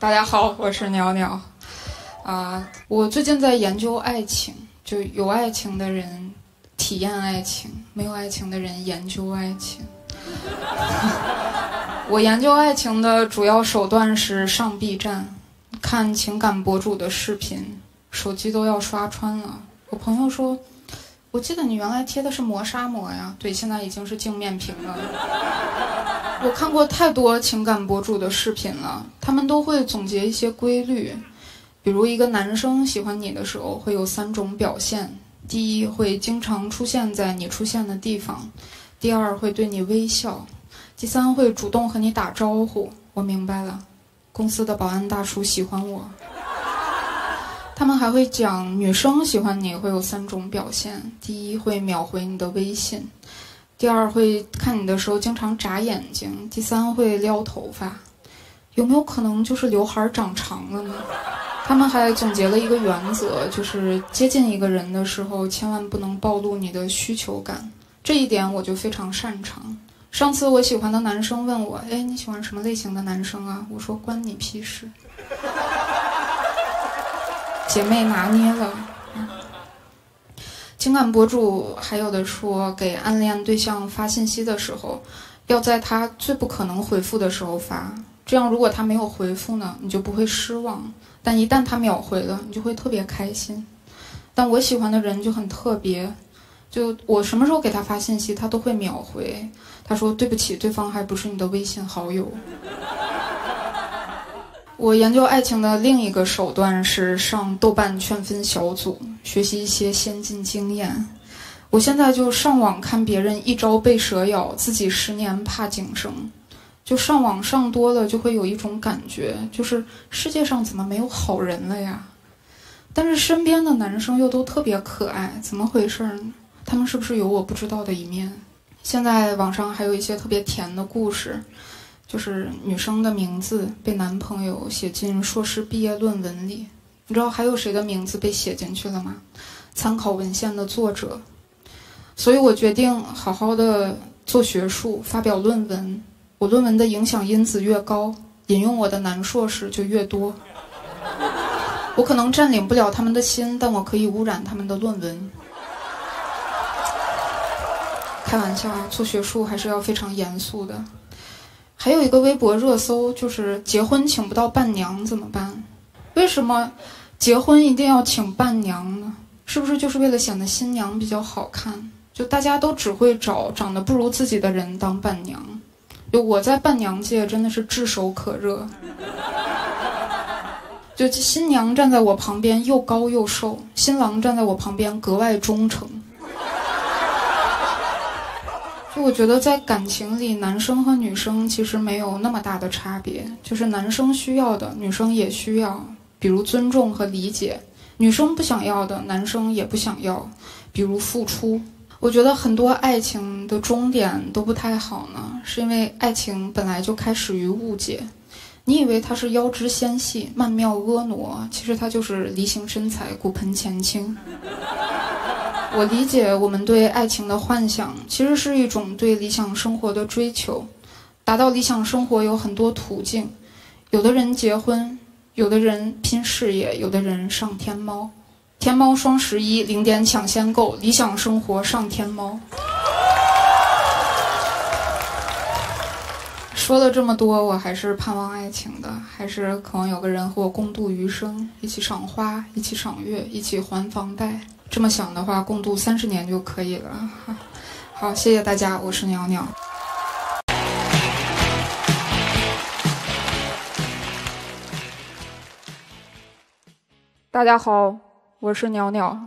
大家好，我是鸟鸟。啊，我最近在研究爱情，就有爱情的人体验爱情，没有爱情的人研究爱情。我研究爱情的主要手段是上 B 站，看情感博主的视频，手机都要刷穿了。我朋友说。我记得你原来贴的是磨砂膜呀，对，现在已经是镜面屏了。我看过太多情感博主的视频了，他们都会总结一些规律，比如一个男生喜欢你的时候会有三种表现：第一，会经常出现在你出现的地方；第二，会对你微笑；第三，会主动和你打招呼。我明白了，公司的保安大叔喜欢我。他们还会讲，女生喜欢你会有三种表现：第一，会秒回你的微信；第二，会看你的时候经常眨眼睛；第三，会撩头发。有没有可能就是刘海长长了呢？他们还总结了一个原则，就是接近一个人的时候，千万不能暴露你的需求感。这一点我就非常擅长。上次我喜欢的男生问我：“哎，你喜欢什么类型的男生啊？”我说：“关你屁事。”姐妹拿捏了，情感博主还有的说，给暗恋对象发信息的时候，要在他最不可能回复的时候发，这样如果他没有回复呢，你就不会失望；但一旦他秒回了，你就会特别开心。但我喜欢的人就很特别，就我什么时候给他发信息，他都会秒回。他说对不起，对方还不是你的微信好友。我研究爱情的另一个手段是上豆瓣劝分小组，学习一些先进经验。我现在就上网看别人一朝被蛇咬，自己十年怕井绳。就上网上多了，就会有一种感觉，就是世界上怎么没有好人了呀？但是身边的男生又都特别可爱，怎么回事呢？他们是不是有我不知道的一面？现在网上还有一些特别甜的故事。就是女生的名字被男朋友写进硕士毕业论文里，你知道还有谁的名字被写进去了吗？参考文献的作者。所以我决定好好的做学术，发表论文。我论文的影响因子越高，引用我的男硕士就越多。我可能占领不了他们的心，但我可以污染他们的论文。开玩笑，做学术还是要非常严肃的。还有一个微博热搜，就是结婚请不到伴娘怎么办？为什么结婚一定要请伴娘呢？是不是就是为了显得新娘比较好看？就大家都只会找长得不如自己的人当伴娘。就我在伴娘界真的是炙手可热。就新娘站在我旁边又高又瘦，新郎站在我旁边格外忠诚。我觉得在感情里，男生和女生其实没有那么大的差别，就是男生需要的，女生也需要，比如尊重和理解；女生不想要的，男生也不想要，比如付出。我觉得很多爱情的终点都不太好呢，是因为爱情本来就开始于误解。你以为它是腰肢纤细、曼妙婀娜，其实它就是梨形身材、骨盆前倾。我理解我们对爱情的幻想，其实是一种对理想生活的追求。达到理想生活有很多途径，有的人结婚，有的人拼事业，有的人上天猫。天猫双十一零点抢先购，理想生活上天猫。说了这么多，我还是盼望爱情的，还是渴望有个人和我共度余生，一起赏花，一起赏月，一起还房贷。这么想的话，共度三十年就可以了。好，谢谢大家，我是鸟鸟。大家好，我是鸟鸟。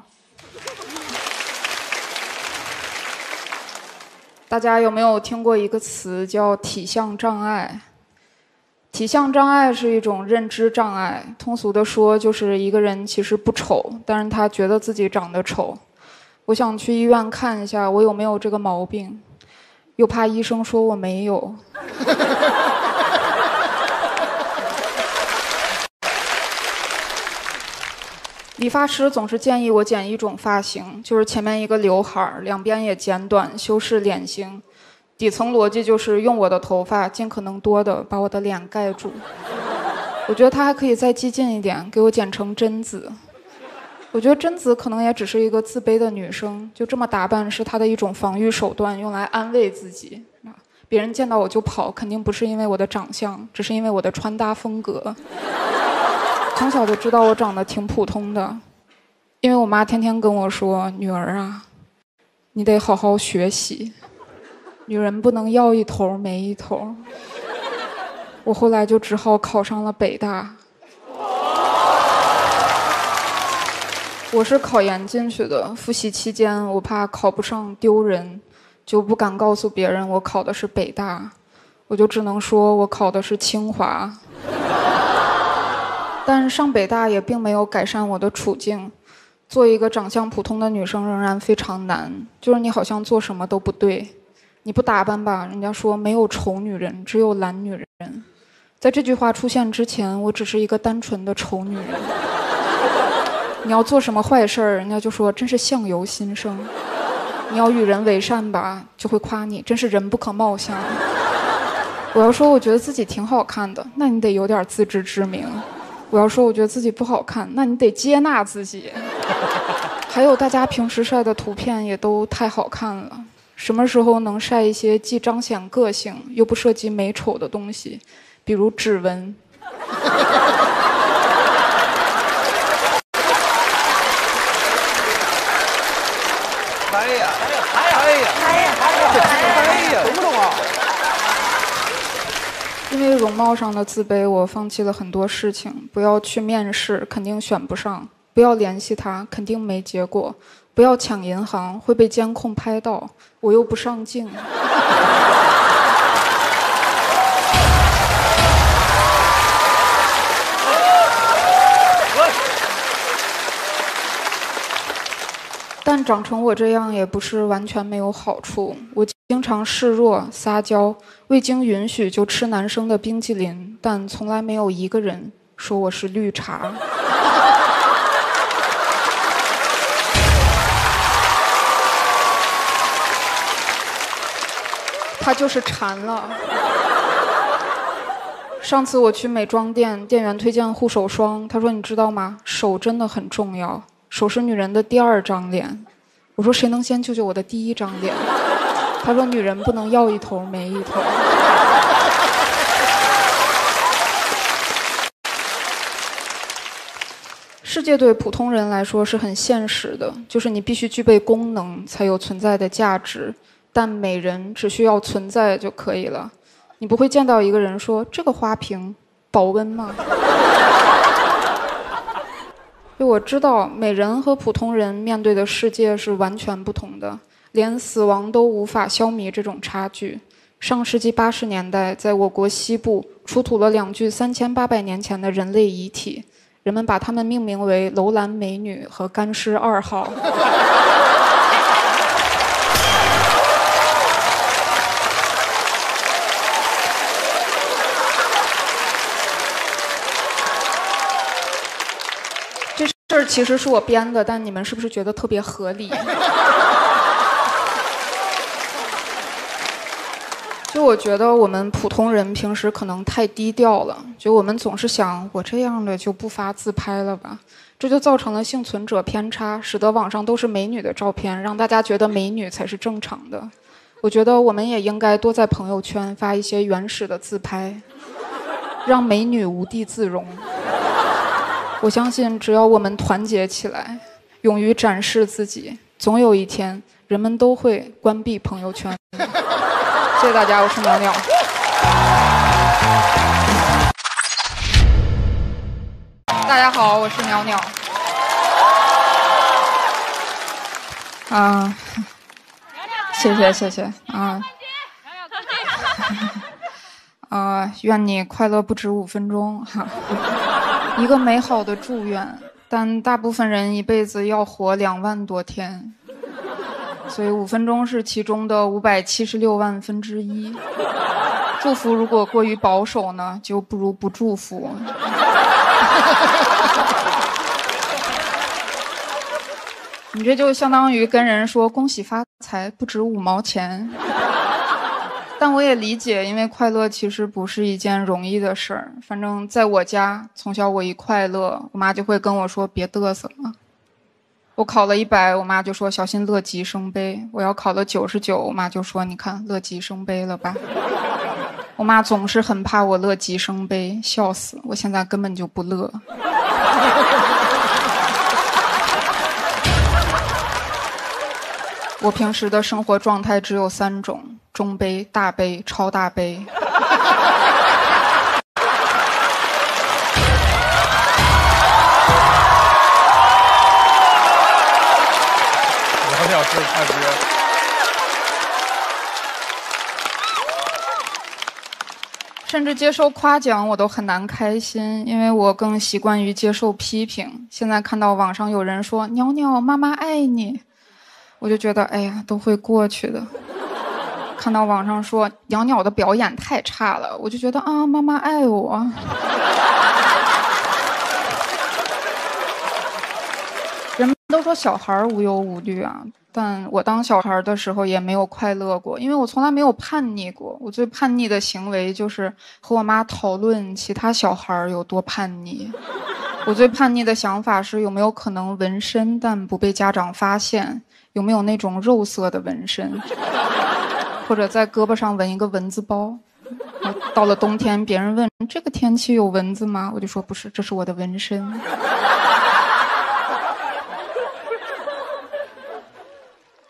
大家有没有听过一个词叫体相障碍？体相障碍是一种认知障碍，通俗的说就是一个人其实不丑，但是他觉得自己长得丑。我想去医院看一下，我有没有这个毛病，又怕医生说我没有。理发师总是建议我剪一种发型，就是前面一个刘海儿，两边也剪短，修饰脸型。底层逻辑就是用我的头发尽可能多的把我的脸盖住。我觉得他还可以再激进一点，给我剪成贞子。我觉得贞子可能也只是一个自卑的女生，就这么打扮是她的一种防御手段，用来安慰自己。别人见到我就跑，肯定不是因为我的长相，只是因为我的穿搭风格。从小就知道我长得挺普通的，因为我妈天天跟我说：“女儿啊，你得好好学习，女人不能要一头没一头。”我后来就只好考上了北大。我是考研进去的，复习期间我怕考不上丢人，就不敢告诉别人我考的是北大，我就只能说我考的是清华。但上北大也并没有改善我的处境，做一个长相普通的女生仍然非常难，就是你好像做什么都不对，你不打扮吧，人家说没有丑女人，只有懒女人。在这句话出现之前，我只是一个单纯的丑女人。你要做什么坏事儿，人家就说真是相由心生；你要与人为善吧，就会夸你真是人不可貌相。我要说我觉得自己挺好看的，那你得有点自知之明；我要说我觉得自己不好看，那你得接纳自己。还有大家平时晒的图片也都太好看了，什么时候能晒一些既彰显个性又不涉及美丑的东西，比如指纹？因为容貌上的自卑，我放弃了很多事情。不要去面试，肯定选不上；不要联系他，肯定没结果；不要抢银行，会被监控拍到。我又不上镜。但长成我这样也不是完全没有好处。我经常示弱撒娇，未经允许就吃男生的冰激凌，但从来没有一个人说我是绿茶。他就是馋了。上次我去美妆店，店员推荐护手霜，他说：“你知道吗？手真的很重要。”手是女人的第二张脸，我说谁能先救救我的第一张脸？他说女人不能要一头没一头。世界对普通人来说是很现实的，就是你必须具备功能才有存在的价值，但美人只需要存在就可以了。你不会见到一个人说这个花瓶保温吗？就我知道，美人和普通人面对的世界是完全不同的，连死亡都无法消弭这种差距。上世纪八十年代，在我国西部出土了两具三千八百年前的人类遗体，人们把它们命名为“楼兰美女”和“干尸二号”。事儿其实是我编的，但你们是不是觉得特别合理？就我觉得我们普通人平时可能太低调了，就我们总是想我这样的就不发自拍了吧，这就造成了幸存者偏差，使得网上都是美女的照片，让大家觉得美女才是正常的。我觉得我们也应该多在朋友圈发一些原始的自拍，让美女无地自容。我相信，只要我们团结起来，勇于展示自己，总有一天，人们都会关闭朋友圈。谢谢大家，我是鸟鸟。大家好，我是鸟鸟。啊，谢谢谢谢啊。啊，愿你快乐不止五分钟哈。一个美好的祝愿，但大部分人一辈子要活两万多天，所以五分钟是其中的五百七十六万分之一。祝福如果过于保守呢，就不如不祝福。你这就相当于跟人说恭喜发财不值五毛钱。但我也理解，因为快乐其实不是一件容易的事儿。反正在我家，从小我一快乐，我妈就会跟我说别嘚瑟了。我考了一百，我妈就说小心乐极生悲。我要考了九十九，我妈就说你看乐极生悲了吧。我妈总是很怕我乐极生悲，笑死！我现在根本就不乐。我平时的生活状态只有三种：中杯、大杯、超大杯。两小时差不多。甚至接受夸奖我都很难开心，因为我更习惯于接受批评。现在看到网上有人说“鸟鸟妈妈爱你”，我就觉得哎呀都会过去的。看到网上说“养鸟的表演太差了”，我就觉得啊妈妈爱我。人们都说小孩无忧无虑啊。但我当小孩的时候也没有快乐过，因为我从来没有叛逆过。我最叛逆的行为就是和我妈讨论其他小孩有多叛逆。我最叛逆的想法是有没有可能纹身，但不被家长发现？有没有那种肉色的纹身，或者在胳膊上纹一个蚊子包？到了冬天，别人问这个天气有蚊子吗？我就说不是，这是我的纹身。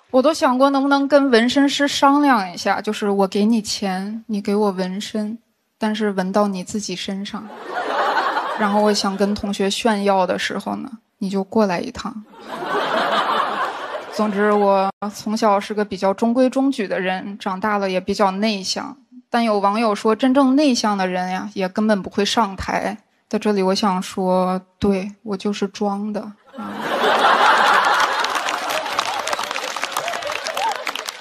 我都想过能不能跟纹身师商量一下，就是我给你钱，你给我纹身，但是纹到你自己身上。然后我想跟同学炫耀的时候呢，你就过来一趟。总之，我从小是个比较中规中矩的人，长大了也比较内向。但有网友说，真正内向的人呀，也根本不会上台。在这里，我想说，对我就是装的。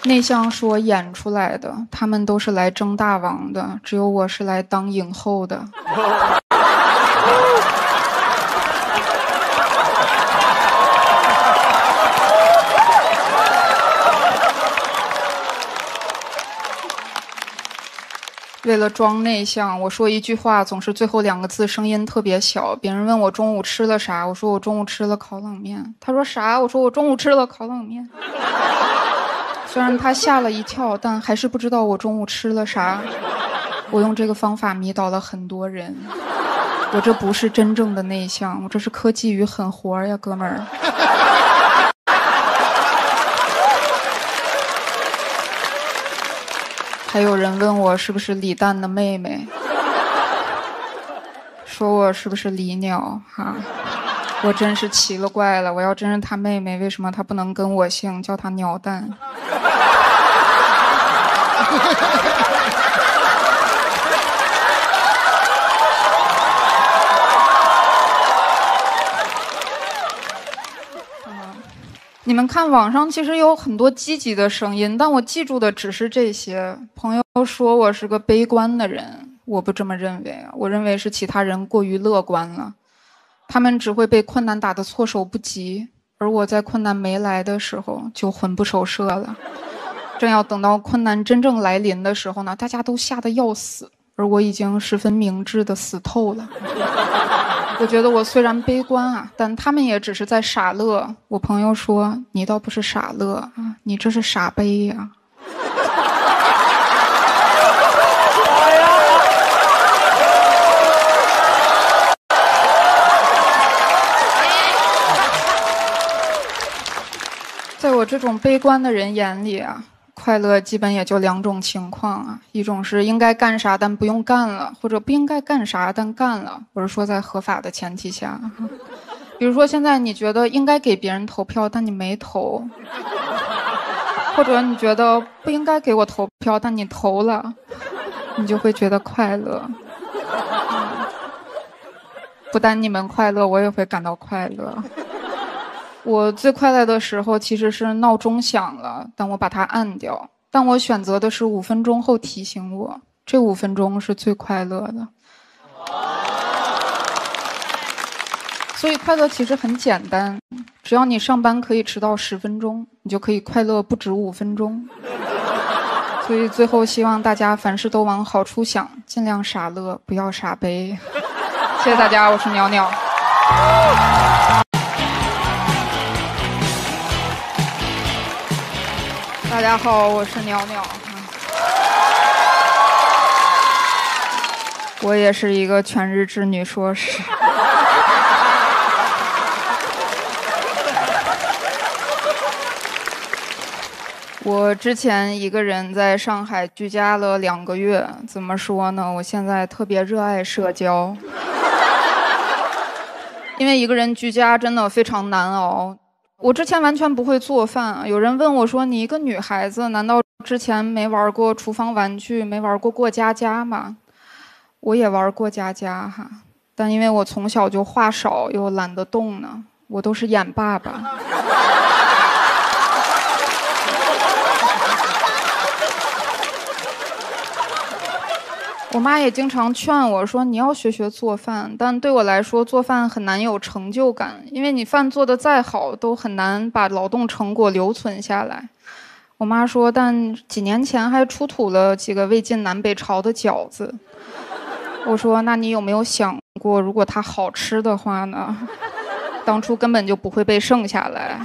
内向说演出来的，他们都是来争大王的，只有我是来当影后的。为了装内向，我说一句话总是最后两个字声音特别小。别人问我中午吃了啥，我说我中午吃了烤冷面。他说啥？我说我中午吃了烤冷面。虽然他吓了一跳，但还是不知道我中午吃了啥。我用这个方法迷倒了很多人。我这不是真正的内向，我这是科技与狠活呀，哥们儿。还有人问我是不是李诞的妹妹，说我是不是李鸟哈。我真是奇了怪了！我要真是他妹妹，为什么他不能跟我姓，叫他鸟蛋？你们看，网上其实有很多积极的声音，但我记住的只是这些。朋友说我是个悲观的人，我不这么认为，我认为是其他人过于乐观了。他们只会被困难打得措手不及，而我在困难没来的时候就魂不守舍了。正要等到困难真正来临的时候呢，大家都吓得要死，而我已经十分明智的死透了。我觉得我虽然悲观啊，但他们也只是在傻乐。我朋友说：“你倒不是傻乐啊，你这是傻悲呀。”在我这种悲观的人眼里啊，快乐基本也就两种情况啊，一种是应该干啥但不用干了，或者不应该干啥但干了。我是说在合法的前提下，比如说现在你觉得应该给别人投票，但你没投；或者你觉得不应该给我投票，但你投了，你就会觉得快乐。不但你们快乐，我也会感到快乐。我最快乐的时候其实是闹钟响了，但我把它按掉。但我选择的是五分钟后提醒我，这五分钟是最快乐的。所以快乐其实很简单，只要你上班可以迟到十分钟，你就可以快乐不止五分钟。所以最后希望大家凡事都往好处想，尽量傻乐，不要傻悲。谢谢大家，我是鸟鸟。大家好，我是鸟鸟。我也是一个全日制女硕士。我之前一个人在上海居家了两个月，怎么说呢？我现在特别热爱社交，因为一个人居家真的非常难熬。我之前完全不会做饭，有人问我说：“你一个女孩子，难道之前没玩过厨房玩具，没玩过过家家吗？”我也玩过家家哈，但因为我从小就话少又懒得动呢，我都是演爸爸。我妈也经常劝我说：“你要学学做饭。”但对我来说，做饭很难有成就感，因为你饭做的再好，都很难把劳动成果留存下来。我妈说：“但几年前还出土了几个魏晋南北朝的饺子。”我说：“那你有没有想过，如果它好吃的话呢？当初根本就不会被剩下来。”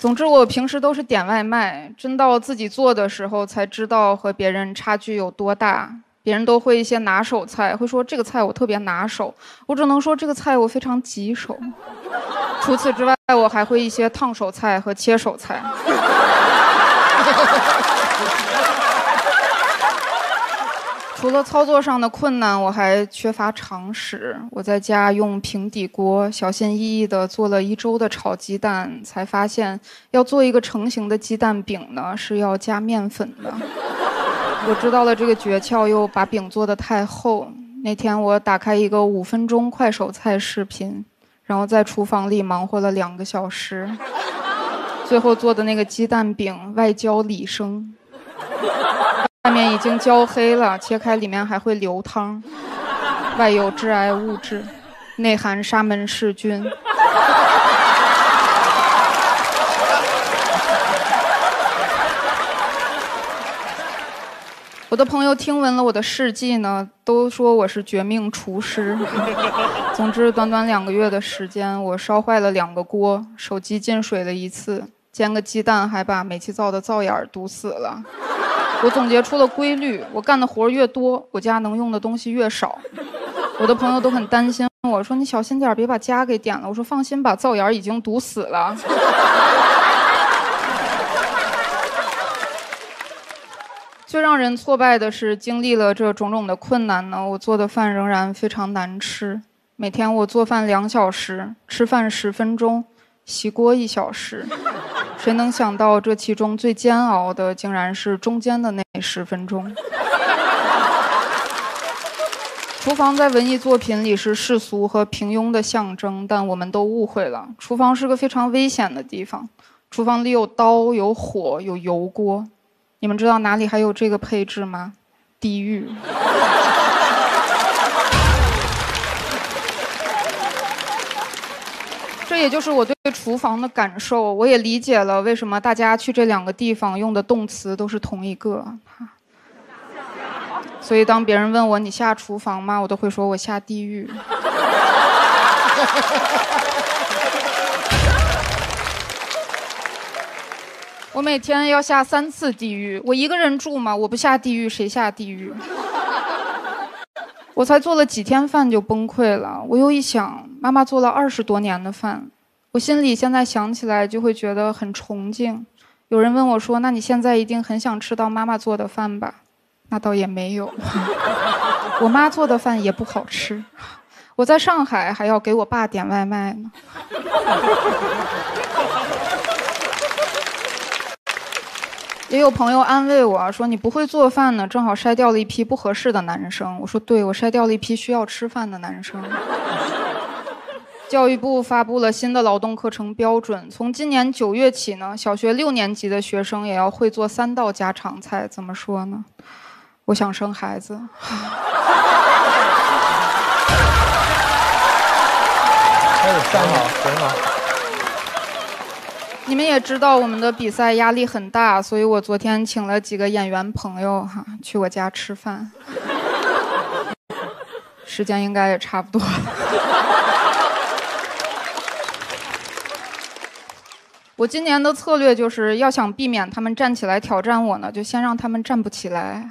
总之，我平时都是点外卖，真到自己做的时候才知道和别人差距有多大。别人都会一些拿手菜，会说这个菜我特别拿手，我只能说这个菜我非常棘手。除此之外，我还会一些烫手菜和切手菜。除了操作上的困难，我还缺乏常识。我在家用平底锅小心翼翼地做了一周的炒鸡蛋，才发现要做一个成型的鸡蛋饼呢，是要加面粉的。我知道了这个诀窍，又把饼做得太厚。那天我打开一个五分钟快手菜视频，然后在厨房里忙活了两个小时，最后做的那个鸡蛋饼外焦里生。外面已经焦黑了，切开里面还会流汤，外有致癌物质，内含沙门氏菌。我的朋友听闻了我的事迹呢，都说我是绝命厨师。总之，短短两个月的时间，我烧坏了两个锅，手机进水了一次，煎个鸡蛋还把煤气灶的灶眼儿堵死了。我总结出了规律：我干的活越多，我家能用的东西越少。我的朋友都很担心，我说：“你小心点，别把家给点了。”我说：“放心吧，灶眼儿已经堵死了。”最让人挫败的是，经历了这种种的困难呢，我做的饭仍然非常难吃。每天我做饭两小时，吃饭十分钟，洗锅一小时。谁能想到，这其中最煎熬的，竟然是中间的那十分钟。厨房在文艺作品里是世俗和平庸的象征，但我们都误会了。厨房是个非常危险的地方，厨房里有刀、有火、有油锅。你们知道哪里还有这个配置吗？地狱。这也就是我对厨房的感受，我也理解了为什么大家去这两个地方用的动词都是同一个。所以当别人问我你下厨房吗，我都会说我下地狱。我每天要下三次地狱，我一个人住嘛，我不下地狱谁下地狱？我才做了几天饭就崩溃了。我又一想，妈妈做了二十多年的饭，我心里现在想起来就会觉得很崇敬。有人问我说：“那你现在一定很想吃到妈妈做的饭吧？”那倒也没有，我妈做的饭也不好吃。我在上海还要给我爸点外卖呢。也有朋友安慰我说：“你不会做饭呢，正好筛掉了一批不合适的男生。”我说：“对，我筛掉了一批需要吃饭的男生。” 教育部发布了新的劳动课程标准，从今年九月起呢，小学六年级的学生也要会做三道家常菜。怎么说呢？我想生孩子。开始删了，行了。你们也知道我们的比赛压力很大，所以我昨天请了几个演员朋友哈去我家吃饭，时间应该也差不多了。我今年的策略就是要想避免他们站起来挑战我呢，就先让他们站不起来。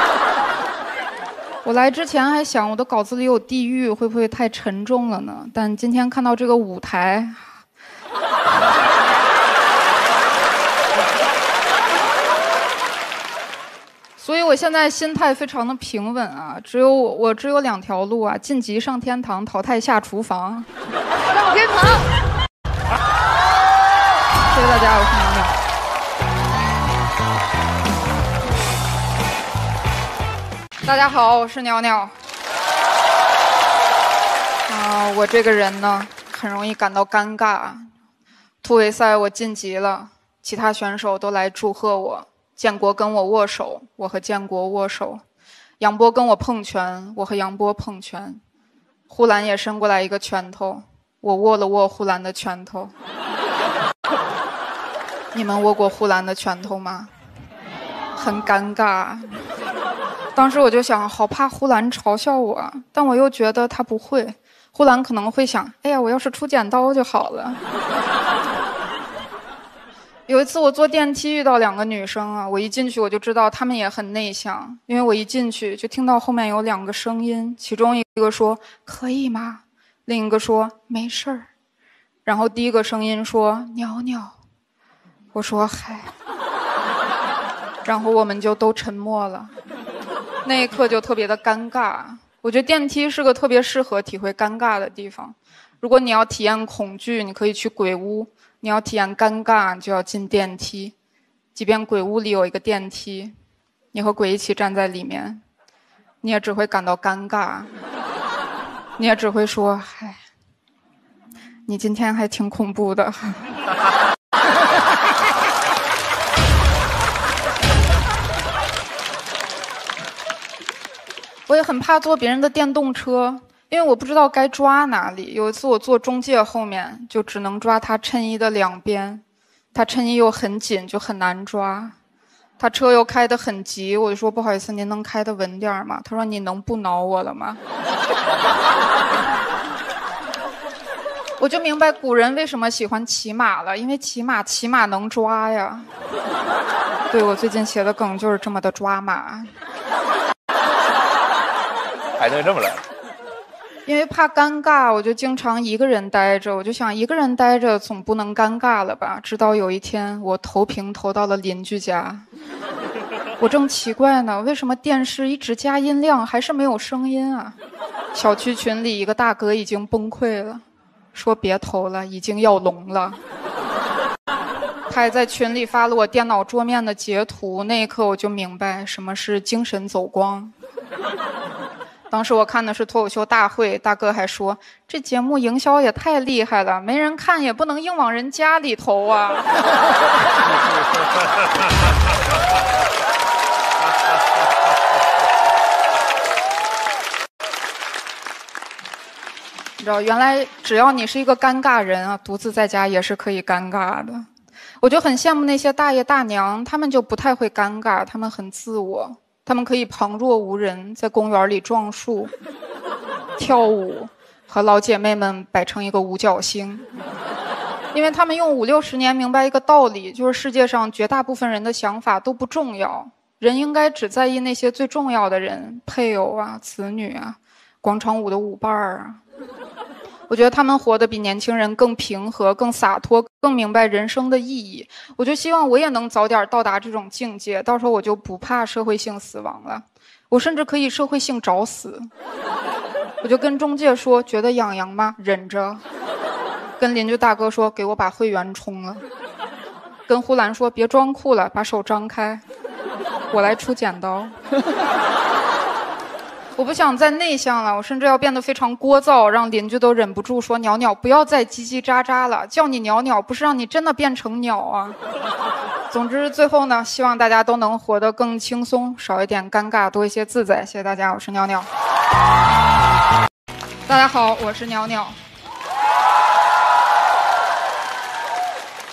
我来之前还想我的稿子里有地狱，会不会太沉重了呢？但今天看到这个舞台。所以我现在心态非常的平稳啊，只有我，我只有两条路啊：晋级上天堂，淘汰下厨房。上天堂！谢谢大家，我是娘娘。大家好，我是鸟鸟。啊，我这个人呢，很容易感到尴尬。突围赛我晋级了，其他选手都来祝贺我。建国跟我握手，我和建国握手；杨波跟我碰拳，我和杨波碰拳；呼兰也伸过来一个拳头，我握了握呼兰的拳头。你们握过呼兰的拳头吗？很尴尬。当时我就想，好怕呼兰嘲笑我，但我又觉得他不会。呼兰可能会想：哎呀，我要是出剪刀就好了。有一次我坐电梯遇到两个女生啊，我一进去我就知道她们也很内向，因为我一进去就听到后面有两个声音，其中一个说“可以吗”，另一个说“没事儿”，然后第一个声音说“鸟鸟”，我说“嗨”，然后我们就都沉默了，那一刻就特别的尴尬。我觉得电梯是个特别适合体会尴尬的地方，如果你要体验恐惧，你可以去鬼屋。你要体验尴尬，就要进电梯。即便鬼屋里有一个电梯，你和鬼一起站在里面，你也只会感到尴尬。你也只会说：“嗨，你今天还挺恐怖的。”我也很怕坐别人的电动车。因为我不知道该抓哪里。有一次我坐中介后面，就只能抓他衬衣的两边，他衬衣又很紧，就很难抓。他车又开得很急，我就说不好意思，您能开得稳点吗？他说你能不挠我了吗？我就明白古人为什么喜欢骑马了，因为骑马骑马能抓呀。对我最近写的梗就是这么的抓马。还能这么来？因为怕尴尬，我就经常一个人待着。我就想，一个人待着总不能尴尬了吧？直到有一天，我投屏投到了邻居家。我正奇怪呢，为什么电视一直加音量还是没有声音啊？小区群里一个大哥已经崩溃了，说别投了，已经要聋了。他还在群里发了我电脑桌面的截图，那一刻我就明白什么是精神走光。当时我看的是脱口秀大会，大哥还说这节目营销也太厉害了，没人看也不能硬往人家里投啊。你知道，原来只要你是一个尴尬人啊，独自在家也是可以尴尬的。我就很羡慕那些大爷大娘，他们就不太会尴尬，他们很自我。他们可以旁若无人，在公园里撞树、跳舞，和老姐妹们摆成一个五角星，因为他们用五六十年明白一个道理，就是世界上绝大部分人的想法都不重要，人应该只在意那些最重要的人，配偶啊、子女啊、广场舞的舞伴儿啊。我觉得他们活得比年轻人更平和、更洒脱、更明白人生的意义。我就希望我也能早点到达这种境界，到时候我就不怕社会性死亡了，我甚至可以社会性找死。我就跟中介说：“觉得痒痒吗？忍着。”跟邻居大哥说：“给我把会员充了。”跟呼兰说：“别装酷了，把手张开，我来出剪刀。”我不想再内向了，我甚至要变得非常聒噪，让邻居都忍不住说：“鸟鸟，不要再叽叽喳喳了，叫你鸟鸟不是让你真的变成鸟啊。”总之，最后呢，希望大家都能活得更轻松，少一点尴尬，多一些自在。谢谢大家，我是鸟鸟。大家好，我是鸟鸟。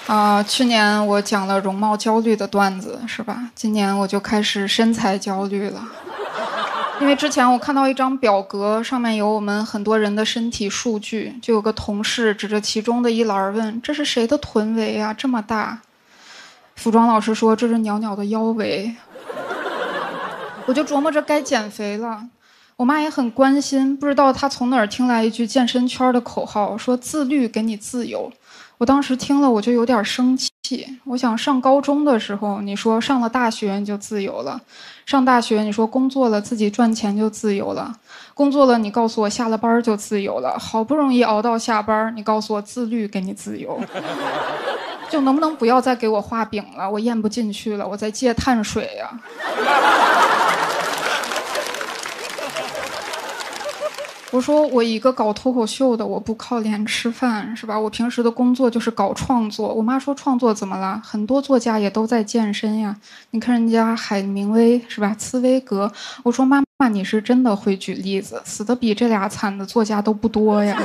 啊、去年我讲了容貌焦虑的段子，是吧？今年我就开始身材焦虑了。因为之前我看到一张表格，上面有我们很多人的身体数据，就有个同事指着其中的一栏问：“这是谁的臀围啊？这么大？”服装老师说：“这是袅袅的腰围。”我就琢磨着该减肥了。我妈也很关心，不知道她从哪儿听来一句健身圈的口号，说“自律给你自由”。我当时听了，我就有点生气。我想上高中的时候，你说上了大学你就自由了；上大学你说工作了自己赚钱就自由了；工作了你告诉我下了班儿就自由了。好不容易熬到下班儿，你告诉我自律给你自由，就能不能不要再给我画饼了？我咽不进去了，我在戒碳水呀、我说我一个搞脱口秀的，我不靠脸吃饭是吧？我平时的工作就是搞创作。我妈说创作怎么了？很多作家也都在健身呀。你看人家海明威是吧？茨威格。我说妈妈，你是真的会举例子，死的比这俩惨的作家都不多呀。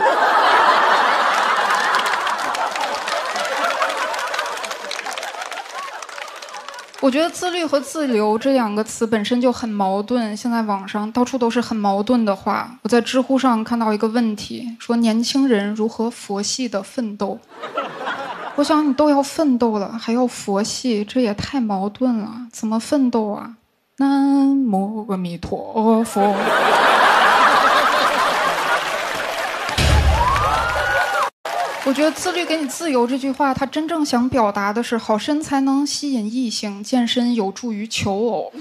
我觉得自律和自留这两个词本身就很矛盾，现在网上到处都是很矛盾的话。我在知乎上看到一个问题，说年轻人如何佛系的奋斗。我想你都要奋斗了，还要佛系，这也太矛盾了。怎么奋斗啊？南无阿弥陀佛。我觉得“自律给你自由”这句话，它真正想表达的是好身材能吸引异性，健身有助于求偶。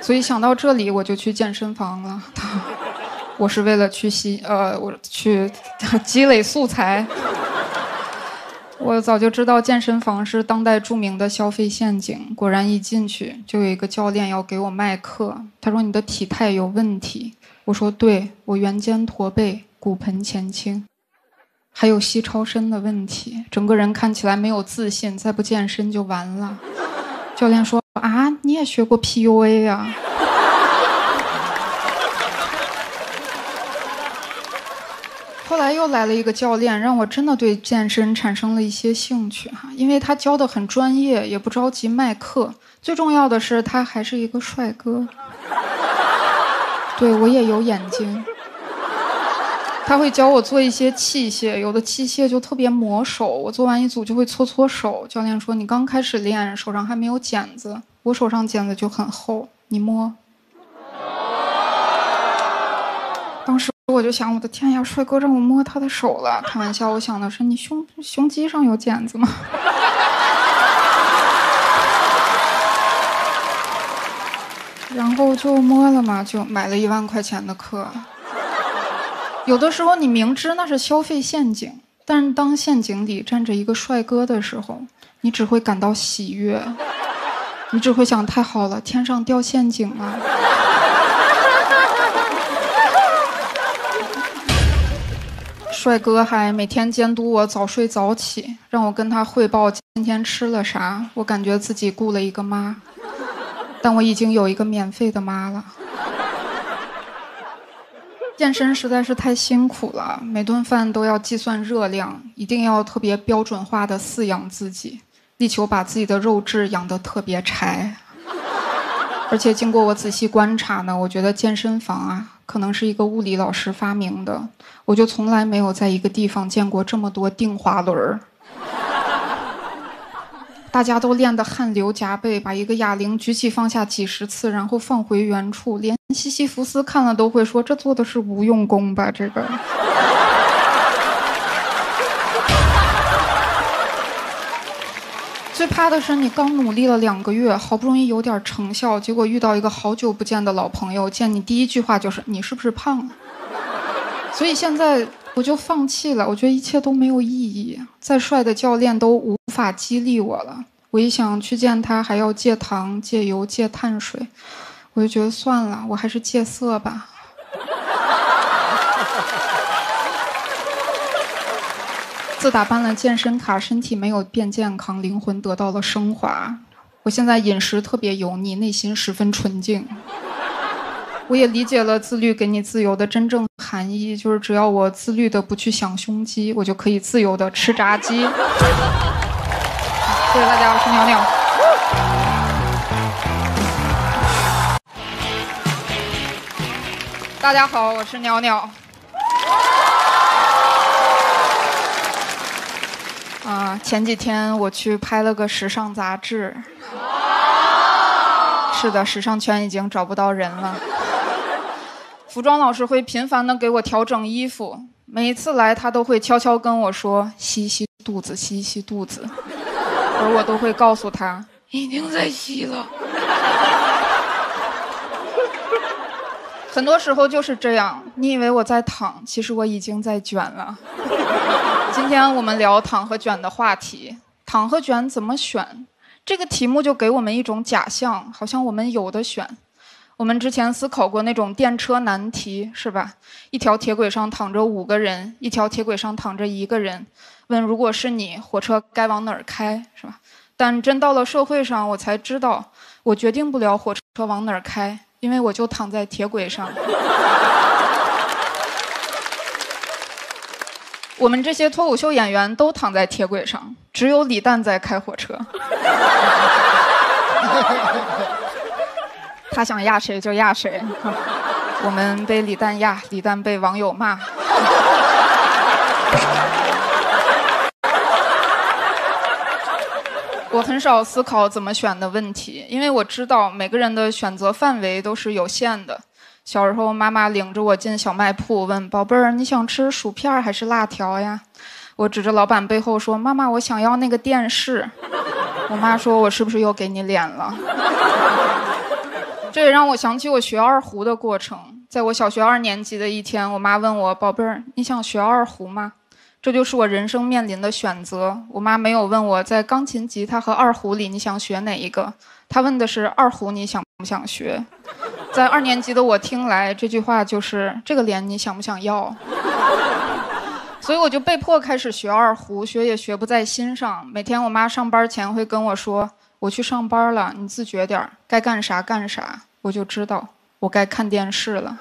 所以想到这里，我就去健身房了。我是为了去吸呃，我去 积累素材。我早就知道健身房是当代著名的消费陷阱。果然一进去，就有一个教练要给我卖课。他说：“你的体态有问题。”我说：“对，我圆肩驼背，骨盆前倾。”还有膝超伸的问题，整个人看起来没有自信，再不健身就完了。教练说：“啊，你也学过 PUA 呀、后来又来了一个教练，让我真的对健身产生了一些兴趣哈，因为他教的很专业，也不着急卖课。最重要的是，他还是一个帅哥。对我也有眼睛。他会教我做一些器械，有的器械就特别磨手，我做完一组就会搓搓手。教练说：“你刚开始练，手上还没有茧子，我手上茧子就很厚，你摸。”当时我就想，我的天呀，帅哥让我摸他的手了。开玩笑，我想的是你胸胸肌上有茧子吗？然后就摸了嘛，就买了一万块钱的课。有的时候你明知那是消费陷阱，但是当陷阱里站着一个帅哥的时候，你只会感到喜悦，你只会想太好了，天上掉陷阱了。帅哥还每天监督我早睡早起，让我跟他汇报今天吃了啥。我感觉自己雇了一个妈，但我已经有一个免费的妈了。健身实在是太辛苦了，每顿饭都要计算热量，一定要特别标准化的饲养自己，力求把自己的肉质养得特别柴。而且经过我仔细观察呢，我觉得健身房啊，可能是一个物理老师发明的，我就从来没有在一个地方见过这么多定滑轮儿。大家都练得汗流浃背，把一个哑铃举起放下几十次，然后放回原处。连西西弗斯看了都会说：“这做的是无用功吧？”这个。最怕的是你刚努力了两个月，好不容易有点成效，结果遇到一个好久不见的老朋友，见你第一句话就是：“你是不是胖了？”所以现在我就放弃了，我觉得一切都没有意义。再帅的教练都无法激励我了。我一想去见他，还要戒糖、戒油、戒碳水，我就觉得算了，我还是戒色吧。自打办了健身卡，身体没有变健康，灵魂得到了升华。我现在饮食特别油腻，内心十分纯净。我也理解了自律给你自由的真正含义，就是只要我自律的不去想胸肌，我就可以自由的吃炸鸡。谢谢大家，我是鸟鸟。大家好，我是鸟鸟。啊，前几天我去拍了个时尚杂志。是的，时尚圈已经找不到人了。服装老师会频繁的给我调整衣服，每一次来他都会悄悄跟我说吸吸肚子，吸吸肚子，而我都会告诉他已经在吸了。很多时候就是这样，你以为我在躺，其实我已经在卷了。今天我们聊躺和卷的话题，躺和卷怎么选？这个题目就给我们一种假象，好像我们有的选。我们之前思考过那种电车难题，是吧？一条铁轨上躺着五个人，一条铁轨上躺着一个人。问如果是你，火车该往哪儿开，是吧？但真到了社会上，我才知道，我决定不了火车往哪儿开，因为我就躺在铁轨上。我们这些脱口秀演员都躺在铁轨上，只有李诞在开火车。他想压谁就压谁，我们被李诞压，李诞被网友骂。我很少思考怎么选的问题，因为我知道每个人的选择范围都是有限的。小时候，妈妈领着我进小卖铺，问宝贝儿：“你想吃薯片还是辣条呀？”我指着老板背后说：“妈妈，我想要那个电视。”我妈说：“我是不是又给你脸了？”这也让我想起我学二胡的过程。在我小学二年级的一天，我妈问我：“宝贝儿，你想学二胡吗？”这就是我人生面临的选择。我妈没有问我在钢琴、吉他和二胡里你想学哪一个，她问的是二胡你想不想学。在二年级的我听来，这句话就是这个脸你想不想要？所以我就被迫开始学二胡，学也学不在心上。每天我妈上班前会跟我说。我去上班了，你自觉点儿，该干啥干啥。我就知道，我该看电视了。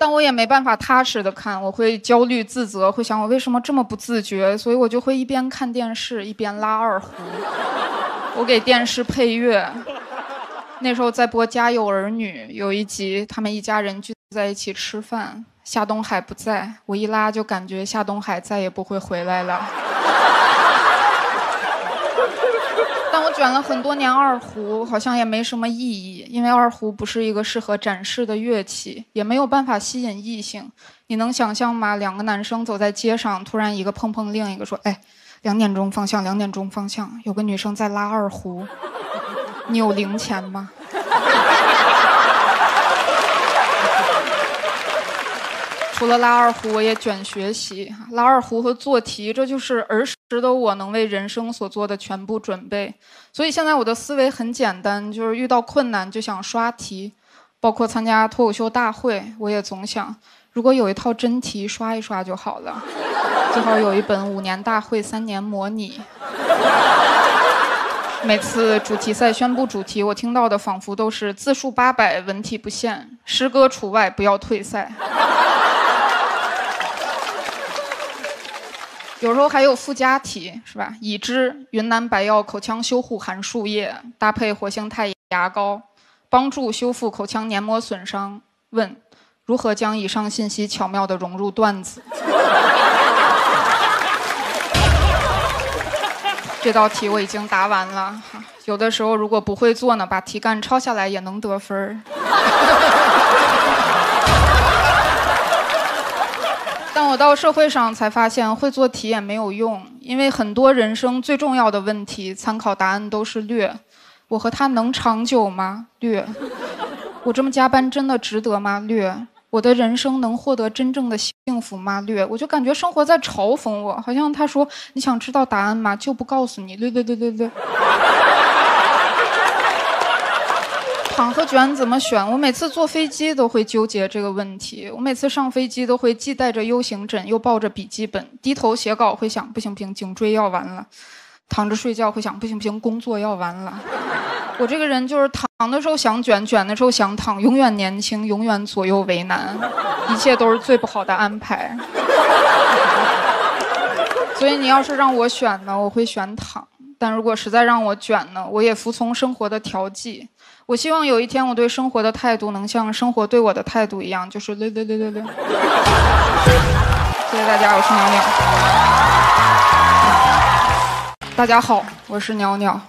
但我也没办法踏实的看，我会焦虑自责，会想我为什么这么不自觉，所以我就会一边看电视一边拉二胡。我给电视配乐，那时候在播《家有儿女》，有一集他们一家人聚在一起吃饭，夏东海不在，我一拉就感觉夏东海再也不会回来了。但我卷了很多年二胡，好像也没什么意义，因为二胡不是一个适合展示的乐器，也没有办法吸引异性。你能想象吗？两个男生走在街上，突然一个碰碰另一个说：“哎，两点钟方向，两点钟方向，有个女生在拉二胡，你有零钱吗？”除了拉二胡，我也卷学习。拉二胡和做题，这就是儿时的我能为人生所做的全部准备。所以现在我的思维很简单，就是遇到困难就想刷题。包括参加脱口秀大会，我也总想，如果有一套真题刷一刷就好了。最好有一本五年大会三年模拟。每次主题赛宣布主题，我听到的仿佛都是字数八百，文体不限，诗歌除外，不要退赛。有时候还有附加题，是吧？已知云南白药口腔修护含漱液，搭配活性炭牙膏，帮助修复口腔黏膜损伤。问：如何将以上信息巧妙地融入段子？这道题我已经答完了。有的时候如果不会做呢，把题干抄下来也能得分儿。但我到社会上才发现，会做题也没有用，因为很多人生最重要的问题，参考答案都是略。我和他能长久吗？略。我这么加班真的值得吗？略。我的人生能获得真正的幸福吗？略。我就感觉生活在嘲讽我，好像他说你想知道答案吗？就不告诉你。略略略略略。躺和卷怎么选？我每次坐飞机都会纠结这个问题。我每次上飞机都会既带着 U 型枕，又抱着笔记本，低头写稿会想不行不行，颈椎要完了；躺着睡觉会想不行不行，工作要完了。我这个人就是躺的时候想卷，卷的时候想躺，永远年轻，永远左右为难，一切都是最不好的安排。所以你要是让我选呢，我会选躺；但如果实在让我卷呢，我也服从生活的调剂。我希望有一天我对生活的态度能像生活对我的态度一样，就是略略略略略。谢谢大家，我是鸟鸟。大家好，我是鸟鸟。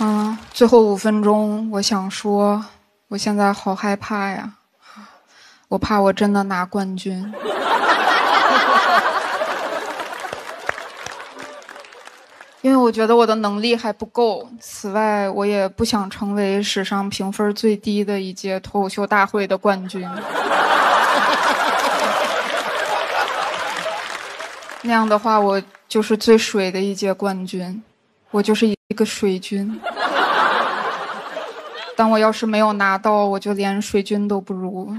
嗯，最后五分钟，我想说，我现在好害怕呀，我怕我真的拿冠军。因为我觉得我的能力还不够，此外，我也不想成为史上评分最低的一届脱口秀大会的冠军。那样的话，我就是最水的一届冠军，我就是一个水军。但我要是没有拿到，我就连水军都不如。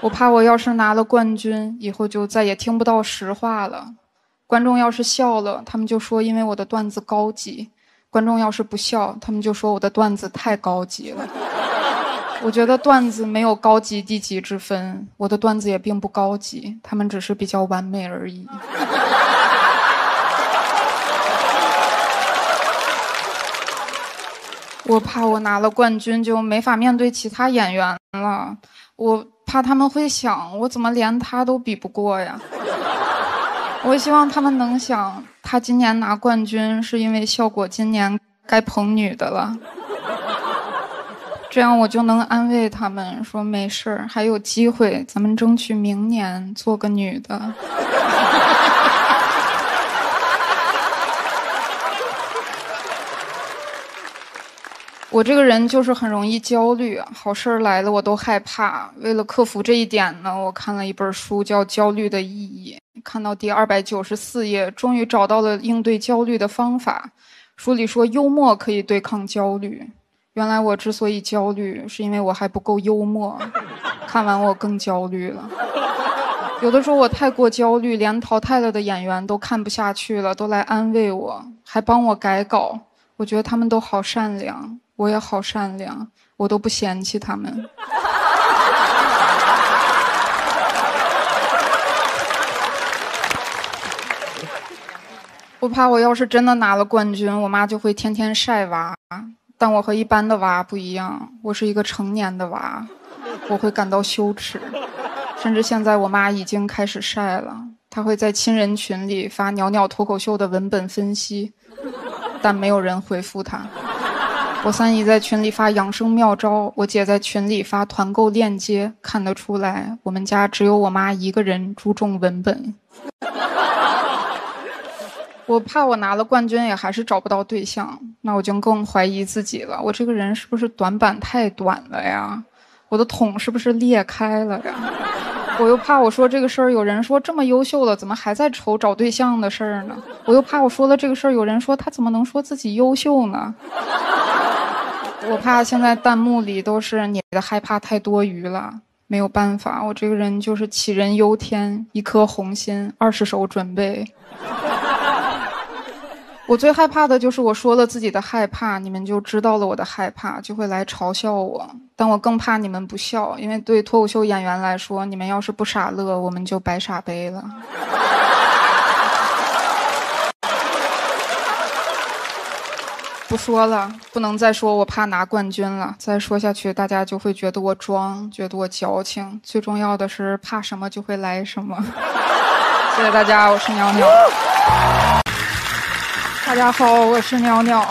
我怕我要是拿了冠军，以后就再也听不到实话了。观众要是笑了，他们就说因为我的段子高级；观众要是不笑，他们就说我的段子太高级了。我觉得段子没有高级低级之分，我的段子也并不高级，他们只是比较完美而已。我怕我拿了冠军就没法面对其他演员了，我怕他们会想我怎么连他都比不过呀。我希望他们能想，他今年拿冠军是因为效果今年该捧女的了，这样我就能安慰他们说没事儿，还有机会，咱们争取明年做个女的。我这个人就是很容易焦虑，好事儿来了我都害怕。为了克服这一点呢，我看了一本书，叫《焦虑的意义》。看到第二百九十四页，终于找到了应对焦虑的方法。书里说，幽默可以对抗焦虑。原来我之所以焦虑，是因为我还不够幽默。看完我更焦虑了。有的时候我太过焦虑，连淘汰了的演员都看不下去了，都来安慰我，还帮我改稿。我觉得他们都好善良。我也好善良，我都不嫌弃他们。我怕我要是真的拿了冠军，我妈就会天天晒娃。但我和一般的娃不一样，我是一个成年的娃，我会感到羞耻。甚至现在，我妈已经开始晒了，她会在亲人群里发鸟鸟脱口秀的文本分析，但没有人回复她。我三姨在群里发养生妙招，我姐在群里发团购链接，看得出来，我们家只有我妈一个人注重文本。我怕我拿了冠军也还是找不到对象，那我就更怀疑自己了。我这个人是不是短板太短了呀？我的桶是不是裂开了呀？我又怕我说这个事儿，有人说这么优秀了，怎么还在愁找对象的事儿呢？我又怕我说了这个事儿，有人说他怎么能说自己优秀呢？我怕现在弹幕里都是你的害怕太多余了，没有办法，我这个人就是杞人忧天，一颗红心，二十手准备。我最害怕的就是我说了自己的害怕，你们就知道了我的害怕，就会来嘲笑我。但我更怕你们不笑，因为对脱口秀演员来说，你们要是不傻乐，我们就白傻杯了。不说了，不能再说我怕拿冠军了。再说下去，大家就会觉得我装，觉得我矫情。最重要的是，怕什么就会来什么。谢谢大家，我是鸟鸟。大家好，我是鸟鸟。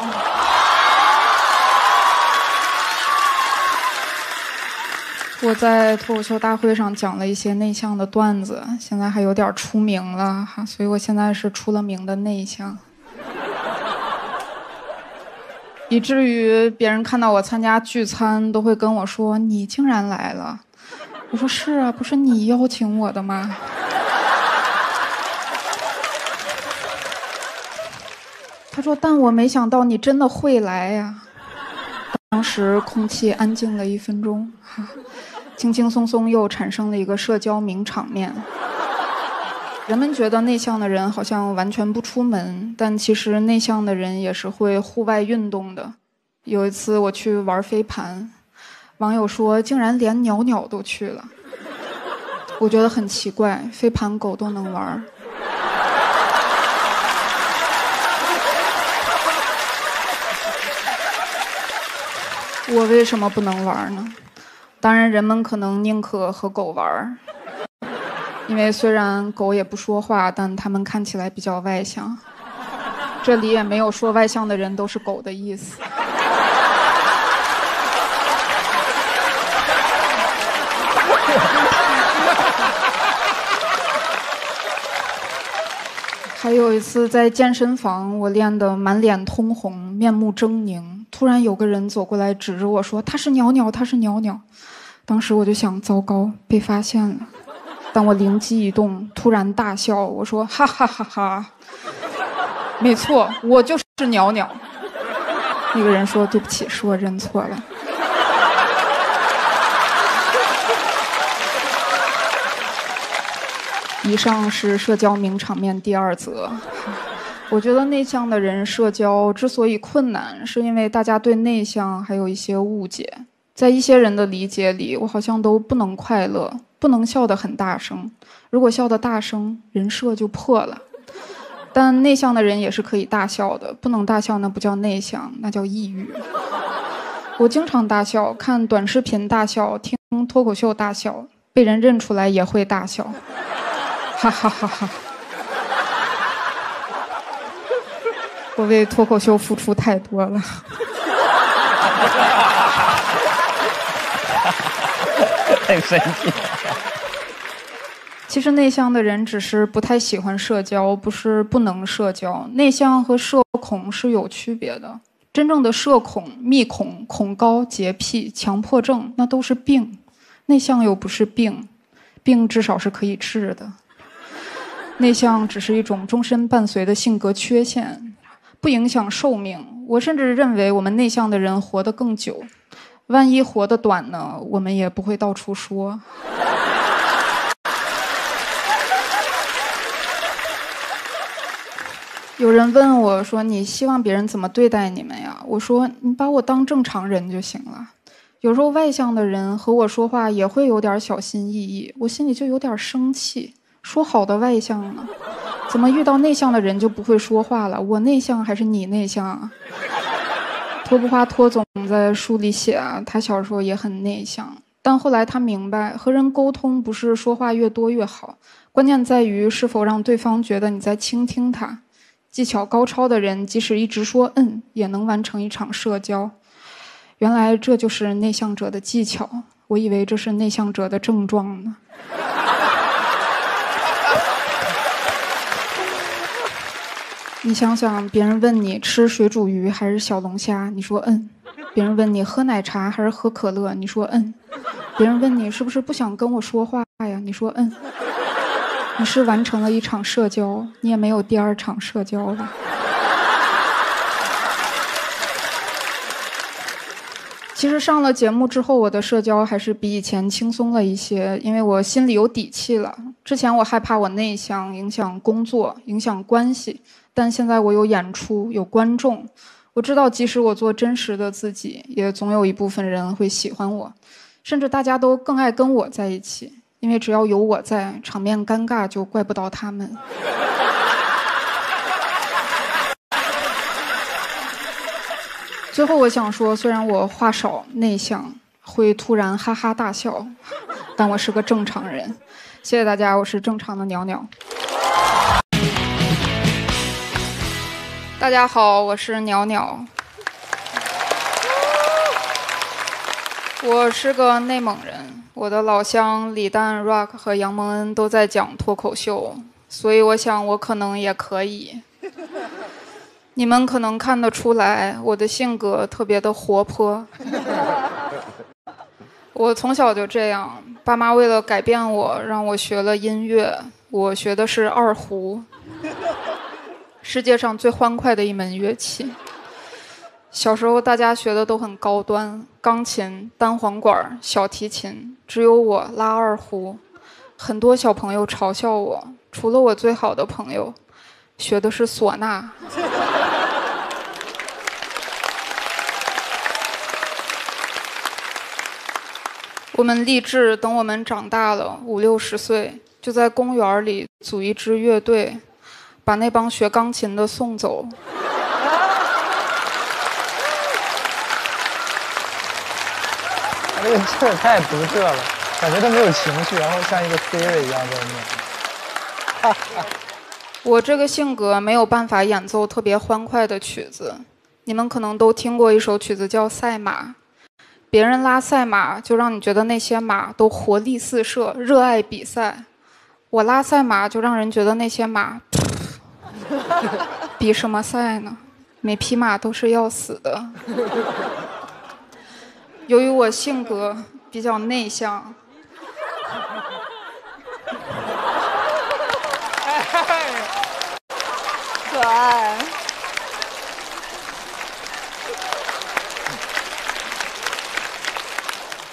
我在脱口秀大会上讲了一些内向的段子，现在还有点出名了哈，所以我现在是出了名的内向。以至于别人看到我参加聚餐，都会跟我说：“你竟然来了。”我说：“是啊，不是你邀请我的吗？”他说：“但我没想到你真的会来呀。”当时空气安静了一分钟，轻轻松松又产生了一个社交名场面。人们觉得内向的人好像完全不出门，但其实内向的人也是会户外运动的。有一次我去玩飞盘，网友说竟然连鸟鸟都去了。我觉得很奇怪，飞盘狗都能玩我为什么不能玩呢？当然，人们可能宁可和狗玩儿，因为虽然狗也不说话，但它们看起来比较外向。这里也没有说外向的人都是狗的意思。还有一次在健身房，我练得满脸通红，面目狰狞。突然有个人走过来，指着我说：“他是鸟鸟，他是鸟鸟。”当时我就想，糟糕，被发现了。但我灵机一动，突然大笑，我说：“哈哈哈哈！没错，我就是鸟鸟。”那个人说：“对不起，是我认错了。”以上是社交名场面第二则。我觉得内向的人社交之所以困难，是因为大家对内向还有一些误解。在一些人的理解里，我好像都不能快乐，不能笑得很大声。如果笑得大声，人设就破了。但内向的人也是可以大笑的，不能大笑那不叫内向，那叫抑郁。我经常大笑，看短视频大笑，听脱口秀大笑，被人认出来也会大笑。哈哈哈哈！我为脱口秀付出太多了。很神奇。其实内向的人只是不太喜欢社交，不是不能社交。内向和社恐是有区别的。真正的社恐、密恐、恐高、洁癖、强迫症，那都是病。内向又不是病，病至少是可以治的。内向只是一种终身伴随的性格缺陷，不影响寿命。我甚至认为，我们内向的人活得更久。万一活得短呢？我们也不会到处说。有人问我说：“你希望别人怎么对待你们呀？”我说：“你把我当正常人就行了。”有时候外向的人和我说话也会有点小心翼翼，我心里就有点生气。说好的外向呢？怎么遇到内向的人就不会说话了？我内向还是你内向啊？托布花托总在书里写啊，他小时候也很内向，但后来他明白，和人沟通不是说话越多越好，关键在于是否让对方觉得你在倾听他。技巧高超的人，即使一直说嗯，也能完成一场社交。原来这就是内向者的技巧，我以为这是内向者的症状呢。你想想，别人问你吃水煮鱼还是小龙虾，你说嗯；别人问你喝奶茶还是喝可乐，你说嗯；别人问你是不是不想跟我说话呀，你说嗯。你是完成了一场社交，你也没有第二场社交了。其实上了节目之后，我的社交还是比以前轻松了一些，因为我心里有底气了。之前我害怕我内向，影响工作，影响关系。但现在我有演出，有观众，我知道即使我做真实的自己，也总有一部分人会喜欢我，甚至大家都更爱跟我在一起，因为只要有我在，场面尴尬就怪不到他们。最后我想说，虽然我话少、内向，会突然哈哈大笑，但我是个正常人。谢谢大家，我是正常的鸟鸟。大家好，我是鸟鸟。我是个内蒙人，我的老乡李诞、Rock 和杨蒙恩都在讲脱口秀，所以我想我可能也可以。你们可能看得出来，我的性格特别的活泼。我从小就这样，爸妈为了改变我，让我学了音乐，我学的是二胡。世界上最欢快的一门乐器。小时候大家学的都很高端，钢琴、单簧管、小提琴，只有我拉二胡。很多小朋友嘲笑我，除了我最好的朋友，学的是唢呐。我们立志，等我们长大了五六十岁，就在公园里组一支乐队，把那帮学钢琴的送走。这个劲儿太独特了，感觉他没有情绪，然后像一个 Siri 一样在念。我这个性格没有办法演奏特别欢快的曲子，你们可能都听过一首曲子叫《赛马》。别人拉赛马，就让你觉得那些马都活力四射、热爱比赛；我拉赛马，就让人觉得那些马 比什么赛呢？每匹马都是要死的。由于我性格比较内向，可爱。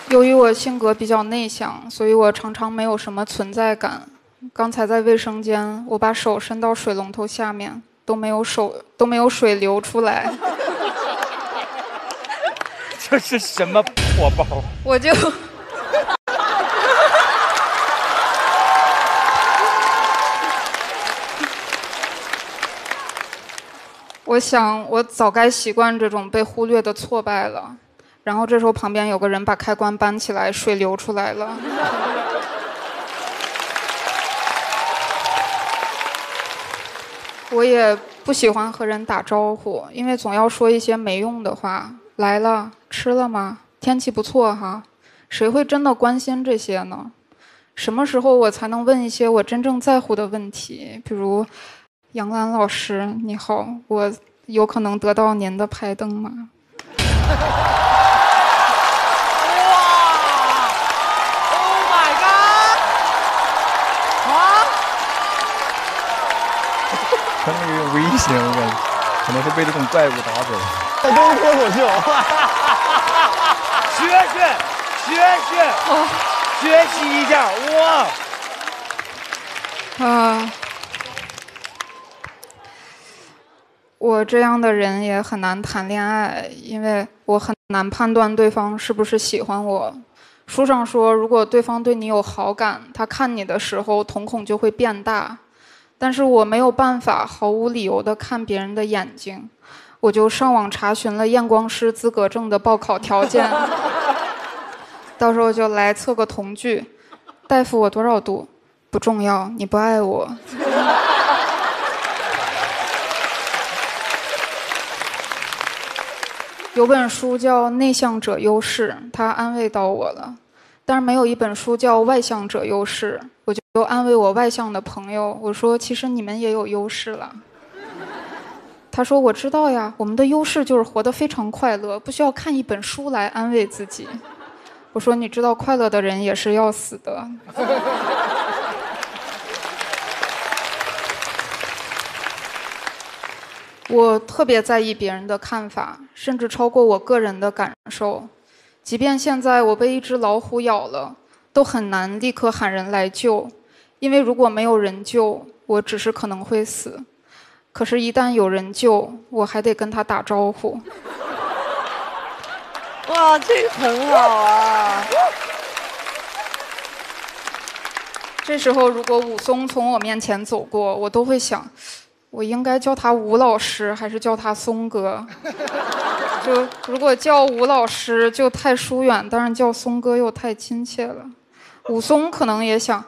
由于我性格比较内向，所以我常常没有什么存在感。刚才在卫生间，我把手伸到水龙头下面，都没有手都没有水流出来，这是什么破包？我就 我想，我早该习惯这种被忽略的挫败了。然后这时候旁边有个人把开关搬起来，水流出来了。我也不喜欢和人打招呼，因为总要说一些没用的话。来了，吃了吗？天气不错哈。谁会真的关心这些呢？什么时候我才能问一些我真正在乎的问题？比如，杨澜老师你好，我有可能得到您的拍灯吗？哇！Oh my god！啊！他那个有危险，我感觉可能是被这种怪物打走。太空脱口秀，学学学学，学习一下哇！啊，我这样的人也很难谈恋爱，因为我很难判断对方是不是喜欢我。书上说，如果对方对你有好感，他看你的时候瞳孔就会变大，但是我没有办法毫无理由的看别人的眼睛，我就上网查询了验光师资格证的报考条件，到时候就来测个瞳距。大夫，我多少度？不重要，你不爱我。有本书叫《内向者优势》，他安慰到我了。但是没有一本书叫《外向者优势》，我就安慰我外向的朋友，我说：“其实你们也有优势了。”他说：“我知道呀，我们的优势就是活得非常快乐，不需要看一本书来安慰自己。”我说：“你知道，快乐的人也是要死的。”我特别在意别人的看法，甚至超过我个人的感受。即便现在我被一只老虎咬了，都很难立刻喊人来救，因为如果没有人救，我只是可能会死。可是，一旦有人救，我还得跟他打招呼。哇，这个很好啊！这时候，如果武松从我面前走过，我都会想，我应该叫他吴老师，还是叫他松哥？就如果叫吴老师就太疏远，但是叫松哥又太亲切了。武松可能也想，他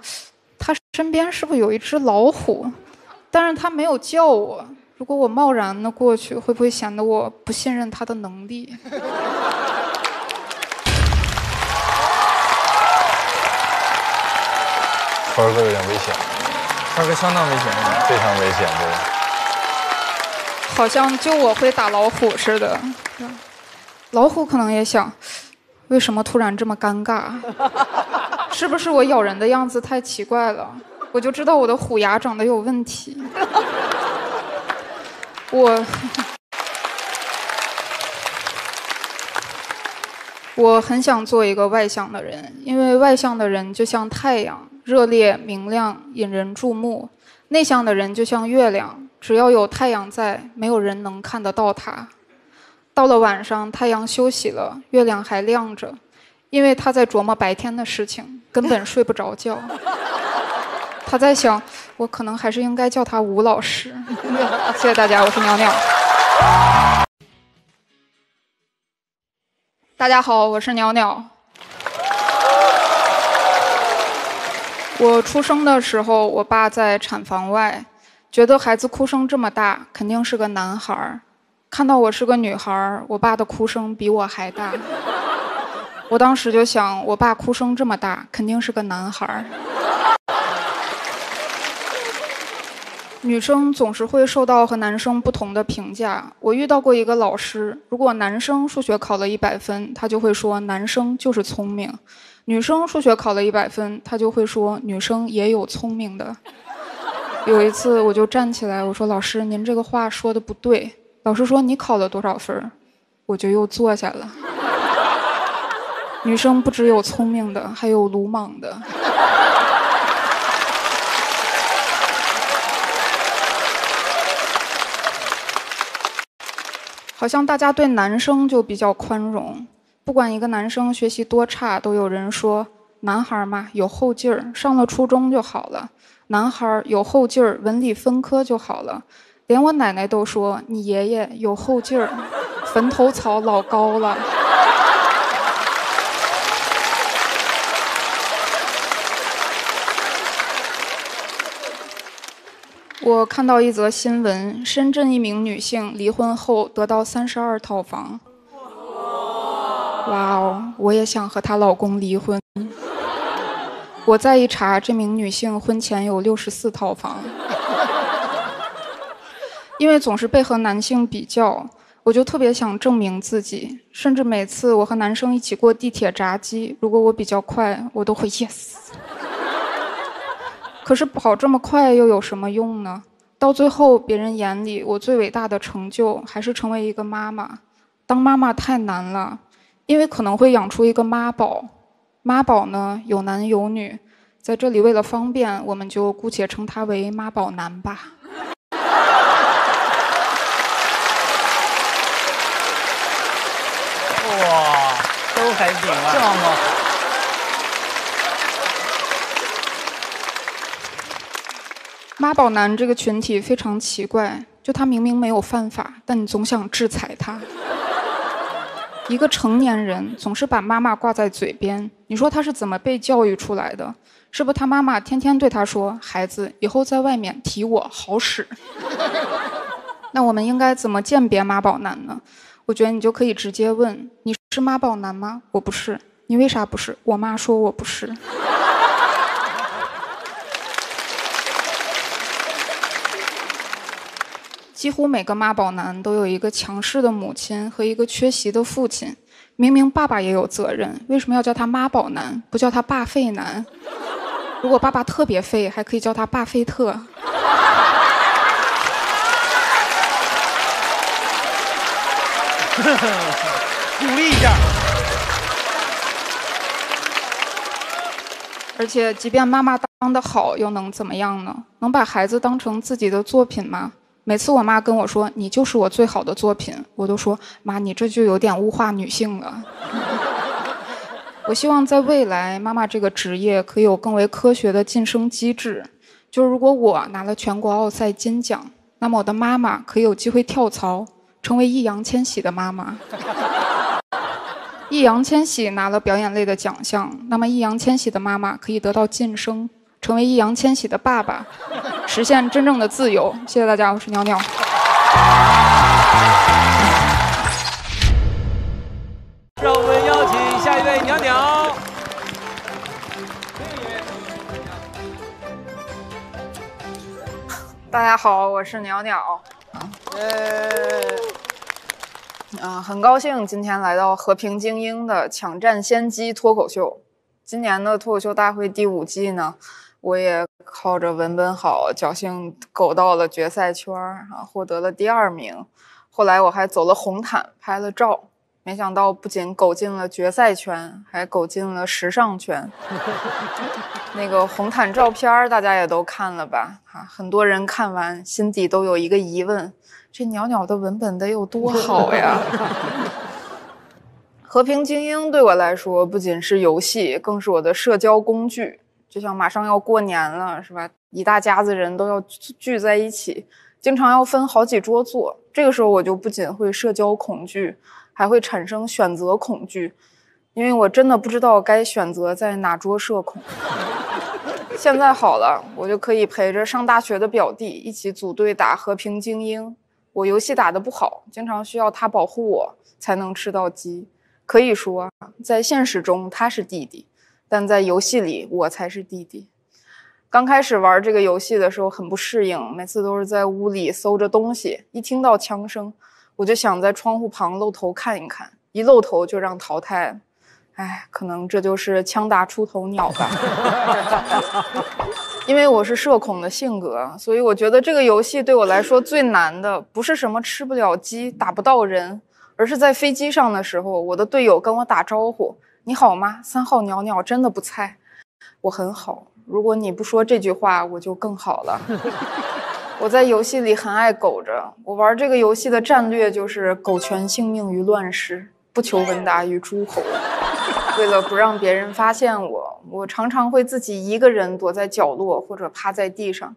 身边是不是有一只老虎？但是他没有叫我。如果我贸然的过去，会不会显得我不信任他的能力？川儿哥有点危险，川哥相当危险。非常危险，对。好像就我会打老虎似的。老虎可能也想，为什么突然这么尴尬？是不是我咬人的样子太奇怪了？我就知道我的虎牙长得有问题。我我很想做一个外向的人，因为外向的人就像太阳，热烈明亮，引人注目；内向的人就像月亮，只要有太阳在，没有人能看得到它。到了晚上，太阳休息了，月亮还亮着，因为他在琢磨白天的事情，根本睡不着觉。他在想，我可能还是应该叫他吴老师。谢谢大家，我是鸟鸟。大家好，我是鸟鸟。我出生的时候，我爸在产房外，觉得孩子哭声这么大，肯定是个男孩儿。看到我是个女孩儿，我爸的哭声比我还大。我当时就想，我爸哭声这么大，肯定是个男孩儿。女生总是会受到和男生不同的评价。我遇到过一个老师，如果男生数学考了一百分，他就会说男生就是聪明；女生数学考了一百分，他就会说女生也有聪明的。有一次，我就站起来，我说：“老师，您这个话说的不对。”老师说：“你考了多少分？”我就又坐下了。女生不只有聪明的，还有鲁莽的。好像大家对男生就比较宽容，不管一个男生学习多差，都有人说：“男孩嘛，有后劲儿，上了初中就好了；男孩有后劲儿，文理分科就好了。”连我奶奶都说：“你爷爷有后劲儿，坟头草老高了。”我看到一则新闻：深圳一名女性离婚后得到三十二套房。哇哦！我也想和她老公离婚。我再一查，这名女性婚前有六十四套房。因为总是被和男性比较，我就特别想证明自己。甚至每次我和男生一起过地铁闸机，如果我比较快，我都会 yes。可是跑这么快又有什么用呢？到最后，别人眼里我最伟大的成就还是成为一个妈妈。当妈妈太难了，因为可能会养出一个妈宝。妈宝呢，有男有女，在这里为了方便，我们就姑且称他为妈宝男吧。哇，都还顶啊！这么好。妈宝男这个群体非常奇怪，就他明明没有犯法，但你总想制裁他。一个成年人总是把妈妈挂在嘴边，你说他是怎么被教育出来的？是不是他妈妈天天对他说：“孩子，以后在外面提我好使。”那我们应该怎么鉴别妈宝男呢？我觉得你就可以直接问：“你是妈宝男吗？”我不是。你为啥不是？我妈说我不是。几乎每个妈宝男都有一个强势的母亲和一个缺席的父亲。明明爸爸也有责任，为什么要叫他妈宝男，不叫他爸废男？如果爸爸特别废，还可以叫他爸费特。鼓励一下。而且，即便妈妈当的好，又能怎么样呢？能把孩子当成自己的作品吗？每次我妈跟我说“你就是我最好的作品”，我都说“妈，你这就有点物化女性了”。我希望在未来，妈妈这个职业可以有更为科学的晋升机制。就是如果我拿了全国奥赛金奖，那么我的妈妈可以有机会跳槽。成为易烊千玺的妈妈，易烊千玺拿了表演类的奖项，那么易烊千玺的妈妈可以得到晋升，成为易烊千玺的爸爸，实现真正的自由。谢谢大家，我是鸟鸟。让我们邀请下一位鸟鸟。大家好，我是鸟鸟。啊，很高兴今天来到和平精英的抢占先机脱口秀。今年的脱口秀大会第五季呢，我也靠着文本好，侥幸苟到了决赛圈啊，获得了第二名。后来我还走了红毯，拍了照。没想到不仅苟进了决赛圈，还苟进了时尚圈。那个红毯照片大家也都看了吧？哈，很多人看完心底都有一个疑问：这袅袅的文本得有多好呀？和平精英对我来说不仅是游戏，更是我的社交工具。就像马上要过年了，是吧？一大家子人都要聚在一起，经常要分好几桌坐。这个时候，我就不仅会社交恐惧，还会产生选择恐惧，因为我真的不知道该选择在哪桌社恐。现在好了，我就可以陪着上大学的表弟一起组队打和平精英。我游戏打得不好，经常需要他保护我才能吃到鸡。可以说，在现实中他是弟弟。但在游戏里，我才是弟弟。刚开始玩这个游戏的时候很不适应，每次都是在屋里搜着东西，一听到枪声，我就想在窗户旁露头看一看，一露头就让淘汰。哎，可能这就是枪打出头鸟吧。因为我是社恐的性格，所以我觉得这个游戏对我来说最难的不是什么吃不了鸡、打不到人，而是在飞机上的时候，我的队友跟我打招呼。你好吗，三号鸟鸟？真的不菜，我很好。如果你不说这句话，我就更好了。我在游戏里很爱苟着，我玩这个游戏的战略就是苟全性命于乱世，不求闻达于诸侯。为了不让别人发现我，我常常会自己一个人躲在角落或者趴在地上。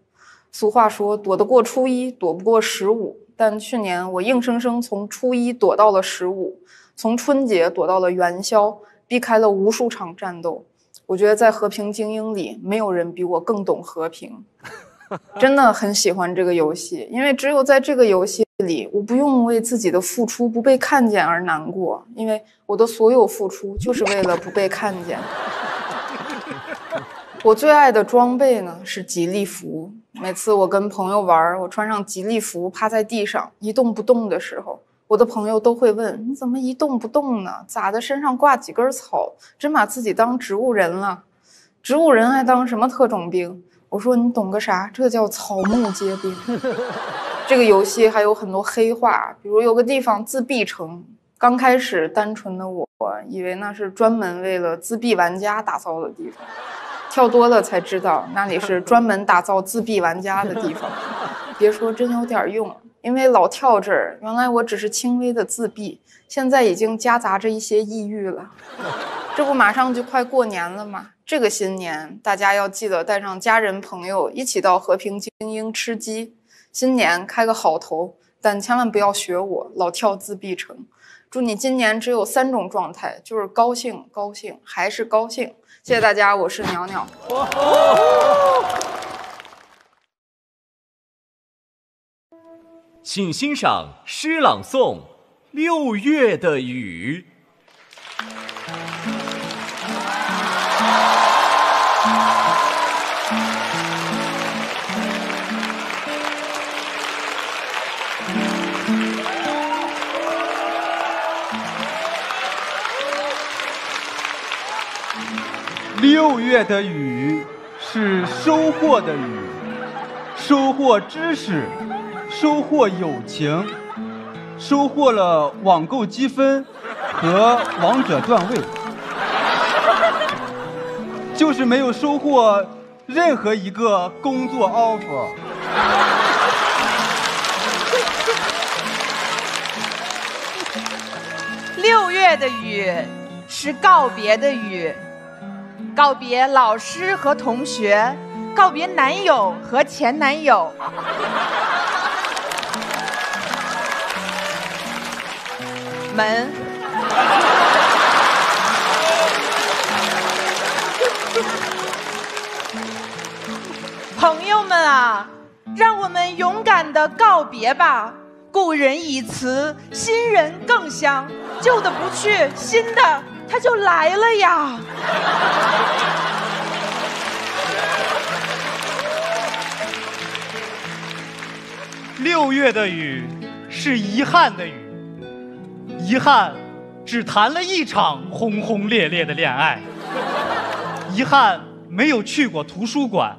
俗话说，躲得过初一，躲不过十五。但去年我硬生生从初一躲到了十五，从春节躲到了元宵。避开了无数场战斗，我觉得在和平精英里，没有人比我更懂和平。真的很喜欢这个游戏，因为只有在这个游戏里，我不用为自己的付出不被看见而难过，因为我的所有付出就是为了不被看见。我最爱的装备呢是吉利服，每次我跟朋友玩，我穿上吉利服，趴在地上一动不动的时候。我的朋友都会问：“你怎么一动不动呢？咋的？身上挂几根草？真把自己当植物人了？植物人还当什么特种兵？”我说：“你懂个啥？这叫草木皆兵。”这个游戏还有很多黑话，比如有个地方自闭城，刚开始单纯的我以为那是专门为了自闭玩家打造的地方，跳多了才知道那里是专门打造自闭玩家的地方。别说，真有点用。因为老跳这儿，原来我只是轻微的自闭，现在已经夹杂着一些抑郁了。这不马上就快过年了吗？这个新年大家要记得带上家人朋友一起到和平精英吃鸡，新年开个好头。但千万不要学我老跳自闭城。祝你今年只有三种状态，就是高兴、高兴还是高兴。谢谢大家，我是鸟鸟。请欣赏诗朗诵《六月的雨》。六月的雨是收获的雨，收获知识。收获友情，收获了网购积分和王者段位，就是没有收获任何一个工作 offer。六月的雨是告别的雨，告别老师和同学，告别男友和前男友。门，朋友们啊，让我们勇敢的告别吧。故人已辞，新人更香。旧的不去，新的它就来了呀。六月的雨是遗憾的雨。遗憾，只谈了一场轰轰烈烈的恋爱。遗憾，没有去过图书馆。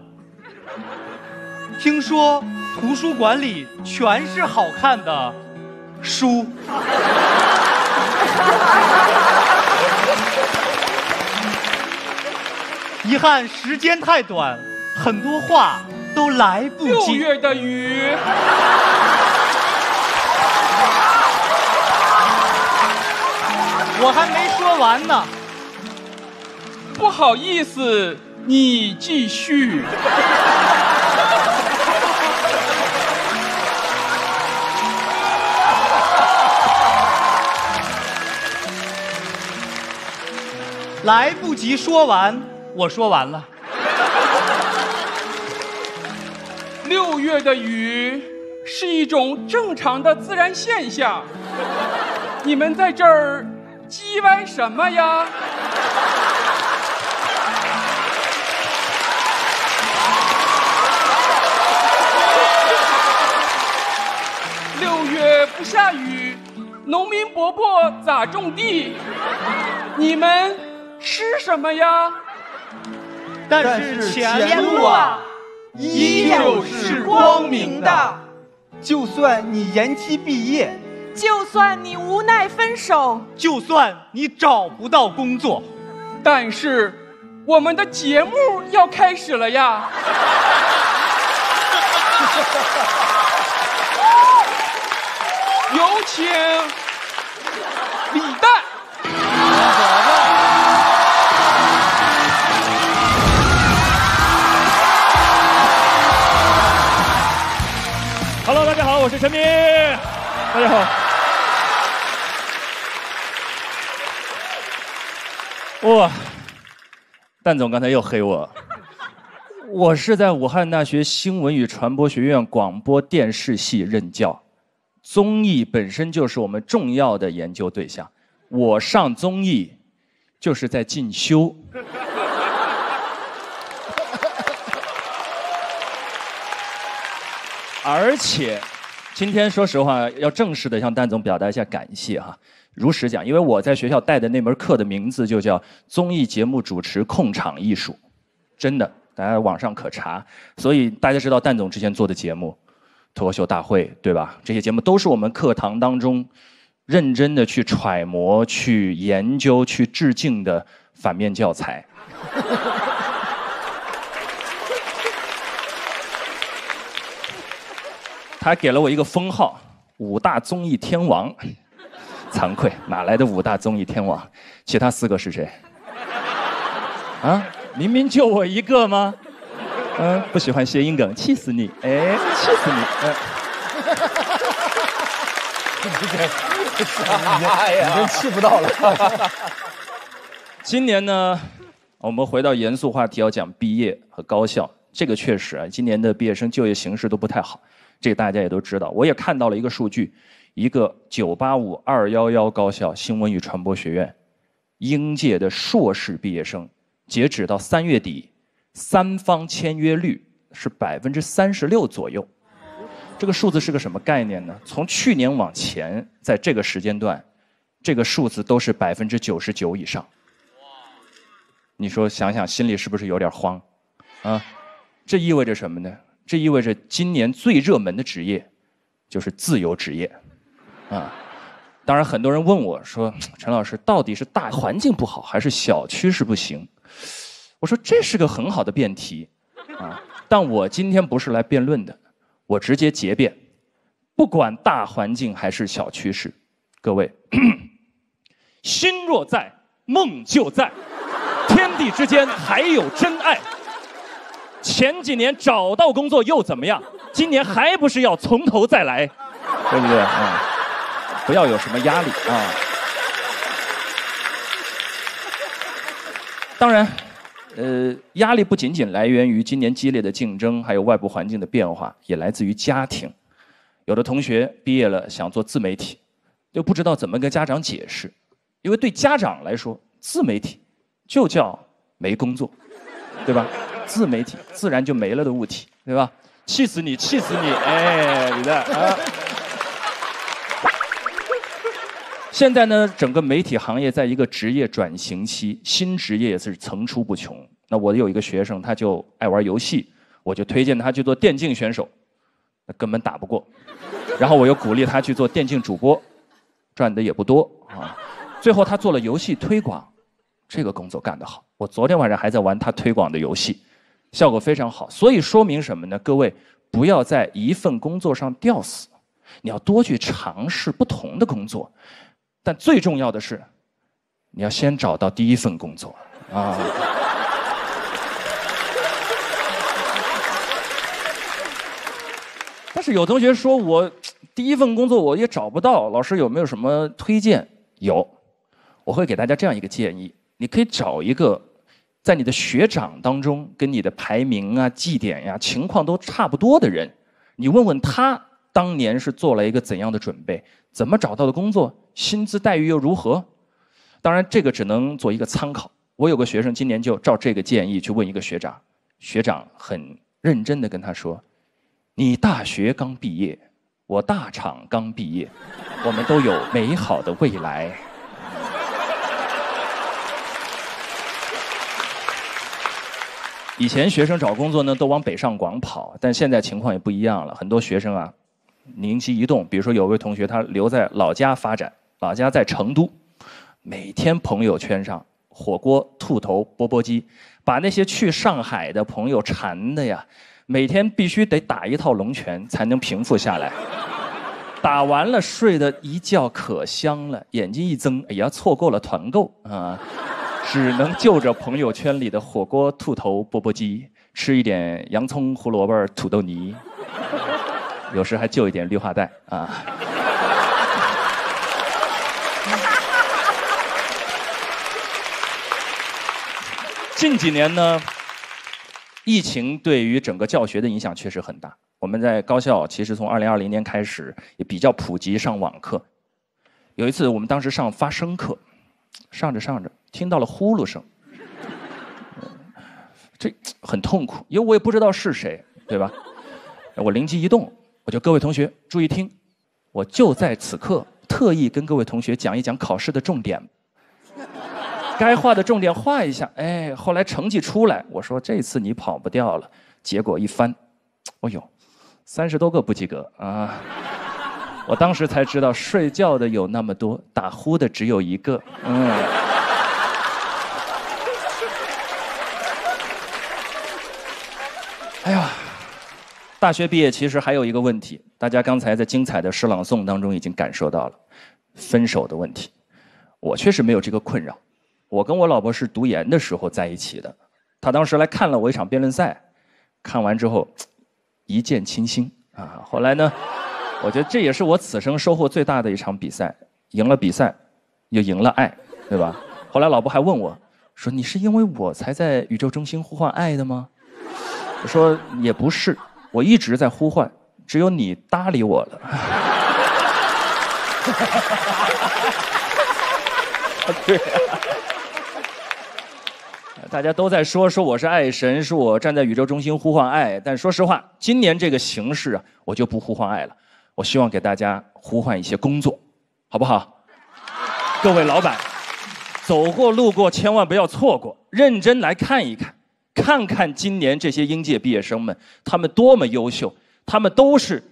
听说图书馆里全是好看的书。遗憾，时间太短，很多话都来不及。六月的雨。我还没说。完呢。不好意思，你继续。来不及说完，我说完了。六月的雨是一种正常的自然现象，你们在这儿叽歪什么呀？六月不下雨，农民伯伯咋种地？你们吃什么呀？但是前路啊，依旧是光明的。就算你延期毕业，就算你无奈分手，就算你找不到工作，但是我们的节目要开始了呀！有请李诞。Hello，大家好，我是陈明。大家好。哇，蛋总刚才又黑我。我是在武汉大学新闻与传播学院广播电视系任教，综艺本身就是我们重要的研究对象。我上综艺就是在进修。而且，今天说实话，要正式的向蛋总表达一下感谢哈。如实讲，因为我在学校带的那门课的名字就叫综艺节目主持控场艺术，真的，大家网上可查。所以大家知道蛋总之前做的节目，脱口秀大会，对吧？这些节目都是我们课堂当中认真的去揣摩、去研究、去致敬的反面教材。他给了我一个封号“五大综艺天王”，惭愧，哪来的五大综艺天王？其他四个是谁？啊，明明就我一个吗？嗯，不喜欢谐音梗，气死你！哎，气死你！嗯。哎呀，已经气不到了。今年呢，我们回到严肃话题，要讲毕业和高校。这个确实啊，今年的毕业生就业形势都不太好。这个大家也都知道，我也看到了一个数据，一个985、211高校新闻与传播学院应届的硕士毕业生，截止到三月底，三方签约率是百分之三十六左右。这个数字是个什么概念呢？从去年往前，在这个时间段，这个数字都是百分之九十九以上。你说想想，心里是不是有点慌？啊，这意味着什么呢？这意味着今年最热门的职业就是自由职业，啊，当然很多人问我说：“ 陈老师，到底是大环境不好，还是小趋势不行？”我说这是个很好的辩题，啊，但我今天不是来辩论的，我直接结辩，不管大环境还是小趋势，各位，心若在，梦就在，天地之间还有真爱。前几年找到工作又怎么样？今年还不是要从头再来，对不对啊？不要有什么压力啊。当然，呃，压力不仅仅来源于今年激烈的竞争，还有外部环境的变化，也来自于家庭。有的同学毕业了想做自媒体，又不知道怎么跟家长解释，因为对家长来说，自媒体就叫没工作，对吧？自媒体自然就没了的物体，对吧？气死你，气死你！哎，李诞啊！现在呢，整个媒体行业在一个职业转型期，新职业也是层出不穷。那我有一个学生，他就爱玩游戏，我就推荐他去做电竞选手，那根本打不过。然后我又鼓励他去做电竞主播，赚的也不多啊。最后他做了游戏推广，这个工作干得好。我昨天晚上还在玩他推广的游戏。效果非常好，所以说明什么呢？各位不要在一份工作上吊死，你要多去尝试不同的工作。但最重要的是，你要先找到第一份工作啊。但是有同学说我第一份工作我也找不到，老师有没有什么推荐？有，我会给大家这样一个建议：你可以找一个在你的学长当中跟你的排名啊、绩点呀、情况都差不多的人，你问问他当年是做了一个怎样的准备，怎么找到的工作，薪资待遇又如何？当然，这个只能做一个参考。我有个学生今年就照这个建议去问一个学长，学长很认真的跟他说。你大学刚毕业，我大厂刚毕业，我们都有美好的未来。以前学生找工作呢，都往北上广跑，但现在情况也不一样了。很多学生啊，灵机一动，比如说有位同学他留在老家发展，老家在成都，每天朋友圈上火锅、兔头、钵钵鸡，把那些去上海的朋友馋的呀。每天必须得打一套龙拳才能平复下来，打完了睡得一觉可香了，眼睛一睁，哎呀，错过了团购啊，只能就着朋友圈里的火锅、兔头、钵钵鸡，吃一点洋葱、胡萝卜、土豆泥，有时还就一点绿化带啊。近几年呢？疫情对于整个教学的影响确实很大。我们在高校其实从二零二零年开始也比较普及上网课。有一次我们当时上发声课，上着上着听到了呼噜声，这很痛苦，因为我也不知道是谁，对吧？我灵机一动，我就各位同学注意听，我就在此刻特意跟各位同学讲一讲考试的重点。该画的重点画一下，哎，后来成绩出来，我说这次你跑不掉了。结果一翻，哦呦，三十多个不及格啊！我当时才知道，睡觉的有那么多，打呼的只有一个。嗯。大学毕业其实还有一个问题，大家刚才在精彩的诗朗诵当中已经感受到了，分手的问题。我确实没有这个困扰。我跟我老婆是读研的时候在一起的，她当时来看了我一场辩论赛，看完之后一见倾心啊。后来呢，我觉得这也是我此生收获最大的一场比赛，赢了比赛，又赢了爱，对吧？后来老婆还问我，说你是因为我才在宇宙中心呼唤爱的吗？我说也不是，我一直在呼唤，只有你搭理我了。对。大家都在说说我是爱神，说我站在宇宙中心呼唤爱。但说实话，今年这个形式啊，我就不呼唤爱了。我希望给大家呼唤一些工作，好不好？各位老板，走过路过千万不要错过，认真来看一看，看看今年这些应届毕业生们，他们多么优秀，他们都是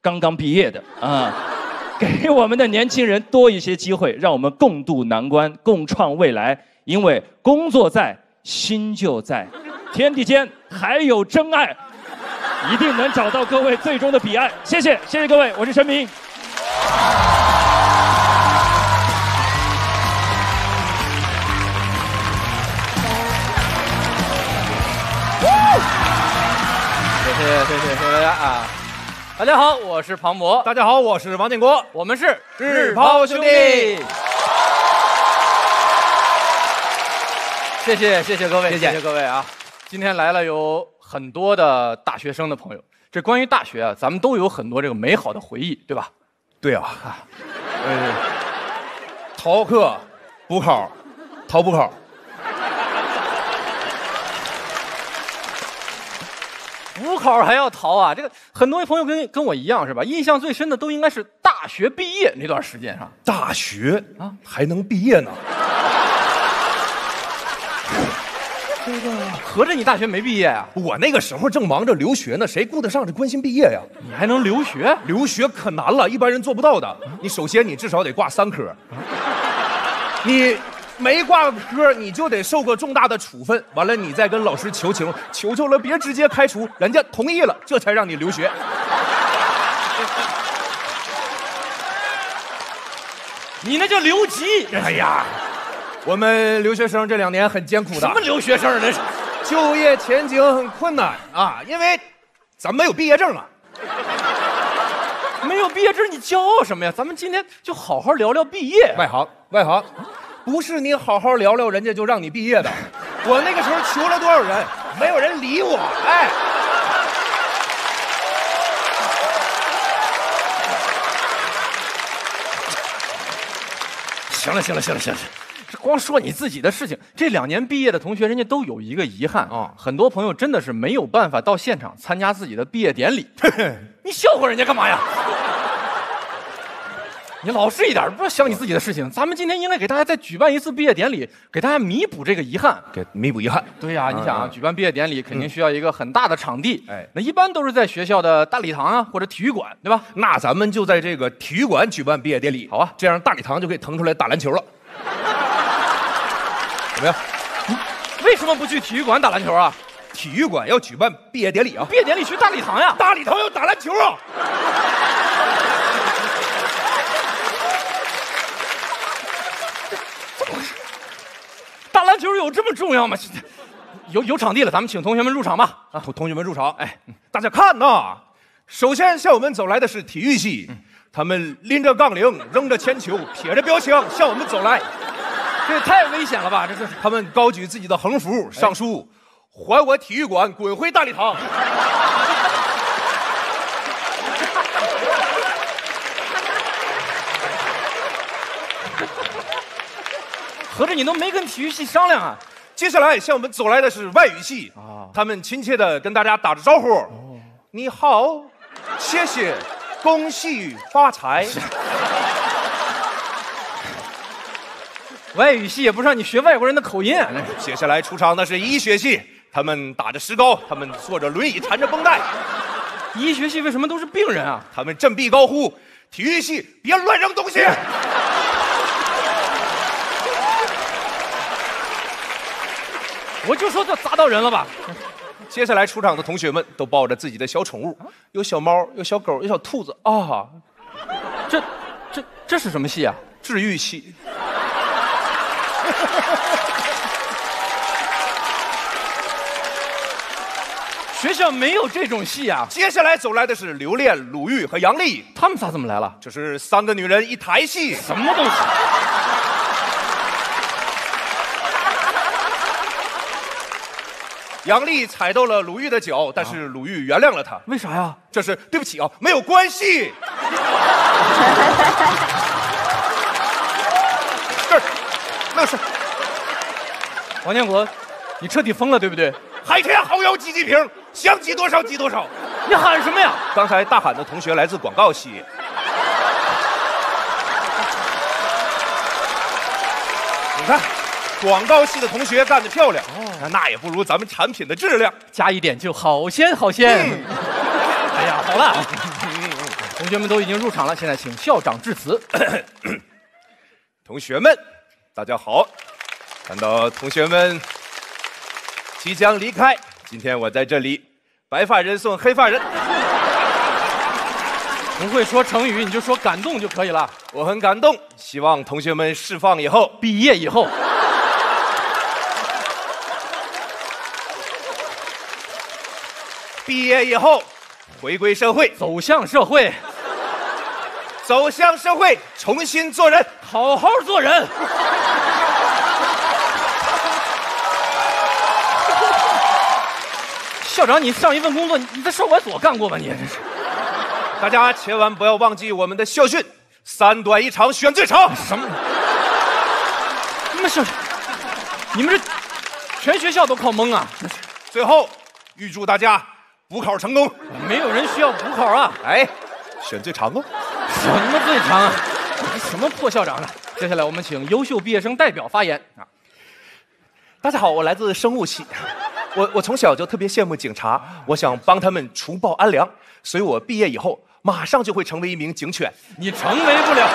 刚刚毕业的啊！给我们的年轻人多一些机会，让我们共度难关，共创未来。因为工作在。心就在天地间，还有真爱，一定能找到各位最终的彼岸。谢谢，谢谢各位，我是陈明。谢谢谢谢谢谢大家啊！大家好，我是庞博。大家好，我是王建国。我们是日抛兄弟。谢谢谢谢各位，谢谢各位啊！今天来了有很多的大学生的朋友，这关于大学啊，咱们都有很多这个美好的回忆，对吧？对啊，呃，逃课补考，逃补考，补考还要逃啊！这个很多朋友跟跟我一样是吧？印象最深的都应该是大学毕业那段时间上。大学啊，还能毕业呢？这 个合着你大学没毕业啊？我那个时候正忙着留学呢，谁顾得上这关心毕业呀？你还能留学？留学可难了，一般人做不到的。你首先你至少得挂三科，你没挂科，你就得受个重大的处分。完了，你再跟老师求情，求求了别直接开除，人家同意了，这才让你留学。你那叫留级。哎呀。我们留学生这两年很艰苦的。什么留学生那？是就业前景很困难啊，因为咱没有毕业证啊。没有毕业证，你骄傲什么呀？咱们今天就好好聊聊毕业。外行，外行，不是你好好聊聊，人家就让你毕业的。我那个时候求了多少人，没有人理我。哎，行了，行了，行了，行了，这光说你自己的事情。这两年毕业的同学，人家都有一个遗憾啊，很多朋友真的是没有办法到现场参加自己的毕业典礼。你笑话人家干嘛呀？你老实一点，不要想你自己的事情。咱们今天应该给大家再举办一次毕业典礼，给大家弥补这个遗憾。给弥补遗憾。对呀、你想啊，嗯举办毕业典礼肯定需要一个很大的场地，哎那一般都是在学校的大礼堂啊，或者体育馆，对吧？那咱们就在这个体育馆举办毕业典礼，好啊，这样大礼堂就可以腾出来打篮球了。怎么样？为什么不去体育馆打篮球啊？体育馆要举办毕业典礼啊！毕业典礼去大礼堂呀！大礼堂要打篮球啊！打篮球有这么重要吗？有有场地了，咱们请同学们入场吧。啊，同同学们入场。哎，大家看呐，首先向我们走来的是体育系，他们拎着杠铃，扔着铅球，撇着标枪向我们走来。这也太危险了吧！这是他们高举自己的横幅，上书“还我体育馆，滚回大礼堂”。合着你都没跟体育系商量啊？接下来向我们走来的是外语系啊，他们亲切的跟大家打着招呼：“你好，谢谢，恭喜发财。外语系也不让你学外国人的口音啊！”接下来出场的是医学系，他们打着石膏，他们坐着轮椅，缠着绷带。医学系为什么都是病人啊？他们振臂高呼：“体育系别乱扔东西！”我就说这砸到人了吧！接下来出场的同学们都抱着自己的小宠物，有小猫，有小狗，有小兔子啊！这、这、这是什么戏啊？治愈系。学校没有这种戏啊！接下来走来的是刘恋、鲁豫和杨丽，他们仨怎么来了？这是三个女人一台戏，什么东西？杨丽踩到了鲁豫的脚，但是鲁豫原谅了他。为啥呀？这是对不起啊，没有关系。这儿，那是王建国，你彻底疯了，对不对？海天蚝油几几瓶，想挤多少挤多少。你喊什么呀？刚才大喊的同学来自广告系。你看，广告系的同学干得漂亮，哦、那也不如咱们产品的质量。加一点就好鲜好鲜。嗯、哎呀，好了，同学们都已经入场了，现在请校长致辞。同学们，大家好！看到同学们即将离开，今天我在这里，白发人送黑发人。不会说成语，你就说感动就可以了。我很感动，希望同学们释放以后，毕业以后，毕业以后，回归社会，走向社会，走向社会，重新做人，好好做人。校长，你上一份工作，你在少管所干过吧？你这是。大家千万不要忘记我们的校训：三短一长选最长。什么？你们校，你们这全学校都靠蒙啊！最后，预祝大家补考成功。没有人需要补考啊！哎，选最长哦。什么最长啊？什么破校长呢？接下来我们请优秀毕业生代表发言啊！大家好，我来自生物系。我我从小就特别羡慕警察，我想帮他们除暴安良，所以我毕业以后马上就会成为一名警犬。你成为不了。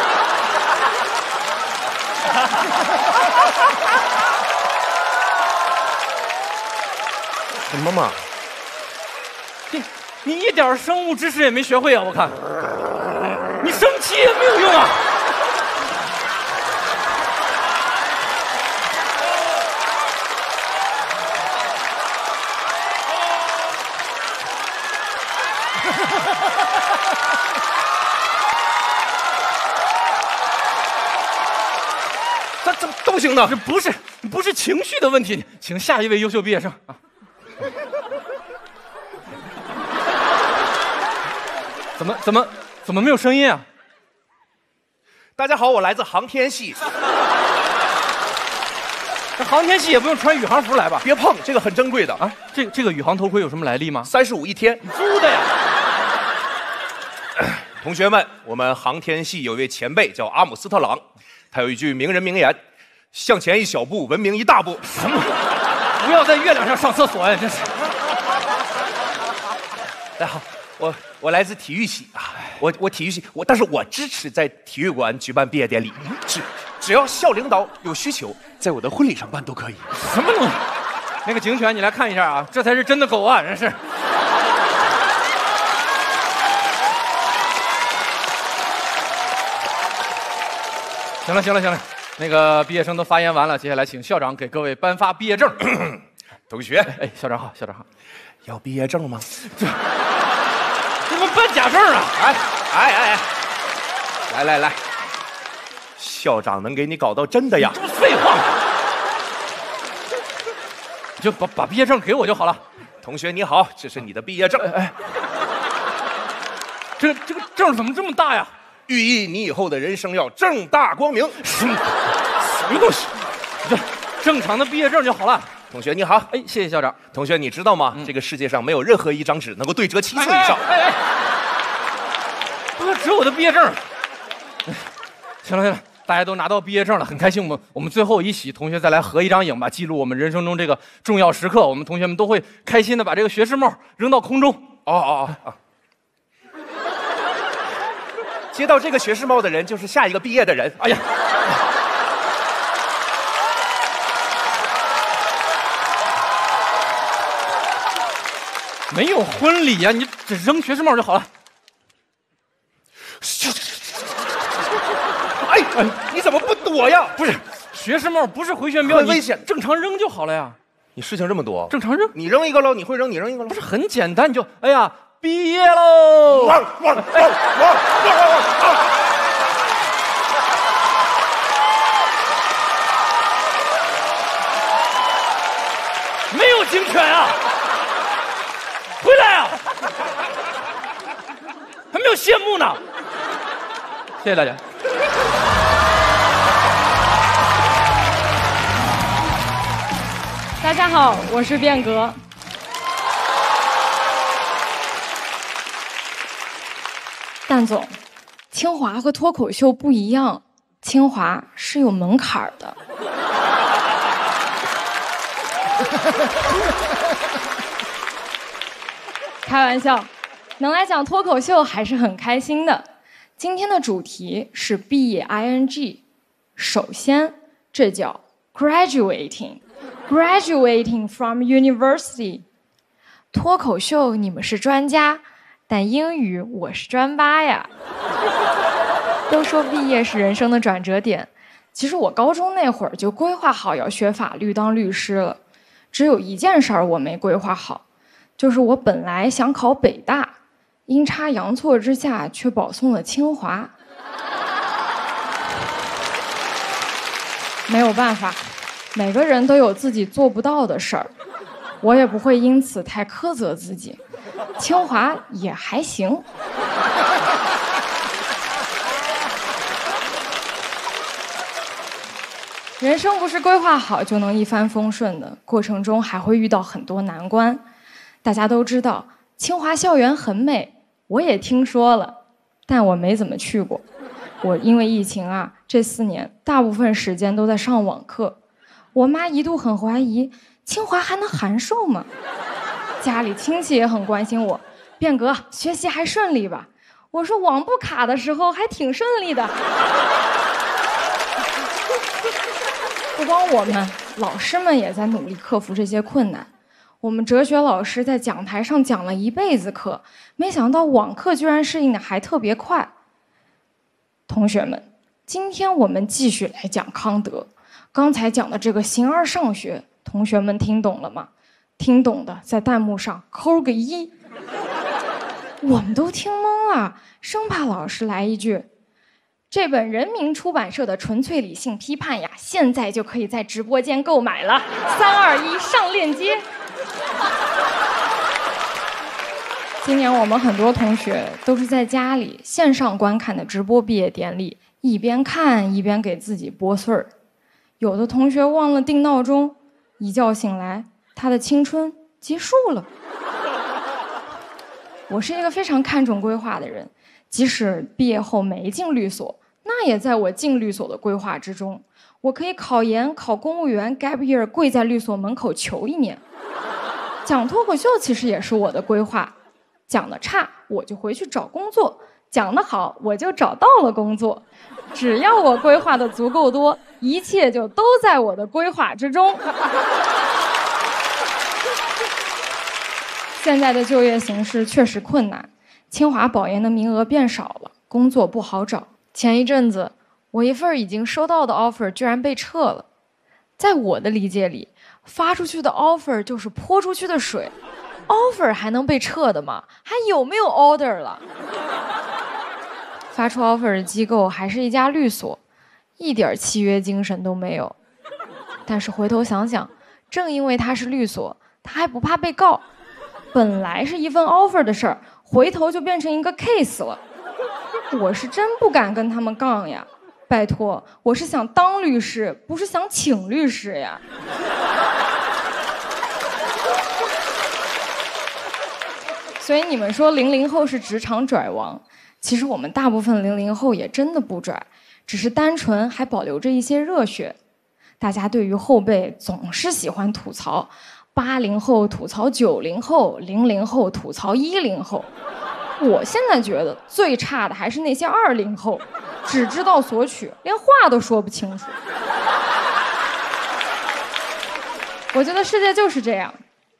什么嘛？你一点生物知识也没学会啊！我看，你生气也没有用啊！这这都行的，不是不是情绪的问题，请下一位优秀毕业生啊。怎么怎么怎么没有声音啊？大家好，我来自航天系。这航天系也不用穿宇航服来吧？别碰，这个很珍贵的啊。这这个宇航头盔有什么来历吗？三十五一天，租的呀。同学们，我们航天系有一位前辈叫阿姆斯特朗，他有一句名人名言：“向前一小步，文明一大步。”什么？不要在月亮上上厕所呀！真是。大 家好，我我来自体育系啊，我我体育系，我但是我支持在体育馆举办毕业典礼，只只要校领导有需求，在我的婚礼上办都可以。什么东西？那个警犬，你来看一下啊，这才是真的狗啊！真是。行了行了行了，那个毕业生都发言完了，接下来请校长给各位颁发毕业证。同学，哎，校长好，校长好，要毕业证吗？假证啊？哎哎哎哎，来来来，校长能给你搞到真的呀？这不废话吗？就把把毕业证给我就好了。同学你好，这是你的毕业证。哎，这这个证怎么这么大呀？寓意你以后的人生要正大光明。什么什么东西？这正常的毕业证就好了。同学你好，哎，谢谢校长。同学你知道吗？这个世界上没有任何一张纸能够对折七次以上。哎哎，不是只有我的毕业证。行了行了，大家都拿到毕业证了，很开心。我们我们最后一起同学再来合一张影吧，记录我们人生中这个重要时刻。我们同学们都会开心的把这个学士帽扔到空中。哦哦哦。接到这个学士帽的人就是下一个毕业的人。哎呀，没有婚礼呀、你只扔学士帽就好了。哎哎，你怎么不躲呀？不是，学士帽不是回旋镖，很危险正常扔就好了呀。你事情这么多，正常扔，你扔一个喽，你会扔，你扔一个喽不。是很简单，你就哎呀，毕业喽。汪汪汪汪汪汪！没有警犬啊！回来啊！还没有谢幕呢。谢谢大家。大家好，我是变革。蛋总，清华和脱口秀不一样，清华是有门槛的。开玩笑，能来讲脱口秀还是很开心的。今天的主题是毕业 ing。首先，这叫 graduating，graduating from university。脱口秀你们是专家，但英语我是专八呀。都说毕业是人生的转折点，其实我高中那会儿就规划好要学法律当律师了，只有一件事儿我没规划好，就是我本来想考北大，阴差阳错之下却保送了清华。没有办法，每个人都有自己做不到的事儿，我也不会因此太苛责自己。清华也还行。人生不是规划好就能一帆风顺的，过程中还会遇到很多难关。大家都知道，清华校园很美，我也听说了，但我没怎么去过。我因为疫情啊，这四年大部分时间都在上网课。我妈一度很怀疑，清华还能函授吗？家里亲戚也很关心我，变革学习还顺利吧？我说网不卡的时候还挺顺利的。不光我们，老师们也在努力克服这些困难。我们哲学老师在讲台上讲了一辈子课，没想到网课居然适应的还特别快。同学们，今天我们继续来讲康德。刚才讲的这个形而上学，同学们听懂了吗？听懂的在弹幕上扣个一。我们都听懵了，生怕老师来一句：“这本人民出版社的《纯粹理性批判》呀，现在就可以在直播间购买了。三二一，上链接。今年我们很多同学都是在家里线上观看的直播毕业典礼，一边看一边给自己拨穗儿。有的同学忘了定闹钟，一觉醒来，他的青春结束了。我是一个非常看重规划的人，即使毕业后没进律所，那也在我进律所的规划之中。我可以考研、考公务员，gap year 跪在律所门口求一年。讲脱口秀其实也是我的规划，讲的差我就回去找工作，讲的好我就找到了工作。只要我规划的足够多，一切就都在我的规划之中。现在的就业形势确实困难，清华保研的名额变少了，工作不好找。前一阵子，我一份已经收到的 offer 居然被撤了。在我的理解里，发出去的 offer 就是泼出去的水，offer 还能被撤的吗？还有没有 order 了？发出 offer 的机构还是一家律所，一点契约精神都没有。但是回头想想，正因为他是律所，他还不怕被告。本来是一份 offer 的事儿，回头就变成一个 case 了。我是真不敢跟他们杠呀！拜托，我是想当律师，不是想请律师呀。所以你们说零零后是职场拽王，其实我们大部分零零后也真的不拽，只是单纯还保留着一些热血。大家对于后辈总是喜欢吐槽。八零后吐槽九零后，零零后吐槽一零后。我现在觉得最差的还是那些二零后，只知道索取，连话都说不清楚。我觉得世界就是这样，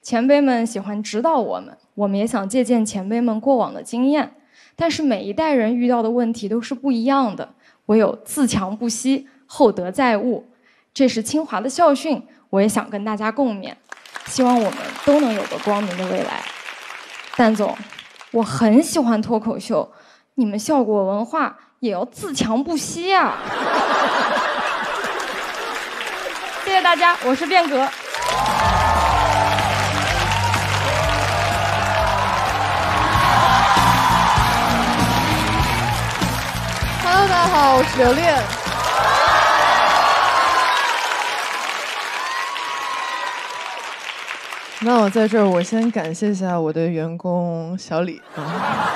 前辈们喜欢指导我们，我们也想借鉴前辈们过往的经验。但是每一代人遇到的问题都是不一样的，唯有自强不息，厚德载物，这是清华的校训，我也想跟大家共勉。希望我们都能有个光明的未来，蛋总，我很喜欢脱口秀，你们效果文化也要自强不息啊！谢谢大家，我是变革。大家好，我是刘恋。那我在这儿，我先感谢一下我的员工小李啊。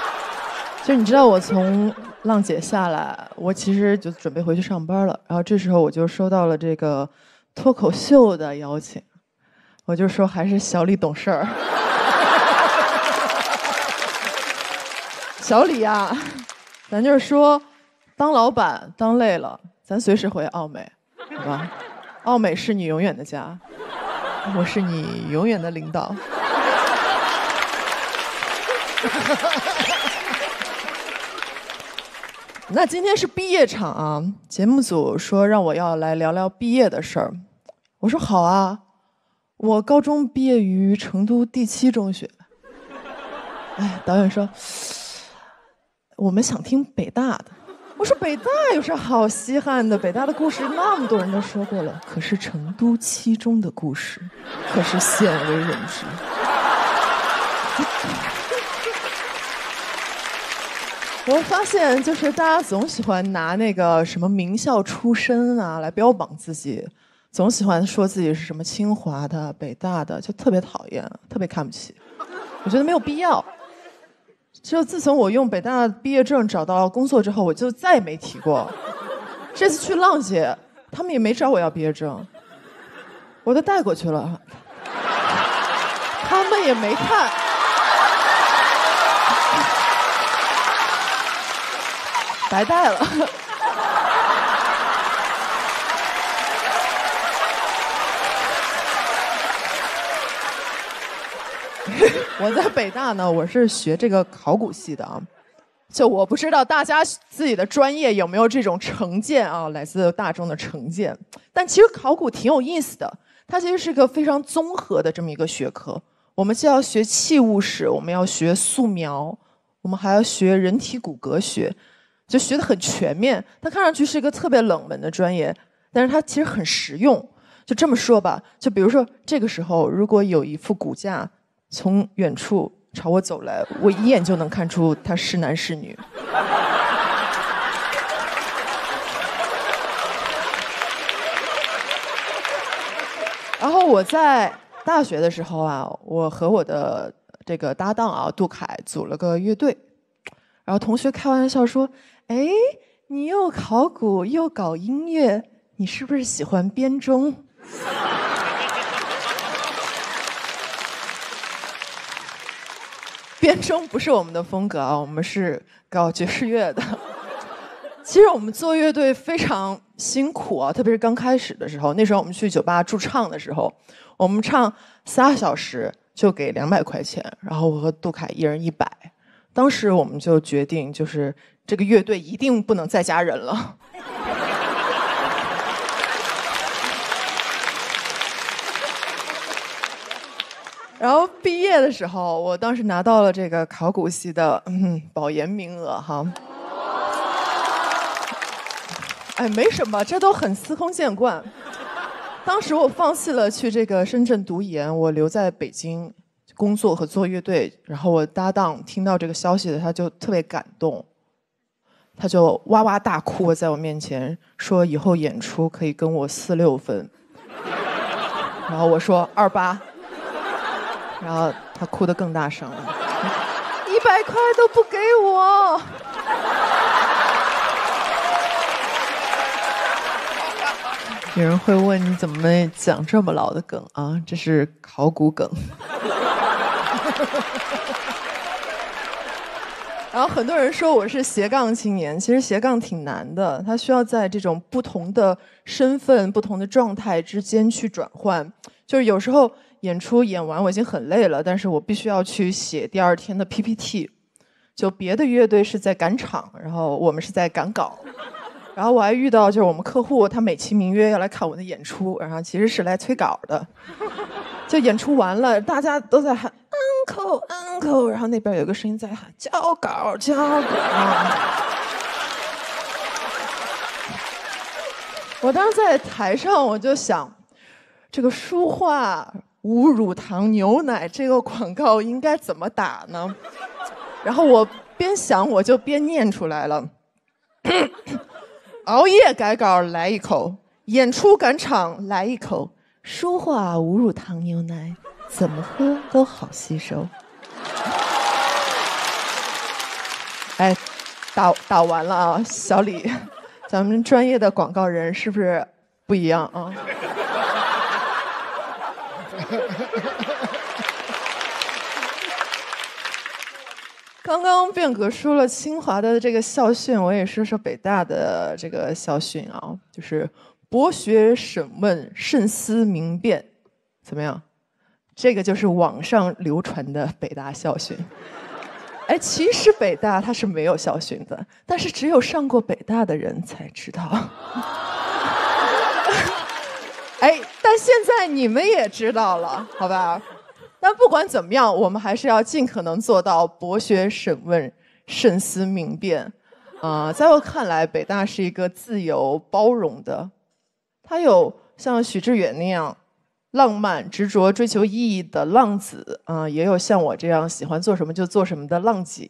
就你知道，我从浪姐下来，我其实就准备回去上班了。然后这时候我就收到了这个脱口秀的邀请，我就说还是小李懂事儿。小李呀，咱就是说，当老板当累了，咱随时回奥美，好吧？奥美是你永远的家。我是你永远的领导。那今天是毕业场啊，节目组说让我要来聊聊毕业的事儿，我说好啊，我高中毕业于成都第七中学。哎，导演说，我们想听北大的。我说北大有啥好稀罕的？北大的故事那么多人都说过了，可是成都七中的故事可是鲜为人知。我发现就是大家总喜欢拿那个什么名校出身啊来标榜自己，总喜欢说自己是什么清华的、北大的，就特别讨厌，特别看不起。我觉得没有必要。就自从我用北大毕业证找到工作之后，我就再也没提过。这次去浪姐，他们也没找我要毕业证，我都带过去了，他们也没看，白带了。我在北大呢，我是学这个考古系的啊。就我不知道大家自己的专业有没有这种成见啊，来自大众的成见。但其实考古挺有意思的，它其实是个非常综合的这么一个学科。我们既要学器物史，我们要学素描，我们还要学人体骨骼学。就学的很全面。它看上去是一个特别冷门的专业，但是它其实很实用。就这么说吧，就比如说这个时候，如果有一副骨架从远处朝我走来，我一眼就能看出他是男是女。然后我在大学的时候啊，我和我的这个搭档啊杜凯组了个乐队，然后同学开玩笑说：“哎，你又考古又搞音乐，你是不是喜欢编钟？” 编钟不是我们的风格啊，我们是搞爵士乐的。其实我们做乐队非常辛苦啊，特别是刚开始的时候。那时候我们去酒吧驻唱的时候，我们唱仨小时就给两百块钱，然后我和杜凯一人一百。当时我们就决定，就是这个乐队一定不能再加人了。然后毕业的时候，我当时拿到了这个考古系的嗯保研名额哈。哎，没什么，这都很司空见惯。当时我放弃了去这个深圳读研，我留在北京工作和做乐队。然后我搭档听到这个消息的，他就特别感动，他就哇哇大哭在我面前说：“以后演出可以跟我四六分。”然后我说二八，然后他哭得更大声了，一百块都不给我。有人会问你怎么讲这么老的梗啊？这是考古梗。然后很多人说我是斜杠青年，其实斜杠挺难的，它需要在这种不同的身份、不同的状态之间去转换。就是有时候演出演完我已经很累了，但是我必须要去写第二天的 PPT。就别的乐队是在赶场，然后我们是在赶稿。然后我还遇到就是我们客户，他美其名曰要来看我的演出，然后其实是来催稿的。就演出完了，大家都在喊 uncle uncle，然后那边有个声音在喊交稿交稿。我当时在台上，我就想，这个书画无乳糖牛奶这个广告应该怎么打呢？然后我边想，我就边念出来了。熬夜改稿来一口，演出赶场来一口，说话无乳糖牛奶，怎么喝都好吸收。哎，打打完了啊，小李，咱们专业的广告人是不是不一样啊？刚刚变革说了清华的这个校训，我也说说北大的这个校训啊，就是博学审问慎思明辨，怎么样？这个就是网上流传的北大校训。哎，其实北大它是没有校训的，但是只有上过北大的人才知道。哎，但现在你们也知道了，好吧？但不管怎么样，我们还是要尽可能做到博学审问、慎思明辨。啊，在我看来，北大是一个自由包容的，它有像许志远那样浪漫、执着、追求意义的浪子，啊，也有像我这样喜欢做什么就做什么的浪姐。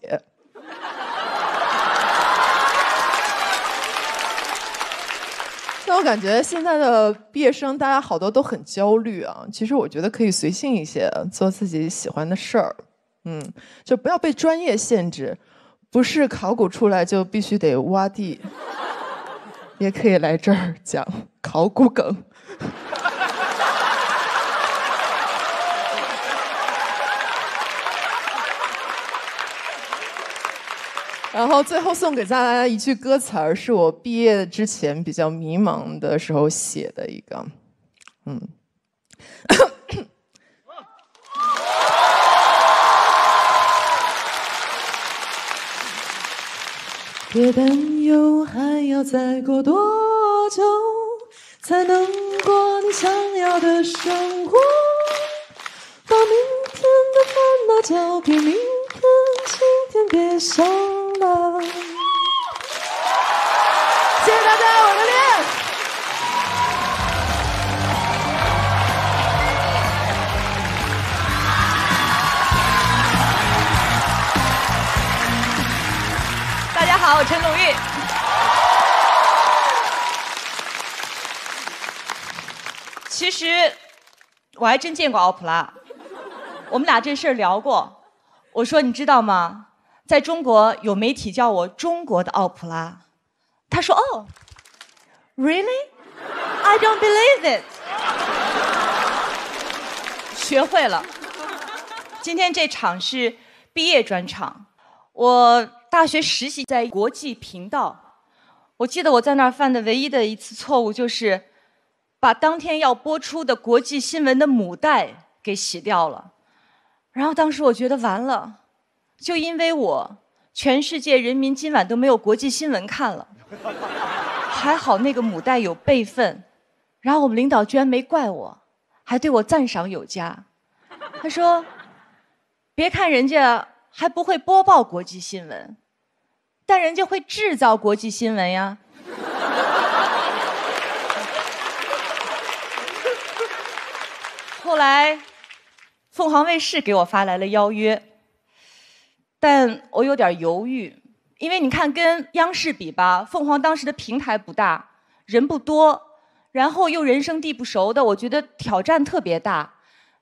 我感觉现在的毕业生，大家好多都很焦虑啊。其实我觉得可以随性一些，做自己喜欢的事儿，嗯，就不要被专业限制。不是考古出来就必须得挖地，也可以来这儿讲考古梗。然后最后送给大家一句歌词儿，是我毕业之前比较迷茫的时候写的一个，嗯。别担忧，还要再过多久才能过你想要的生活？把明天的烦恼交给明天，今天别想谢谢大家，我的脸。大家好，我陈鲁豫。其实我还真见过奥普拉，我们俩这事儿聊过。我说你知道吗？在中国有媒体叫我中国的奥普拉。他说哦，Really? I don't believe it。学会了。今天这场是毕业专场。我大学实习在国际频道，我记得我在那儿犯的唯一的一次错误就是，把当天要播出的国际新闻的母带给洗掉了。然后当时我觉得完了，就因为我，全世界人民今晚都没有国际新闻看了。还好那个母带有备份，然后我们领导居然没怪我，还对我赞赏有加。他说：“别看人家还不会播报国际新闻，但人家会制造国际新闻呀。”后来，凤凰卫视给我发来了邀约，但我有点犹豫，因为你看跟央视比吧，凤凰当时的平台不大，人不多，然后又人生地不熟的，我觉得挑战特别大。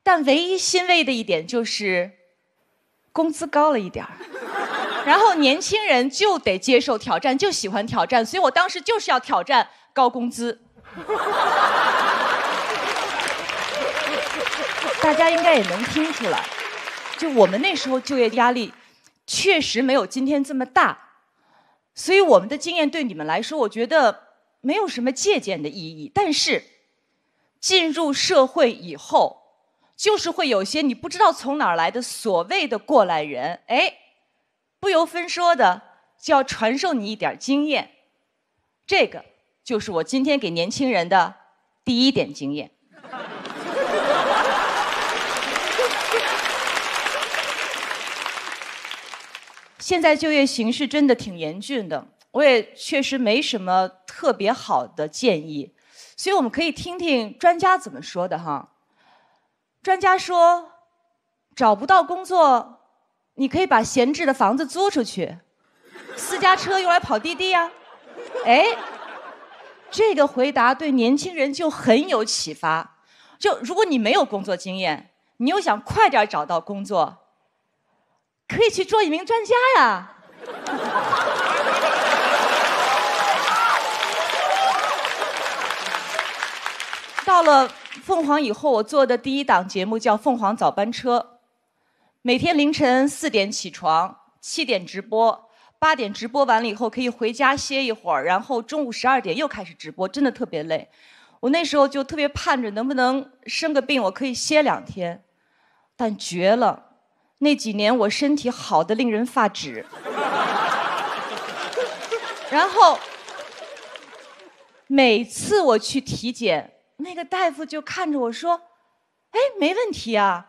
但唯一欣慰的一点就是，工资高了一点儿。然后年轻人就得接受挑战，就喜欢挑战，所以我当时就是要挑战高工资。大家应该也能听出来，就我们那时候就业压力确实没有今天这么大，所以我们的经验对你们来说，我觉得没有什么借鉴的意义。但是进入社会以后，就是会有些你不知道从哪儿来的所谓的过来人，哎，不由分说的就要传授你一点经验。这个就是我今天给年轻人的第一点经验。现在就业形势真的挺严峻的，我也确实没什么特别好的建议，所以我们可以听听专家怎么说的哈。专家说，找不到工作，你可以把闲置的房子租出去，私家车用来跑滴滴呀、哎，这个回答对年轻人就很有启发。就如果你没有工作经验，你又想快点找到工作，可以去做一名专家呀。到了凤凰以后，我做的第一档节目叫《凤凰早班车》，每天凌晨四点起床，七点直播，八点直播完了以后可以回家歇一会儿，然后中午十二点又开始直播，真的特别累。我那时候就特别盼着能不能生个病，我可以歇两天，但绝了。那几年我身体好的令人发指，然后每次我去体检，那个大夫就看着我说：“哎，没问题啊，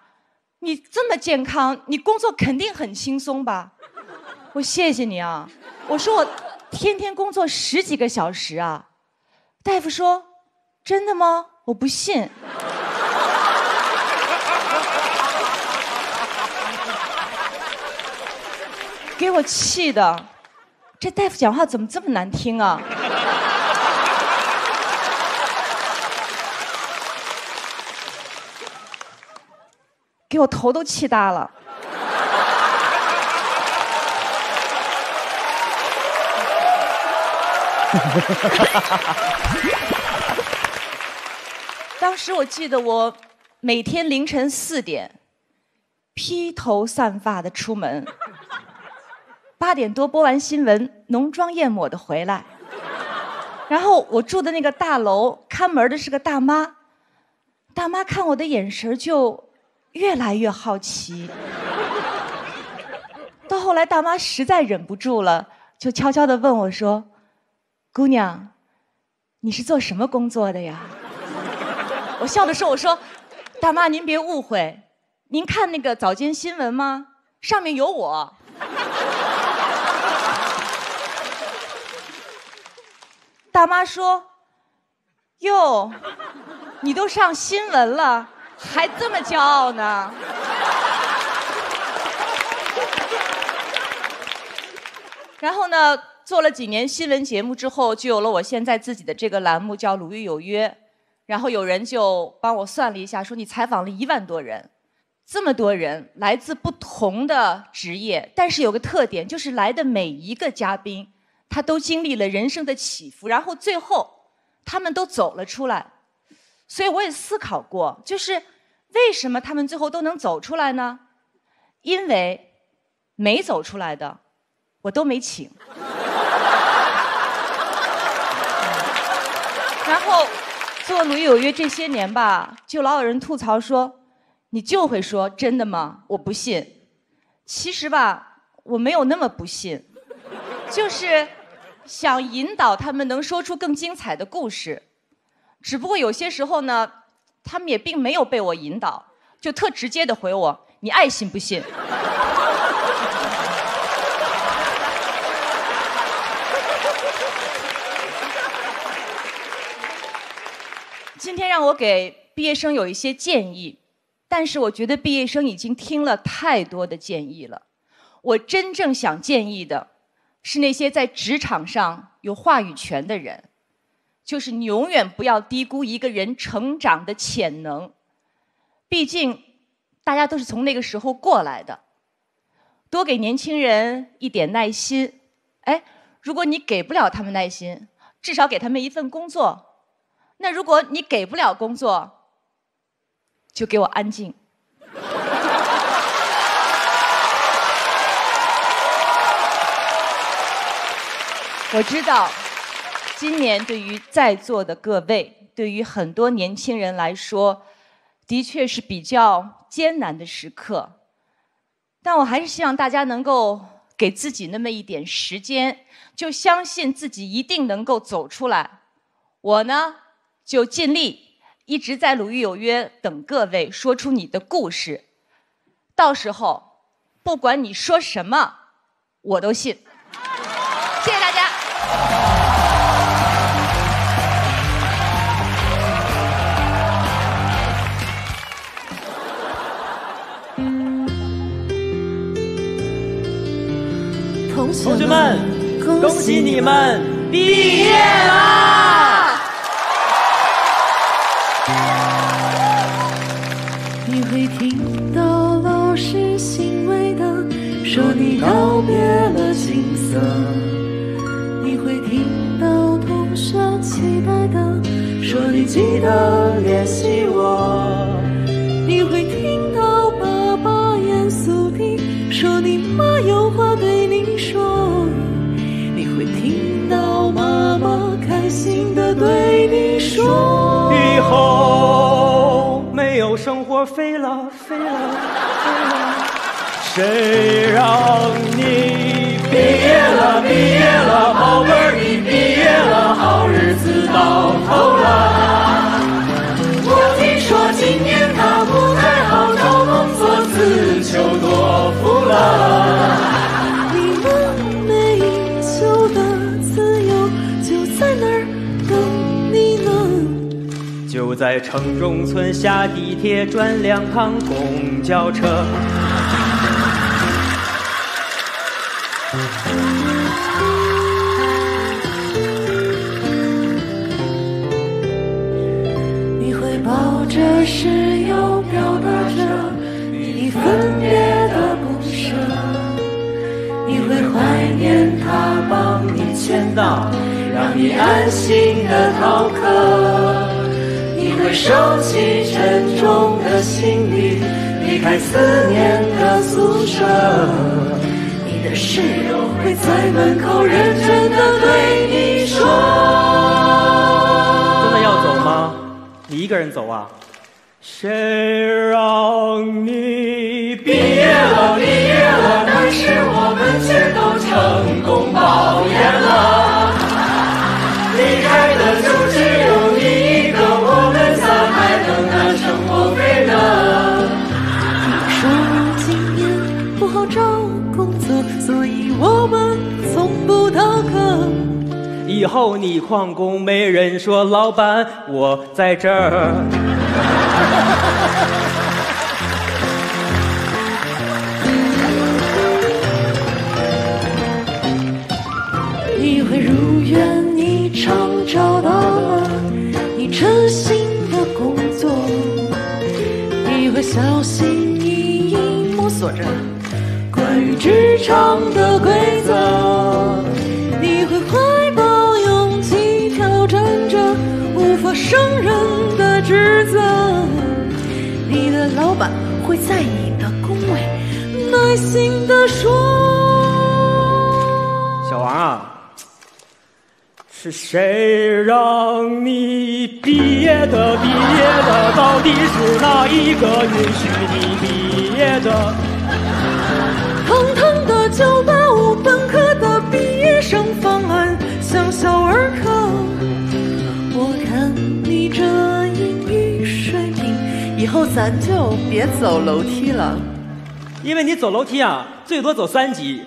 你这么健康，你工作肯定很轻松吧？”我谢谢你啊，我说我天天工作十几个小时啊。大夫说：“真的吗？我不信。”给我气的，这大夫讲话怎么这么难听啊？给我头都气大了。当时我记得我每天凌晨四点，披头散发的出门。八点多播完新闻，浓妆艳抹的回来，然后我住的那个大楼看门的是个大妈，大妈看我的眼神就越来越好奇，到后来大妈实在忍不住了，就悄悄的问我说：“姑娘，你是做什么工作的呀？”我笑着说：“我说，大妈您别误会，您看那个早间新闻吗？上面有我。”大妈说：“哟，你都上新闻了，还这么骄傲呢？”然后呢，做了几年新闻节目之后，就有了我现在自己的这个栏目，叫《鲁豫有约》。然后有人就帮我算了一下，说你采访了一万多人，这么多人来自不同的职业，但是有个特点，就是来的每一个嘉宾，他都经历了人生的起伏，然后最后他们都走了出来。所以我也思考过，就是为什么他们最后都能走出来呢？因为没走出来的，我都没请。然后。做《鲁豫有约》这些年吧，就老有人吐槽说：“你就会说真的吗？”我不信。其实吧，我没有那么不信，就是想引导他们能说出更精彩的故事。只不过有些时候呢，他们也并没有被我引导，就特直接的回我：“你爱信不信。”今天让我给毕业生有一些建议，但是我觉得毕业生已经听了太多的建议了。我真正想建议的，是那些在职场上有话语权的人，就是你永远不要低估一个人成长的潜能。毕竟，大家都是从那个时候过来的。多给年轻人一点耐心。哎，如果你给不了他们耐心，至少给他们一份工作。那如果你给不了工作，就给我安静。我知道，今年对于在座的各位，对于很多年轻人来说，的确是比较艰难的时刻。但我还是希望大家能够给自己那么一点时间，就相信自己一定能够走出来。我呢？就尽力一直在《鲁豫有约》等各位说出你的故事，到时候不管你说什么，我都信。同学们，恭喜你们毕业啦！你会听到老师欣慰的说你告别了青涩，你会听到同学期待的说你记得联系我，对你说，以后没有生活费了，费了，费了，谁让你毕业了，毕业了，宝贝儿，你毕业了，好日子到头了。我听说今年他不太好找工作，自求多福了。在城中村下地铁转两趟公交车。你会抱着室友，表达着你分别的不舍。你会怀念他帮你签到，让你安心的逃课。会收起沉重的行李，离开思念的宿舍。你的室友会在门口认真的对你说。真的要走吗？你一个人走啊？谁后你旷工，没人说老板我在这儿。你会如愿以偿找到了你真心的工作，你会小心翼翼摸索着关于职场的规则，无法胜任的职责，你的老板会在你的工位耐心的说。小王啊，是谁让你毕业的？毕业的到底是哪一个允许你毕业的？堂堂的九八五本科的毕业生方案，像小儿以后咱就别走楼梯了。因为你走楼梯啊，最多走三级，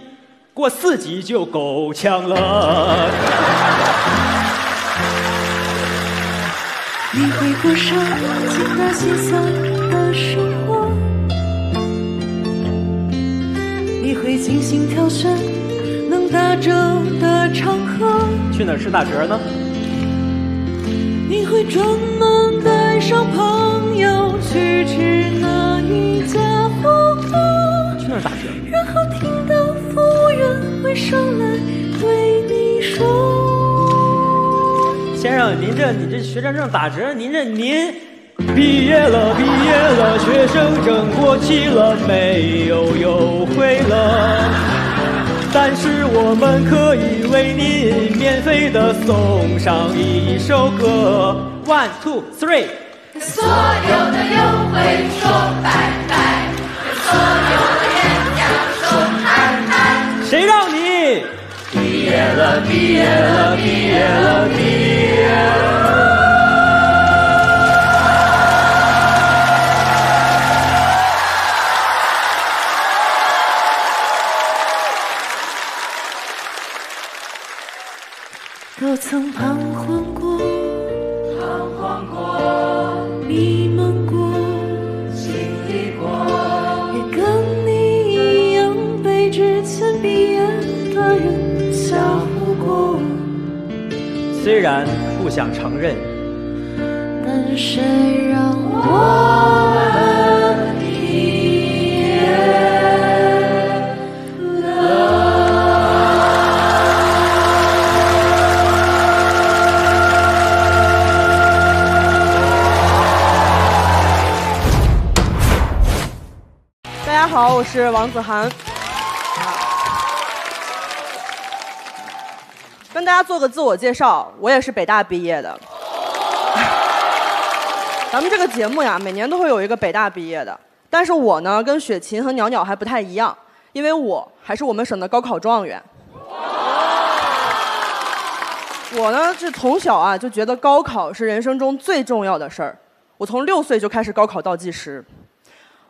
过四级就够呛了。你会过上精打细算的生活，你会精心挑选能打折的场合，去哪儿吃打折呢？你会专门带上朋友去吃那一家火锅，去那儿打折？然后听到服务员会上来对你说。先生，您这你这学生证打折，您这您毕业了，毕业了，学生证过期了，没有优惠了。但是我们可以为您免费的送上一首歌，One Two Three。所有的优惠说拜拜，所有的演讲说嗨嗨。谁让你毕业了，毕业了，毕业了，毕业了？曾彷徨过，彷徨过，迷茫过，经历过，也跟你一样被之前毕业的人吓唬过。虽然不想承认，但谁让我我是王子涵。跟大家做个自我介绍，我也是北大毕业的。咱们这个节目呀，每年都会有一个北大毕业的，但是我呢，跟雪琴和袅袅还不太一样，因为我还是我们省的高考状元。我呢是从小啊就觉得高考是人生中最重要的事儿，我从六岁就开始高考倒计时，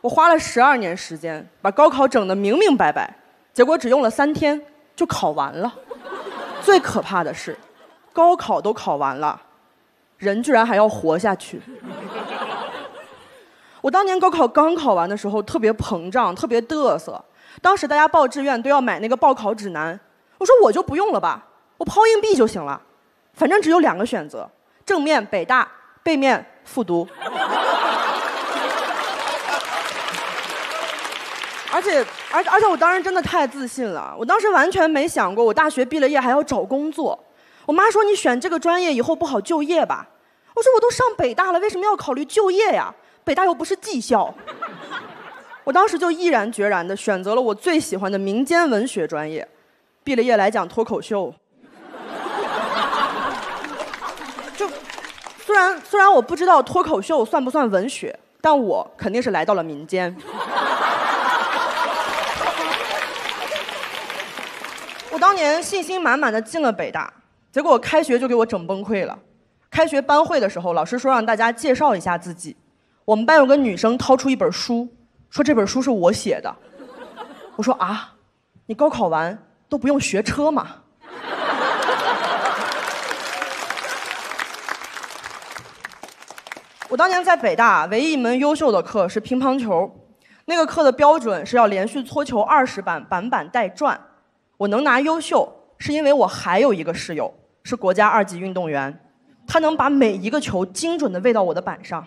我花了十二年时间把高考整得明明白白，结果只用了三天就考完了。最可怕的是，高考都考完了，人居然还要活下去。我当年高考刚考完的时候，特别膨胀，特别嘚瑟。当时大家报志愿都要买那个报考指南，我说我就不用了吧，我抛硬币就行了，反正只有两个选择：正面北大，背面复读。而且，而而且我当时真的太自信了，我当时完全没想过我大学毕了业还要找工作。我妈说你选这个专业以后不好就业吧，我说我都上北大了，为什么要考虑就业呀？北大又不是技校。我当时就毅然决然地选择了我最喜欢的民间文学专业，毕了业来讲脱口秀。就虽然虽然我不知道脱口秀算不算文学，但我肯定是来到了民间。当年信心满满的进了北大，结果开学就给我整崩溃了。开学班会的时候，老师说让大家介绍一下自己。我们班有个女生掏出一本书，说这本书是我写的。我说啊，你高考完都不用学车吗？我当年在北大唯一一门优秀的课是乒乓球，那个课的标准是要连续搓球二十板，板板带转。我能拿优秀，是因为我还有一个室友是国家二级运动员，他能把每一个球精准的喂到我的板上。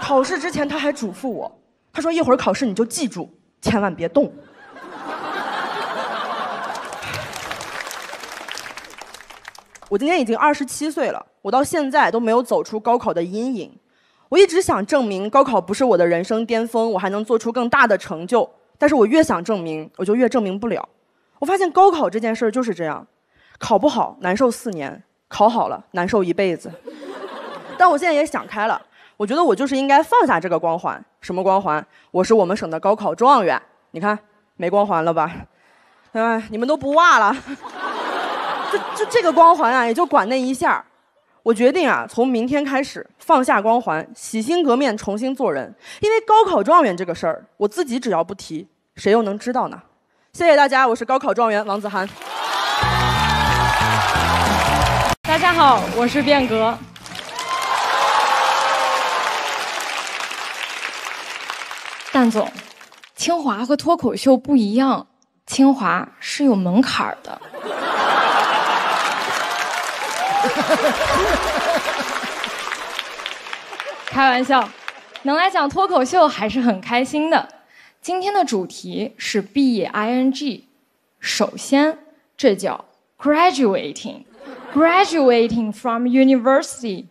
考试之前他还嘱咐我，他说一会儿考试你就记住，千万别动。我今年已经二十七岁了，我到现在都没有走出高考的阴影。我一直想证明高考不是我的人生巅峰，我还能做出更大的成就。但是我越想证明，我就越证明不了。我发现高考这件事儿就是这样，考不好难受四年，考好了难受一辈子。但我现在也想开了，我觉得我就是应该放下这个光环。什么光环？我是我们省的高考状元。你看没光环了吧？哎，你们都不哇了。就就这个光环啊，也就管那一下我决定啊，从明天开始放下光环，洗心革面，重新做人。因为高考状元这个事儿，我自己只要不提，谁又能知道呢？谢谢大家，我是高考状元王子涵。大家好，我是变革。蛋总，清华和脱口秀不一样，清华是有门槛儿的。开玩笑，能来讲脱口秀还是很开心的。今天的主题是毕业 ing。首先，这叫 graduating，graduating from university。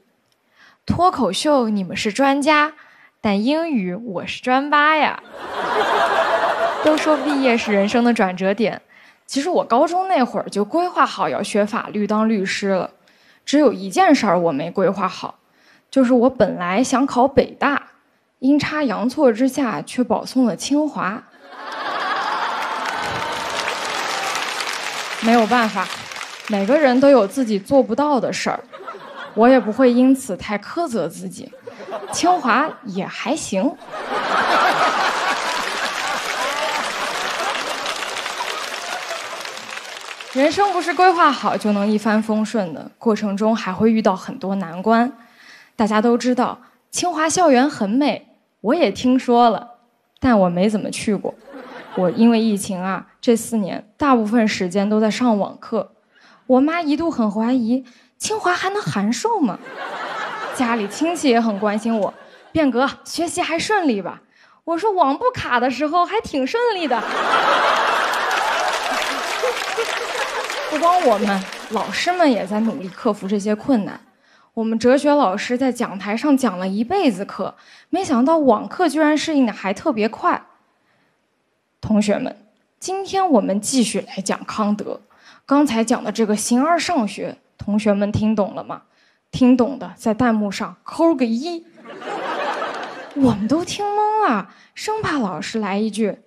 脱口秀你们是专家，但英语我是专八呀。都说毕业是人生的转折点，其实我高中那会儿就规划好要学法律当律师了。只有一件事儿我没规划好，就是我本来想考北大，阴差阳错之下却保送了清华。没有办法，每个人都有自己做不到的事儿，我也不会因此太苛责自己。清华也还行。人生不是规划好就能一帆风顺的，过程中还会遇到很多难关。大家都知道，清华校园很美，我也听说了，但我没怎么去过。我因为疫情啊，这四年大部分时间都在上网课。我妈一度很怀疑，清华还能函授吗？家里亲戚也很关心我，变革学习还顺利吧？我说网不卡的时候还挺顺利的。不光我们，老师们也在努力克服这些困难。我们哲学老师在讲台上讲了一辈子课，没想到网课居然适应的还特别快。同学们，今天我们继续来讲康德。刚才讲的这个形而上学，同学们听懂了吗？听懂的在弹幕上扣个一。我们都听懵了，生怕老师来一句。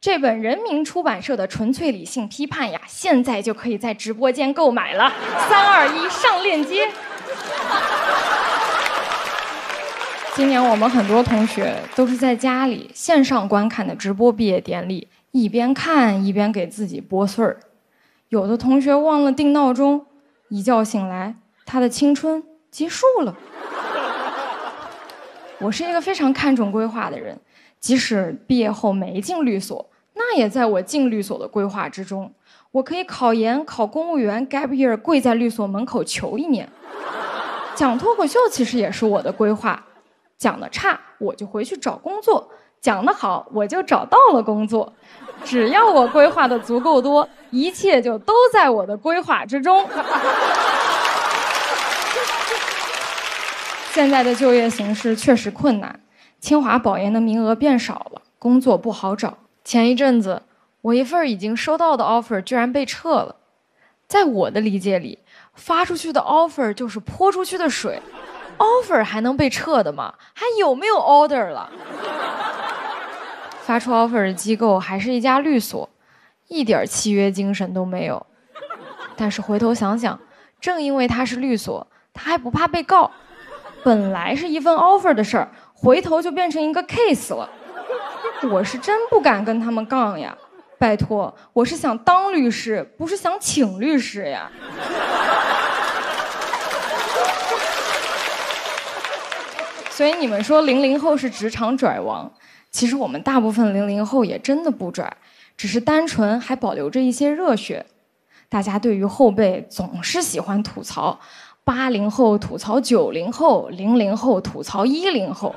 这本人民出版社的《纯粹理性批判》呀，现在就可以在直播间购买了。三二一，上链接。今年我们很多同学都是在家里线上观看的直播毕业典礼，一边看一边给自己拨穗儿。有的同学忘了定闹钟，一觉醒来，他的青春结束了。我是一个非常看重规划的人。即使毕业后没进律所，那也在我进律所的规划之中。我可以考研、考公务员，gap year 跪在律所门口求一年。讲脱口秀其实也是我的规划，讲的差我就回去找工作，讲的好我就找到了工作。只要我规划的足够多，一切就都在我的规划之中。现在的就业形势确实困难。清华保研的名额变少了，工作不好找。前一阵子，我一份已经收到的 offer 居然被撤了。在我的理解里，发出去的 offer 就是泼出去的水，offer 还能被撤的吗？还有没有 order 了？发出 offer 的机构还是一家律所，一点契约精神都没有。但是回头想想，正因为他是律所，他还不怕被告。本来是一份 offer 的事儿。回头就变成一个 case 了，我是真不敢跟他们杠呀！拜托，我是想当律师，不是想请律师呀。所以你们说零零后是职场拽王，其实我们大部分零零后也真的不拽，只是单纯还保留着一些热血。大家对于后辈总是喜欢吐槽，八零后吐槽九零后，零零后吐槽一零后。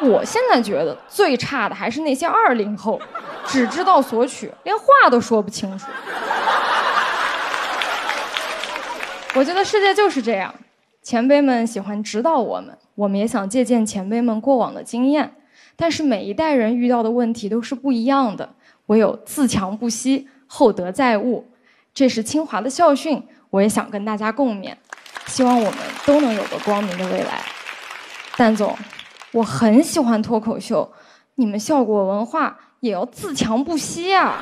我现在觉得最差的还是那些二零后，只知道索取，连话都说不清楚。我觉得世界就是这样，前辈们喜欢指导我们，我们也想借鉴前辈们过往的经验，但是每一代人遇到的问题都是不一样的，唯有自强不息，厚德载物，这是清华的校训，我也想跟大家共勉，希望我们都能有个光明的未来。蛋总，我很喜欢脱口秀，你们效果文化也要自强不息啊！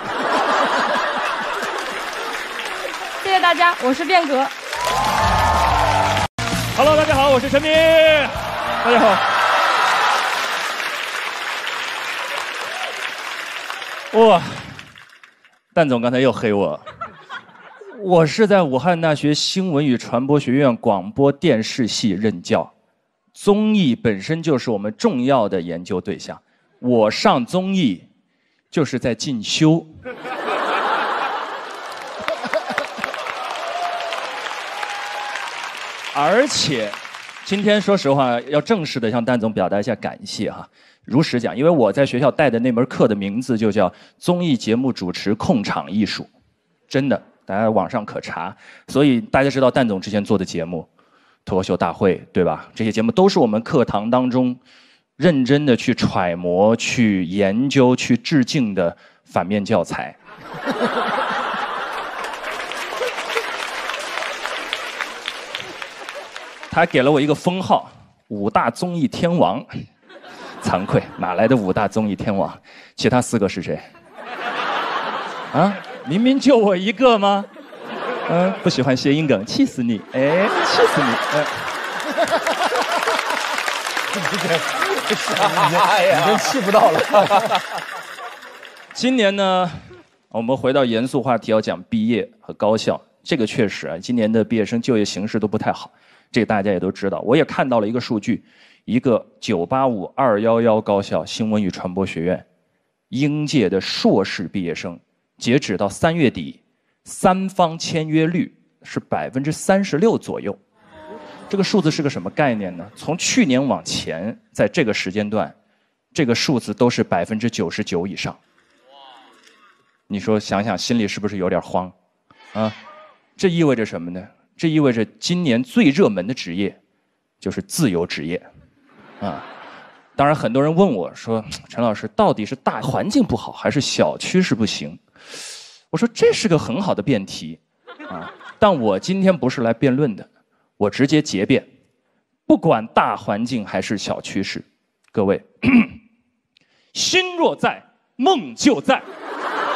谢谢大家，我是变革。Hello，大家好，我是陈明。大家好。哇，蛋总刚才又黑我。我是在武汉大学新闻与传播学院广播电视系任教，综艺本身就是我们重要的研究对象。我上综艺就是在进修。而且，今天说实话，要正式的向蛋总表达一下感谢哈。如实讲，因为我在学校带的那门课的名字就叫综艺节目主持控场艺术，真的，大家网上可查。所以大家知道蛋总之前做的节目，脱口秀大会，对吧？这些节目都是我们课堂当中认真的去揣摩、去研究、去致敬的反面教材。他给了我一个封号“五大综艺天王”，惭愧，哪来的五大综艺天王？其他四个是谁？啊，明明就我一个吗？嗯，不喜欢谐音梗，气死你！哎，气死你！哎，啥呀？已经气不到了。今年呢，我们回到严肃话题，要讲毕业和高校。这个确实啊，今年的毕业生就业形势都不太好。这个大家也都知道，我也看到了一个数据，一个985、211高校新闻与传播学院，应届的硕士毕业生，截止到三月底，三方签约率是百分之三十六左右。这个数字是个什么概念呢？从去年往前，在这个时间段，这个数字都是百分之九十九以上。你说想想，心里是不是有点慌？啊，这意味着什么呢？这意味着今年最热门的职业就是自由职业，啊，当然很多人问我说：“陈老师，到底是大环境不好，还是小趋势不行？”我说这是个很好的辩题，啊，但我今天不是来辩论的，我直接结辩，不管大环境还是小趋势，各位，心若在，梦就在，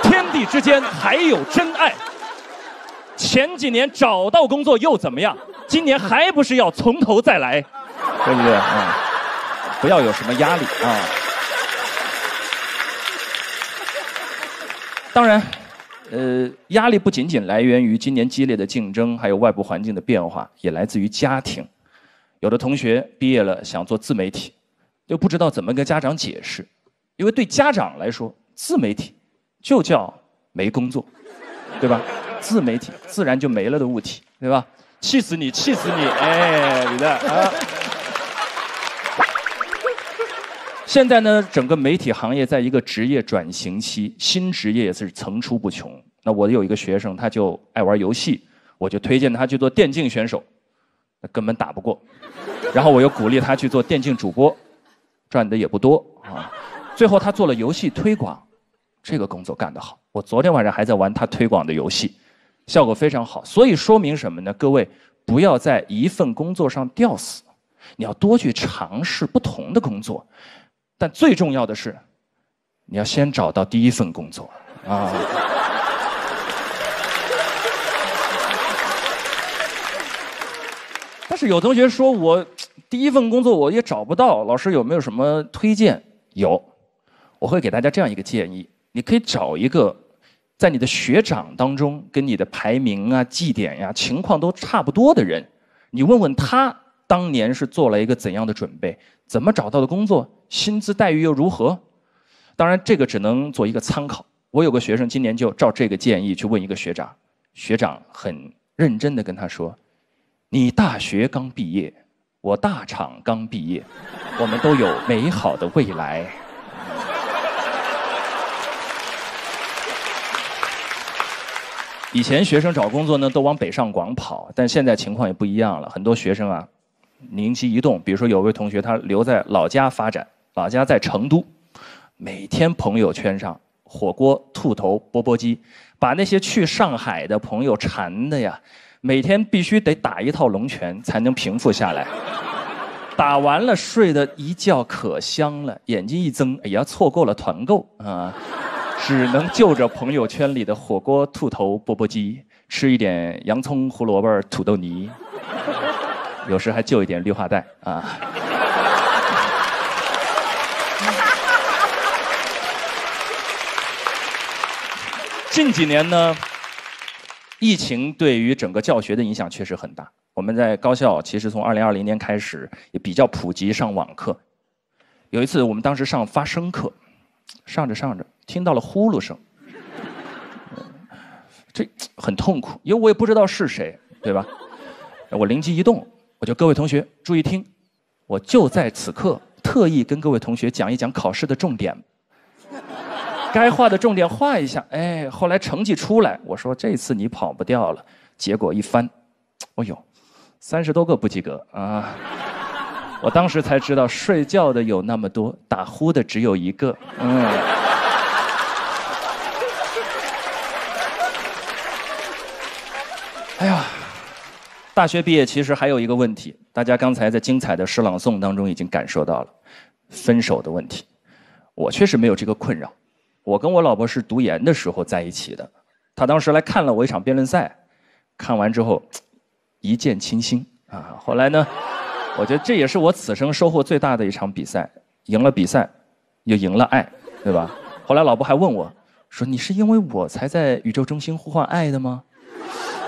天地之间还有真爱。前几年找到工作又怎么样？今年还不是要从头再来，对不对啊？不要有什么压力啊。当然，呃，压力不仅仅来源于今年激烈的竞争，还有外部环境的变化，也来自于家庭。有的同学毕业了想做自媒体，又不知道怎么跟家长解释，因为对家长来说，自媒体就叫没工作，对吧？自媒体自然就没了的物体，对吧？气死你，气死你！哎，李诞啊！现在呢，整个媒体行业在一个职业转型期，新职业也是层出不穷。那我有一个学生，他就爱玩游戏，我就推荐他去做电竞选手，那根本打不过。然后我又鼓励他去做电竞主播，赚的也不多啊。最后他做了游戏推广，这个工作干得好。我昨天晚上还在玩他推广的游戏。效果非常好，所以说明什么呢？各位不要在一份工作上吊死，你要多去尝试不同的工作，但最重要的是，你要先找到第一份工作啊。但是有同学说我第一份工作我也找不到，老师有没有什么推荐？有，我会给大家这样一个建议：你可以找一个。在你的学长当中，跟你的排名啊、绩点呀、情况都差不多的人，你问问他当年是做了一个怎样的准备？怎么找到的工作？薪资待遇又如何？当然，这个只能做一个参考。我有个学生今年就照这个建议去问一个学长，学长很认真的跟他说：“你大学刚毕业，我大厂刚毕业，我们都有美好的未来。”以前学生找工作呢，都往北上广跑，但现在情况也不一样了。很多学生啊，灵机一动，比如说有位同学他留在老家发展，老家在成都，每天朋友圈上火锅、兔头、钵钵鸡，把那些去上海的朋友馋的呀，每天必须得打一套龙拳才能平复下来。打完了睡得一觉可香了，眼睛一睁，哎呀，错过了团购啊！只能就着朋友圈里的火锅、兔头、钵钵鸡，吃一点洋葱、胡萝卜、土豆泥，有时还就一点绿化带啊。近几年呢，疫情对于整个教学的影响确实很大。我们在高校其实从二零二零年开始也比较普及上网课。有一次我们当时上发声课，上着上着。听到了呼噜声，这很痛苦，因为我也不知道是谁，对吧？我灵机一动，我就各位同学注意听，我就在此刻特意跟各位同学讲一讲考试的重点，该画的重点画一下。哎，后来成绩出来，我说这次你跑不掉了。结果一翻，哎呦，三十多个不及格啊！我当时才知道，睡觉的有那么多，打呼的只有一个。嗯。大学毕业其实还有一个问题，大家刚才在精彩的诗朗诵当中已经感受到了，分手的问题。我确实没有这个困扰，我跟我老婆是读研的时候在一起的，她当时来看了我一场辩论赛，看完之后一见倾心啊。后来呢，我觉得这也是我此生收获最大的一场比赛，赢了比赛，又赢了爱，对吧？后来老婆还问我，说你是因为我才在宇宙中心呼唤爱的吗？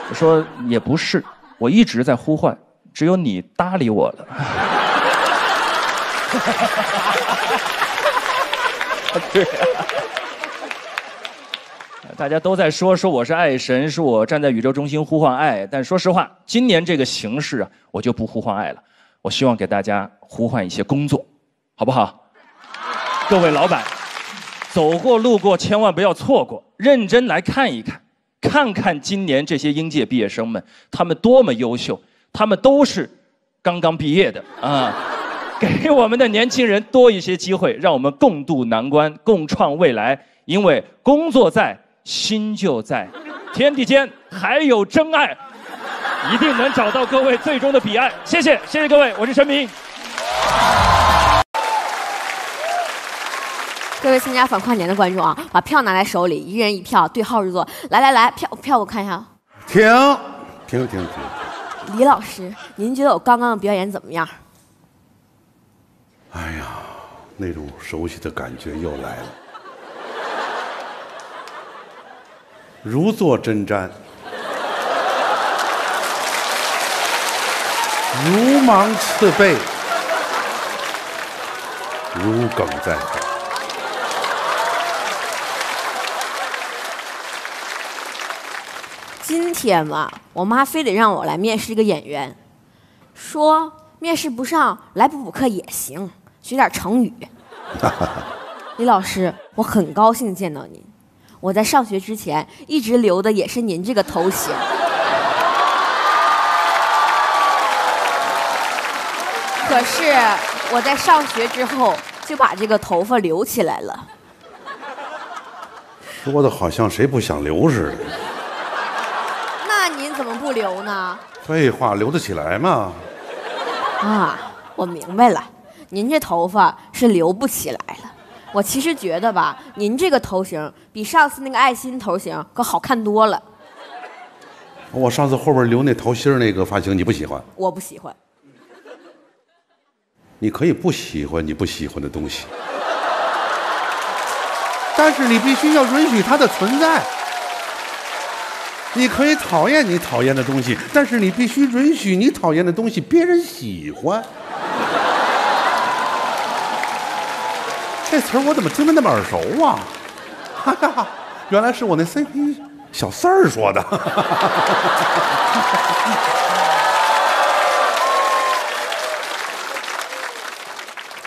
我说也不是，我一直在呼唤，只有你搭理我了。对，大家都在说说我是爱神，是我站在宇宙中心呼唤爱。但说实话，今年这个形势啊，我就不呼唤爱了。我希望给大家呼唤一些工作，好不好？各位老板，走过路过千万不要错过，认真来看一看。看看今年这些应届毕业生们，他们多么优秀，他们都是刚刚毕业的啊！给我们的年轻人多一些机会，让我们共度难关，共创未来。因为工作在，心就在，天地间还有真爱，一定能找到各位最终的彼岸。谢谢，谢谢各位，我是陈明。各位参加反跨年的观众啊，把票拿在手里，一人一票，对号入座。来来来，票票我看一下。停，停停停。李老师，您觉得我刚刚的表演怎么样？哎呀，那种熟悉的感觉又来了，如坐针毡，如芒刺背，如鲠在喉。今天嘛，我妈非得让我来面试一个演员，说面试不上来补补课也行，学点成语。李老师，我很高兴见到您。我在上学之前一直留的也是您这个头衔，可是我在上学之后就把这个头发留起来了。说的好像谁不想留似的。怎么不留呢？废话，留得起来吗？啊，我明白了，您这头发是留不起来了。我其实觉得吧，您这个头型比上次那个爱心头型可好看多了。我上次后边留那桃心那个发型，你不喜欢？我不喜欢。你可以不喜欢你不喜欢的东西，但是你必须要允许它的存在。你可以讨厌你讨厌的东西，但是你必须允许你讨厌的东西别人喜欢。这词儿我怎么听着那么耳熟啊？哈哈，原来是我那 CP 小四儿说的。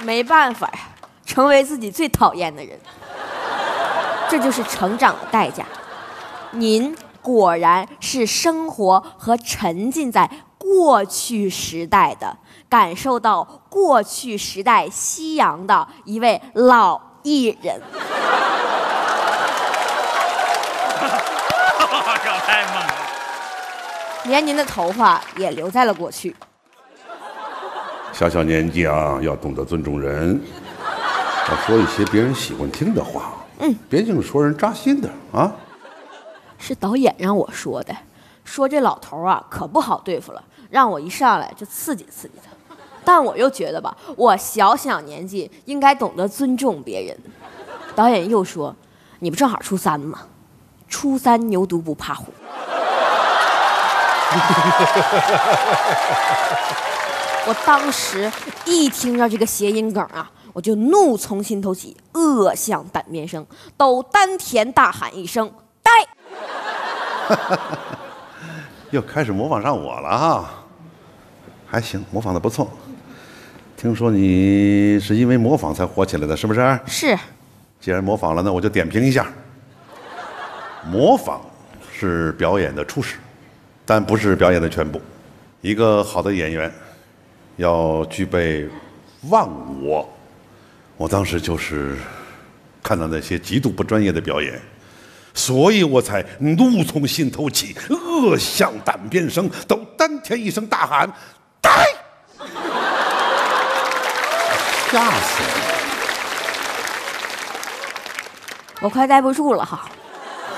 没办法呀，成为自己最讨厌的人，这就是成长的代价。您果然是生活和沉浸在过去时代的，感受到过去时代夕阳的一位老艺人。太猛了！连您的头发也留在了过去。小小年纪啊，要懂得尊重人，要说一些别人喜欢听的话，嗯，别净说人扎心的啊。是导演让我说的，说这老头啊可不好对付了，让我一上来就刺激刺激他。但我又觉得吧，我小小年纪应该懂得尊重别人。导演又说：“你不正好初三吗？初三牛犊不怕虎。” 我当时一听到这个谐音梗啊，我就怒从心头起，恶向胆边生，抖丹田大喊一声：“呆！” 又开始模仿上我了哈，还行，模仿的不错。听说你是因为模仿才火起来的，是不是？是。既然模仿了，那我就点评一下。模仿是表演的初始，但不是表演的全部。一个好的演员要具备忘我。我当时就是看到那些极度不专业的表演，所以我才怒从心头起，恶向胆边生，都丹田一声大喊：“呆！” 吓死我了！我快待不住了哈。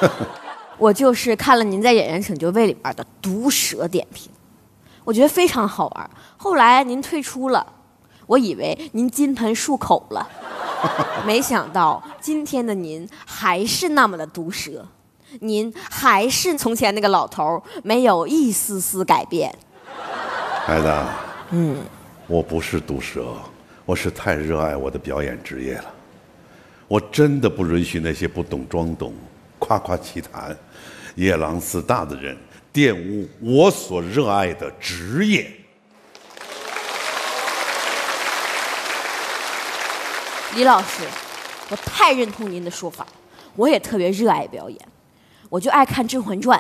我就是看了您在《演员请就位》里边的毒舌点评，我觉得非常好玩。后来您退出了，我以为您金盆漱口了，没想到今天的您还是那么的毒舌，您还是从前那个老头，没有一丝丝改变。孩子，嗯，我不是毒舌，我是太热爱我的表演职业了。我真的不允许那些不懂装懂、夸夸其谈、夜郎自大的人玷污我所热爱的职业。李老师，我太认同您的说法，我也特别热爱表演，我就爱看《甄嬛传》，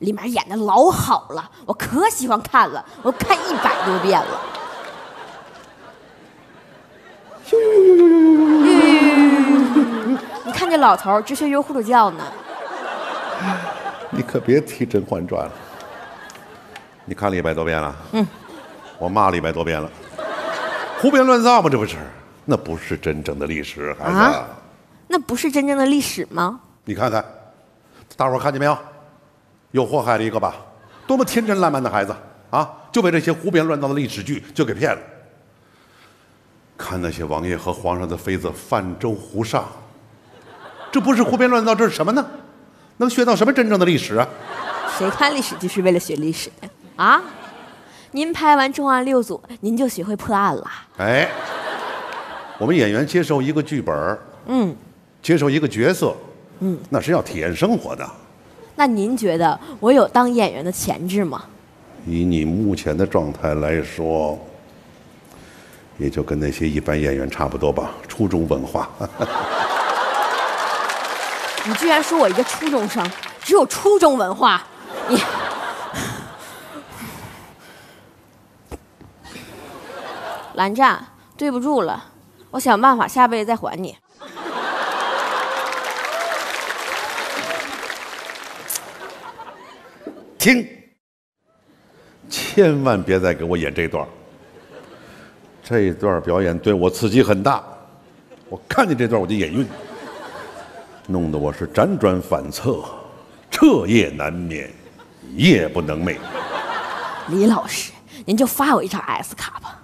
里面演的老好了，我可喜欢看了，我看一百多遍了。你看这老头儿直学悠呼噜叫呢。你可别提《甄嬛传》了，你看了一百多遍了。嗯，我骂了一百多遍了，胡编乱造吗？这不是，那不是真正的历史，孩子。啊那不是真正的历史吗？你看看，大伙儿看见没有？又祸害了一个吧？多么天真烂漫的孩子啊！就被这些胡编乱造的历史剧就给骗了。看那些王爷和皇上的妃子泛舟湖上，这不是胡编乱造，这是什么呢？能学到什么真正的历史啊？谁看历史剧是为了学历史的啊？您拍完《重案六组》，您就学会破案了？哎，我们演员接受一个剧本儿嗯接受一个角色，嗯，那是要体验生活的。那您觉得我有当演员的潜质吗？以你目前的状态来说，也就跟那些一般演员差不多吧，初中文化。你居然说我一个初中生只有初中文化，你 蓝湛，对不住了，我想办法下辈子再还你。听，千万别再给我演这段儿这段表演对我刺激很大，我看见这段我就眼晕，弄得我是辗转反侧，彻夜难眠，夜不能寐。李老师，您就发我一张 S 卡吧，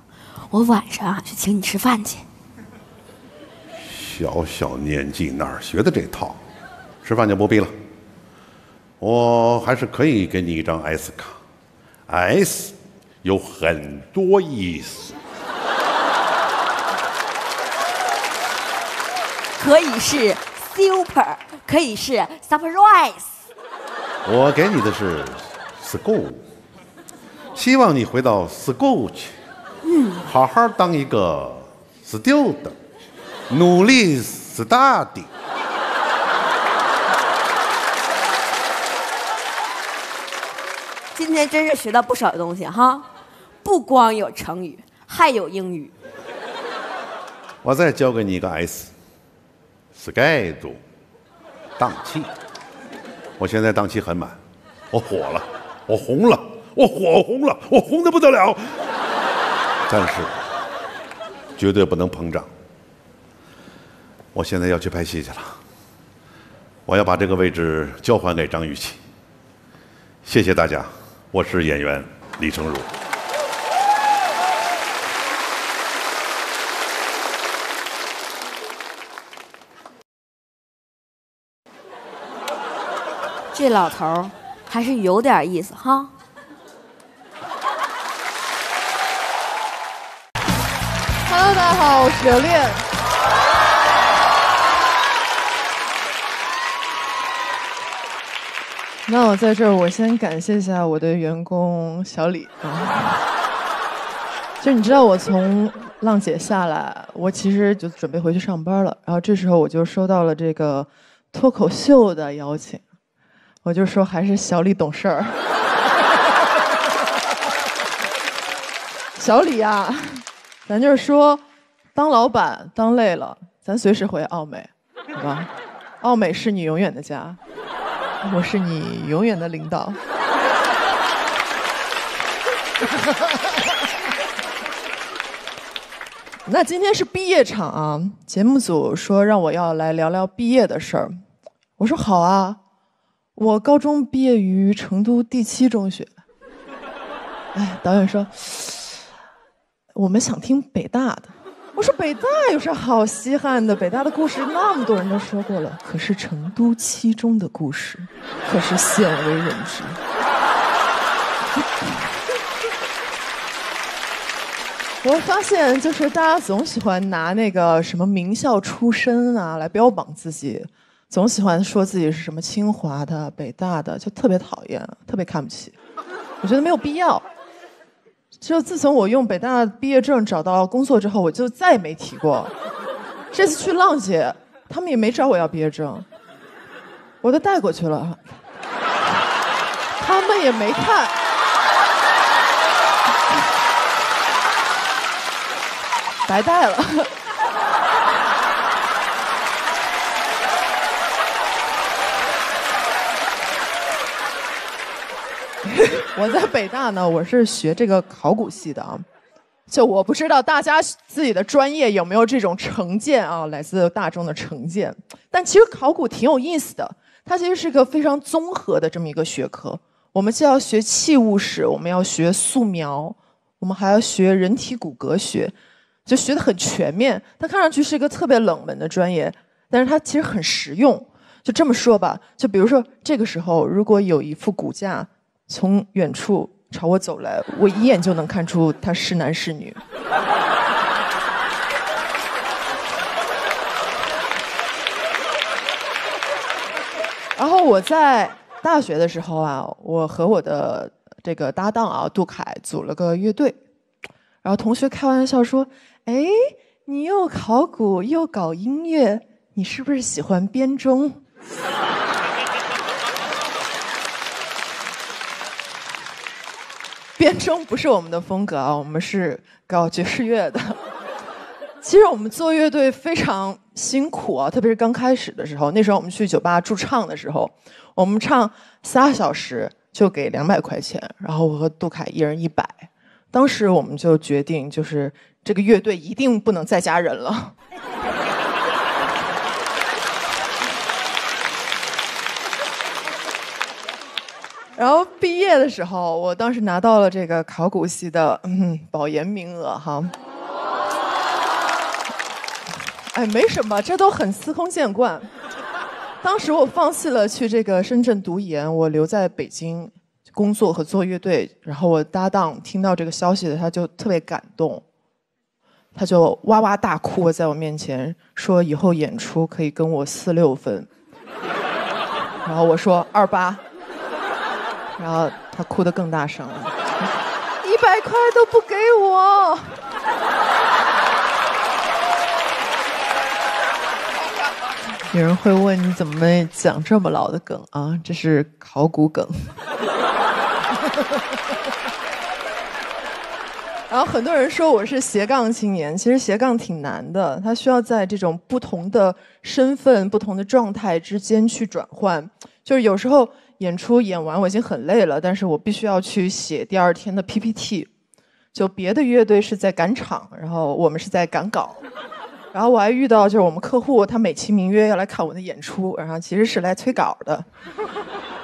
我晚上啊去请你吃饭去。小小年纪哪儿学的这套？吃饭就不必了。我还是可以给你一张 S 卡，S 有很多意思。可以是 super，可以是 surprise。我给你的是 school，希望你回到 school 去，嗯，好好当一个 student，努力 study。今天真是学到不少的东西哈，不光有成语，还有英语。我再教给你一个 S，schedule，档期。我现在档期很满，我火了，我红了，我火红了，我红的不得了。但是绝对不能膨胀。我现在要去拍戏去了，我要把这个位置交还给张雨绮。谢谢大家，我是演员李成儒。这老头儿还是有点意思哈。Hello，大家好，我是刘恋。那我在这儿，我先感谢一下我的员工小李啊。就你知道，我从浪姐下来，我其实就准备回去上班了。然后这时候我就收到了这个脱口秀的邀请，我就说还是小李懂事儿。小李呀、咱就是说，当老板当累了，咱随时回奥美，好吧？奥美是你永远的家，我是你永远的领导。那今天是毕业场啊，节目组说让我要来聊聊毕业的事儿，我说好啊，我高中毕业于成都第七中学。哎，导演说。我们想听北大的。我说北大有啥好稀罕的？北大的故事那么多人都说过了，可是成都七中的故事可是鲜为人知。我发现，就是大家总喜欢拿那个什么名校出身啊来标榜自己，总喜欢说自己是什么清华的、北大的，就特别讨厌，特别看不起。我觉得没有必要。就自从我用北大毕业证找到工作之后，我就再也没提过。这次去浪姐，他们也没找我要毕业证，我都带过去了，他们也没看。白带了。我在北大呢，我是学这个考古系的啊。就我不知道大家自己的专业有没有这种成见啊，来自大众的成见。但其实考古挺有意思的，它其实是个非常综合的这么一个学科。我们既要学器物史，我们要学素描，我们还要学人体骨骼学，就学的很全面。它看上去是一个特别冷门的专业，但是它其实很实用。就这么说吧，就比如说这个时候，如果有一副骨架从远处朝我走来，我一眼就能看出他是男是女。然后我在大学的时候啊，我和我的这个搭档啊杜凯组了个乐队，然后同学开玩笑说：“哎，你又考古又搞音乐，你是不是喜欢编钟？” 编钟不是我们的风格啊，我们是搞爵士乐的。其实我们做乐队非常辛苦啊，特别是刚开始的时候。那时候我们去酒吧驻唱的时候，我们唱仨小时就给两百块钱，然后我和杜凯一人一百。当时我们就决定，就是这个乐队一定不能再加人了。然后毕业的时候，我当时拿到了这个考古系的嗯保研名额哈。哎，没什么，这都很司空见惯。当时我放弃了去这个深圳读研，我留在北京工作和做乐队。然后我搭档听到这个消息的，他就特别感动，他就哇哇大哭在我面前说以后演出可以跟我四六分。然后我说二八，然后他哭得更大声了，一百块都不给我。有人会问你怎么讲这么老的梗啊？这是考古梗。然后很多人说我是斜杠青年，其实斜杠挺难的，他需要在这种不同的身份、不同的状态之间去转换。就是有时候演出演完我已经很累了，但是我必须要去写第二天的 PPT。就别的乐队是在赶场，然后我们是在赶稿。然后我还遇到就是我们客户，他美其名曰要来看我的演出，然后其实是来催稿的。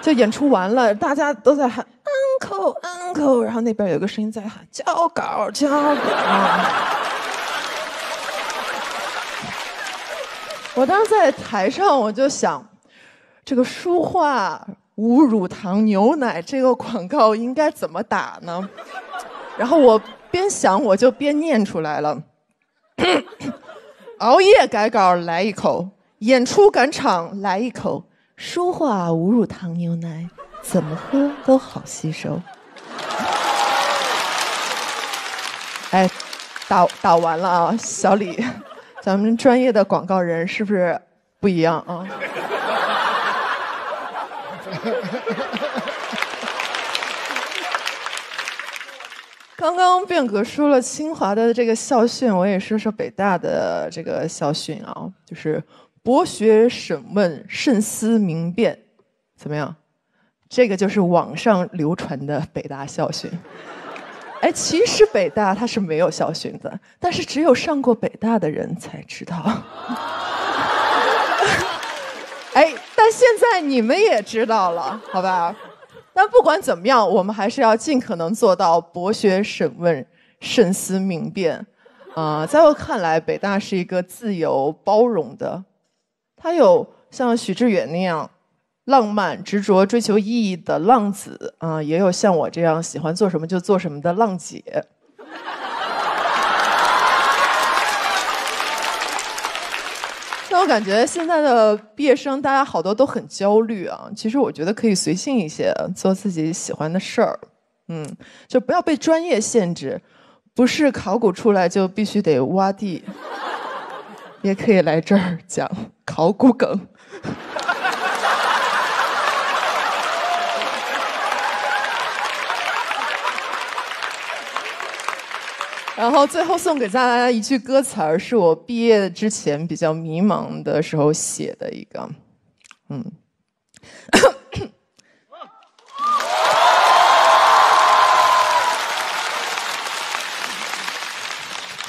就演出完了，大家都在喊 uncle uncle，然后那边有个声音在喊交稿交稿。我当时在台上，我就想，这个书画无乳糖牛奶这个广告应该怎么打呢？然后我边想，我就边念出来了。熬夜改稿来一口，演出赶场来一口，舒化无乳糖牛奶，怎么喝都好吸收。哎，打打完了啊，小李，咱们专业的广告人是不是不一样啊？刚刚变革说了清华的这个校训，我也说说北大的这个校训啊，就是博学审问慎思明辨，怎么样？这个就是网上流传的北大校训。哎，其实北大它是没有校训的，但是只有上过北大的人才知道。哎，但现在你们也知道了，好吧？但不管怎么样，我们还是要尽可能做到博学审问、慎思明辨。啊，在我看来，北大是一个自由包容的，它有像许志远那样浪漫、执着、追求意义的浪子啊，也有像我这样喜欢做什么就做什么的浪姐。我感觉现在的毕业生，大家好多都很焦虑啊。其实我觉得可以随性一些，做自己喜欢的事儿，嗯，就不要被专业限制。不是考古出来就必须得挖地，也可以来这儿讲考古梗。然后最后送给大家一句歌词儿，是我毕业之前比较迷茫的时候写的一个，嗯。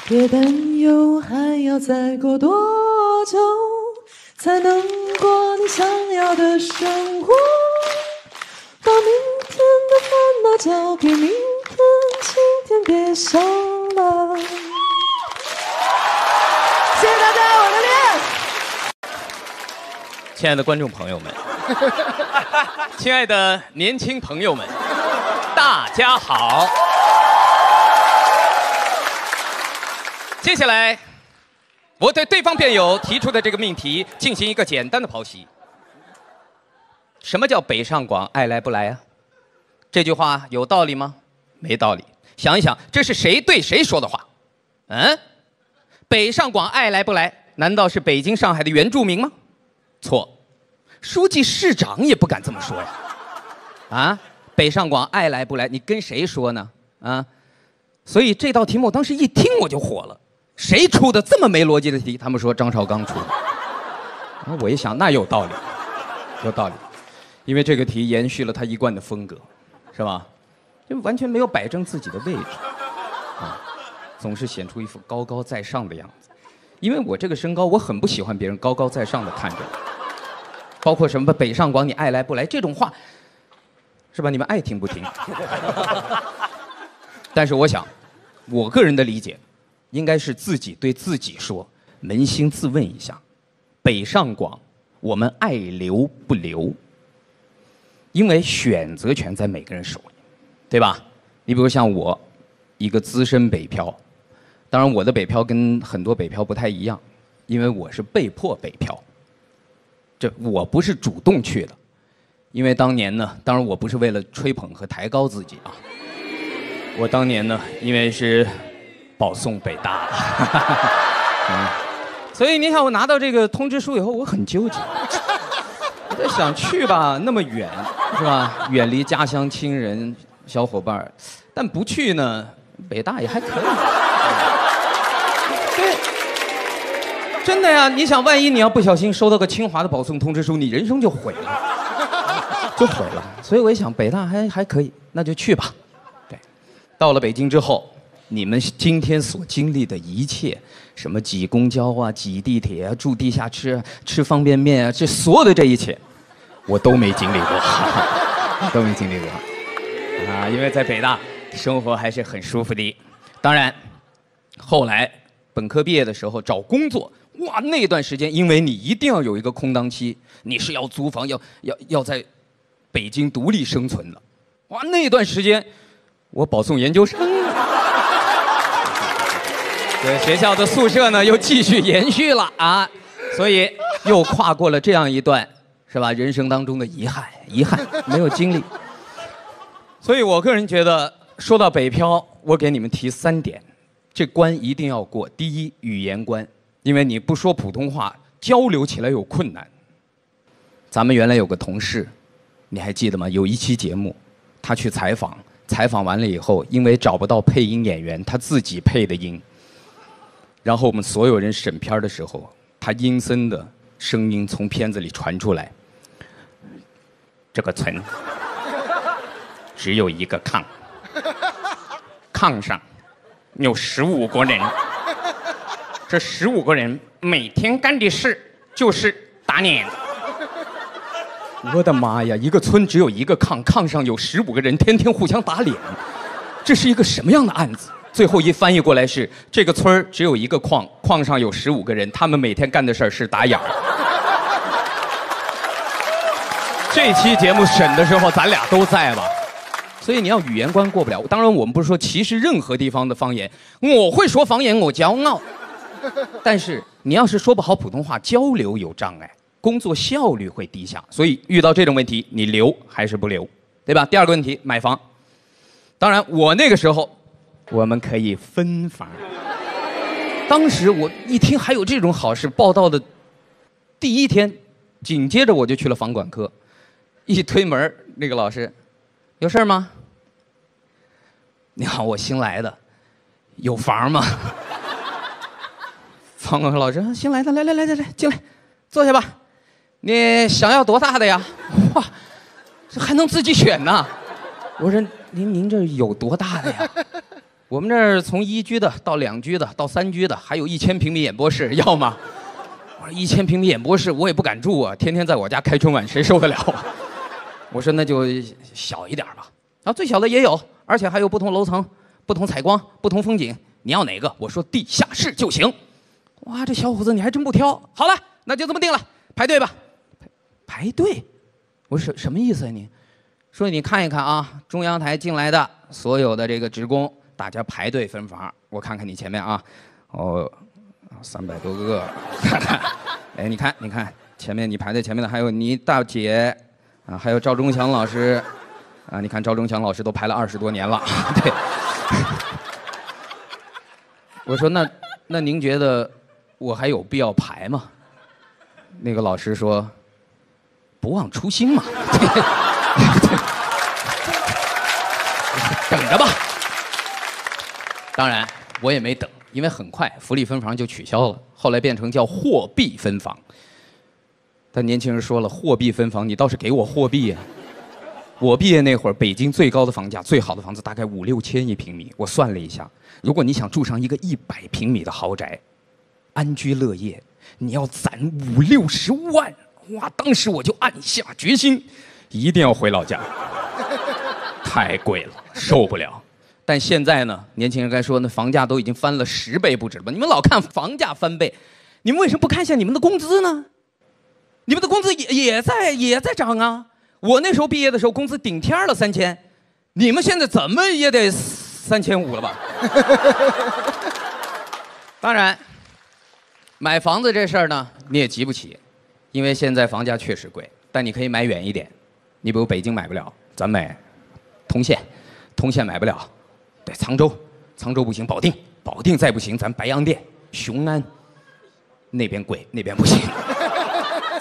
别担忧，还要再过多久才能过你想要的生活？把明天的烦恼交给明天，别想了。谢谢大家，我的恋。亲爱的观众朋友们，亲爱的年轻朋友们，大家好。接下来，我对对方辩友提出的这个命题进行一个简单的剖析。什么叫北上广爱来不来啊？这句话有道理吗？没道理。想一想，这是谁对谁说的话？嗯？北上广爱来不来？难道是北京、上海的原住民吗？错，书记、市长也不敢这么说呀。啊？北上广爱来不来？你跟谁说呢？啊？所以这道题目当时一听我就火了。谁出的这么没逻辑的题？他们说张绍刚出的。然后我一想，那有道理，有道理，因为这个题延续了他一贯的风格，是吧？就完全没有摆正自己的位置，啊，总是显出一副高高在上的样子。因为我这个身高，我很不喜欢别人高高在上的看着我。包括什么北上广你爱来不来这种话，是吧？你们爱听不听？但是我想，我个人的理解。应该是自己对自己说，扪心自问一下，北上广，我们爱留不留，因为选择权在每个人手里，对吧？你比如像我，一个资深北漂，当然我的北漂跟很多北漂不太一样，因为我是被迫北漂，这我不是主动去的，因为当年呢，当然我不是为了吹捧和抬高自己啊，我当年呢，因为是保送北大，嗯，所以你看我拿到这个通知书以后，我很纠结，我在想去吧，那么远是吧？远离家乡亲人小伙伴儿但不去呢，北大也还可以。对，真的呀，你想，万一你要不小心收到个清华的保送通知书，你人生就毁了，就毁了。所以我一想，北大还还可以，那就去吧。对，到了北京之后，你们今天所经历的一切，什么挤公交啊、挤地铁啊、住地下吃、吃方便面啊，这所有的这一切，我都没经历过，都没经历过。啊，因为在北大生活还是很舒服的。当然，后来本科毕业的时候找工作，哇，那段时间因为你一定要有一个空档期，你是要租房，要要要在北京独立生存的。哇，那段时间我保送研究生，对学校的宿舍呢又继续延续了啊，所以又跨过了这样一段是吧人生当中的遗憾，遗憾没有经历。所以我个人觉得，说到北漂，我给你们提三点，这关一定要过。第一，语言关，因为你不说普通话，交流起来有困难。咱们原来有个同事，你还记得吗？有一期节目，他去采访，采访完了以后，因为找不到配音演员，他自己配的音。然后我们所有人审片的时候，他阴森的声音从片子里传出来，这个村。只有一个炕，炕上有十五个人，这十五个人每天干的事就是打脸。我的妈呀！一个村只有一个炕，炕上有十五个人，天天互相打脸，这是一个什么样的案子？最后一翻译过来是：这个村只有一个矿，矿上有十五个人，他们每天干的事是打眼。这期节目审的时候，咱俩都在吧？所以你要语言关过不了。当然，我们不是说歧视任何地方的方言，我会说方言，我骄傲。但是你要是说不好普通话，交流有障碍，工作效率会低下。所以遇到这种问题，你留还是不留，对吧？第二个问题，买房。当然，我那个时候，我们可以分房。当时我一听还有这种好事，报道的第一天，紧接着我就去了房管科，一推门，那个老师。有事吗？你好，我新来的，有房吗？房管老师，新来的，来来来来来，进来，坐下吧。你想要多大的呀？哇，这还能自己选呢。我说您您这有多大的呀？我们这儿从一居的到两居的到三居的，还有一千平米演播室，要吗？我说一千平米演播室我也不敢住啊，天天在我家开春晚，谁受得了啊？我说那就小一点吧，啊，最小的也有，而且还有不同楼层、不同采光、不同风景，你要哪个？我说地下室就行。哇，这小伙子你还真不挑。好了，那就这么定了，排队吧。排队？我说什么意思啊你？说你看一看啊，中央台进来的所有的这个职工，大家排队分房。我看看你前面啊，哦，三百多个。哎，你看，你看前面你排在前面的还有你大姐。啊，还有赵忠祥老师，啊，你看赵忠祥老师都排了二十多年了，对。我说那那您觉得我还有必要排吗？那个老师说，不忘初心嘛，等着吧。当然我也没等，因为很快福利分房就取消了，后来变成叫货币分房。但年轻人说了，货币分房，你倒是给我货币呀！我毕业那会儿，北京最高的房价，最好的房子大概五六千一平米。我算了一下，如果你想住上一个一百平米的豪宅，安居乐业，你要攒五六十万。哇！当时我就暗下决心，一定要回老家。太贵了，受不了。但现在呢，年轻人该说，那房价都已经翻了十倍不止了吧？你们老看房价翻倍，你们为什么不看一下你们的工资呢？你们的工资也也在也在涨啊！我那时候毕业的时候，工资顶天了三千，你们现在怎么也得三千五了吧？当然，买房子这事儿呢，你也急不起，因为现在房价确实贵。但你可以买远一点，你比如北京买不了，咱买通县，通县买不了，对，沧州，沧州不行，保定，保定再不行，咱白洋淀、雄安，那边贵，那边不行，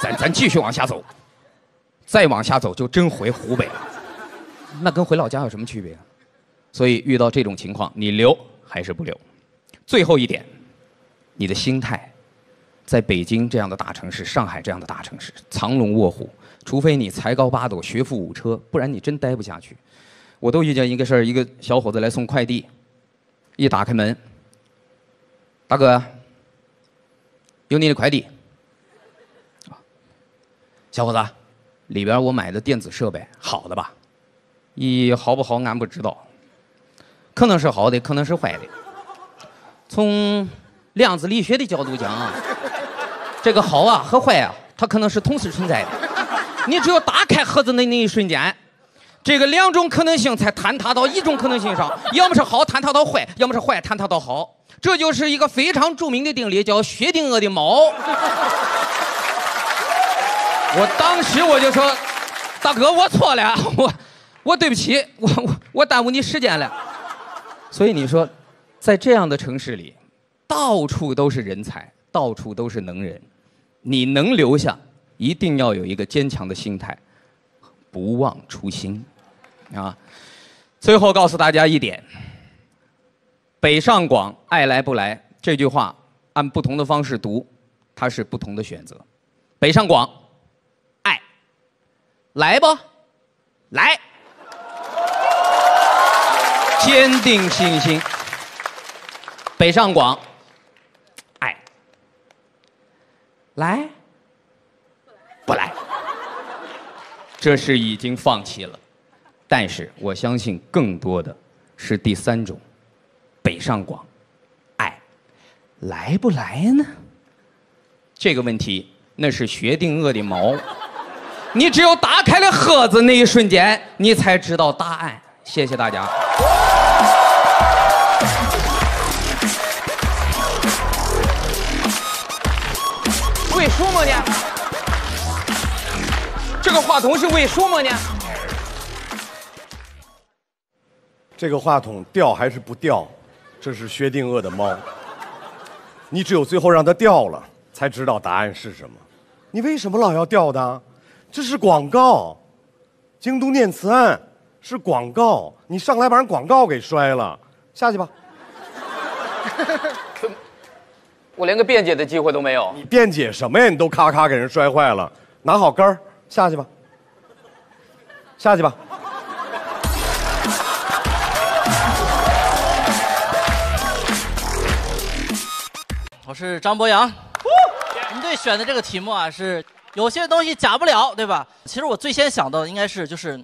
咱咱继续往下走，再往下走就真回湖北了，那跟回老家有什么区别啊？所以遇到这种情况，你留还是不留？最后一点，你的心态，在北京这样的大城市，上海这样的大城市，藏龙卧虎，除非你才高八斗、学富五车，不然你真待不下去。我都遇见一个事儿，一个小伙子来送快递，一打开门，大哥，有你的快递。小伙子，里边我买的电子设备好的吧？咦好不好俺不知道，可能是好的，可能是坏的。从量子力学的角度讲啊，这个好啊和坏啊，它可能是同时存在的。你只有打开盒子的那一瞬间，这个两种可能性才坍塌到一种可能性上，要么是好坍塌到坏，要么是坏坍塌到好。这就是一个非常著名的定理，叫薛定谔的猫。我当时我就说，大哥，我错了，我我对不起，我我耽误你时间了。所以你说，在这样的城市里，到处都是人才，到处都是能人，你能留下，一定要有一个坚强的心态，不忘初心，啊。最后告诉大家一点：北上广爱来不来这句话，按不同的方式读，它是不同的选择。北上广。来吧，来，坚定信心。北上广，爱，来，不来，这是已经放弃了。但是我相信更多的是第三种，北上广，爱，来不来呢？这个问题那是薛定谔的猫。你只有打开了盒子那一瞬间，你才知道答案。谢谢大家。为什么呢？这个话筒是为什么呢？这个话筒掉还是不掉？这是薛定谔的猫。你只有最后让它掉了，才知道答案是什么。你为什么老要掉的？这是广告，京都念慈庵是广告，你上来把人广告给摔了，下去吧。我连个辩解的机会都没有。你辩解什么呀？你都咔咔给人摔坏了，拿好杆儿下去吧。下去吧。我是张博洋，我们队选的这个题目啊是。有些东西假不了，对吧？其实我最先想到的应该是就是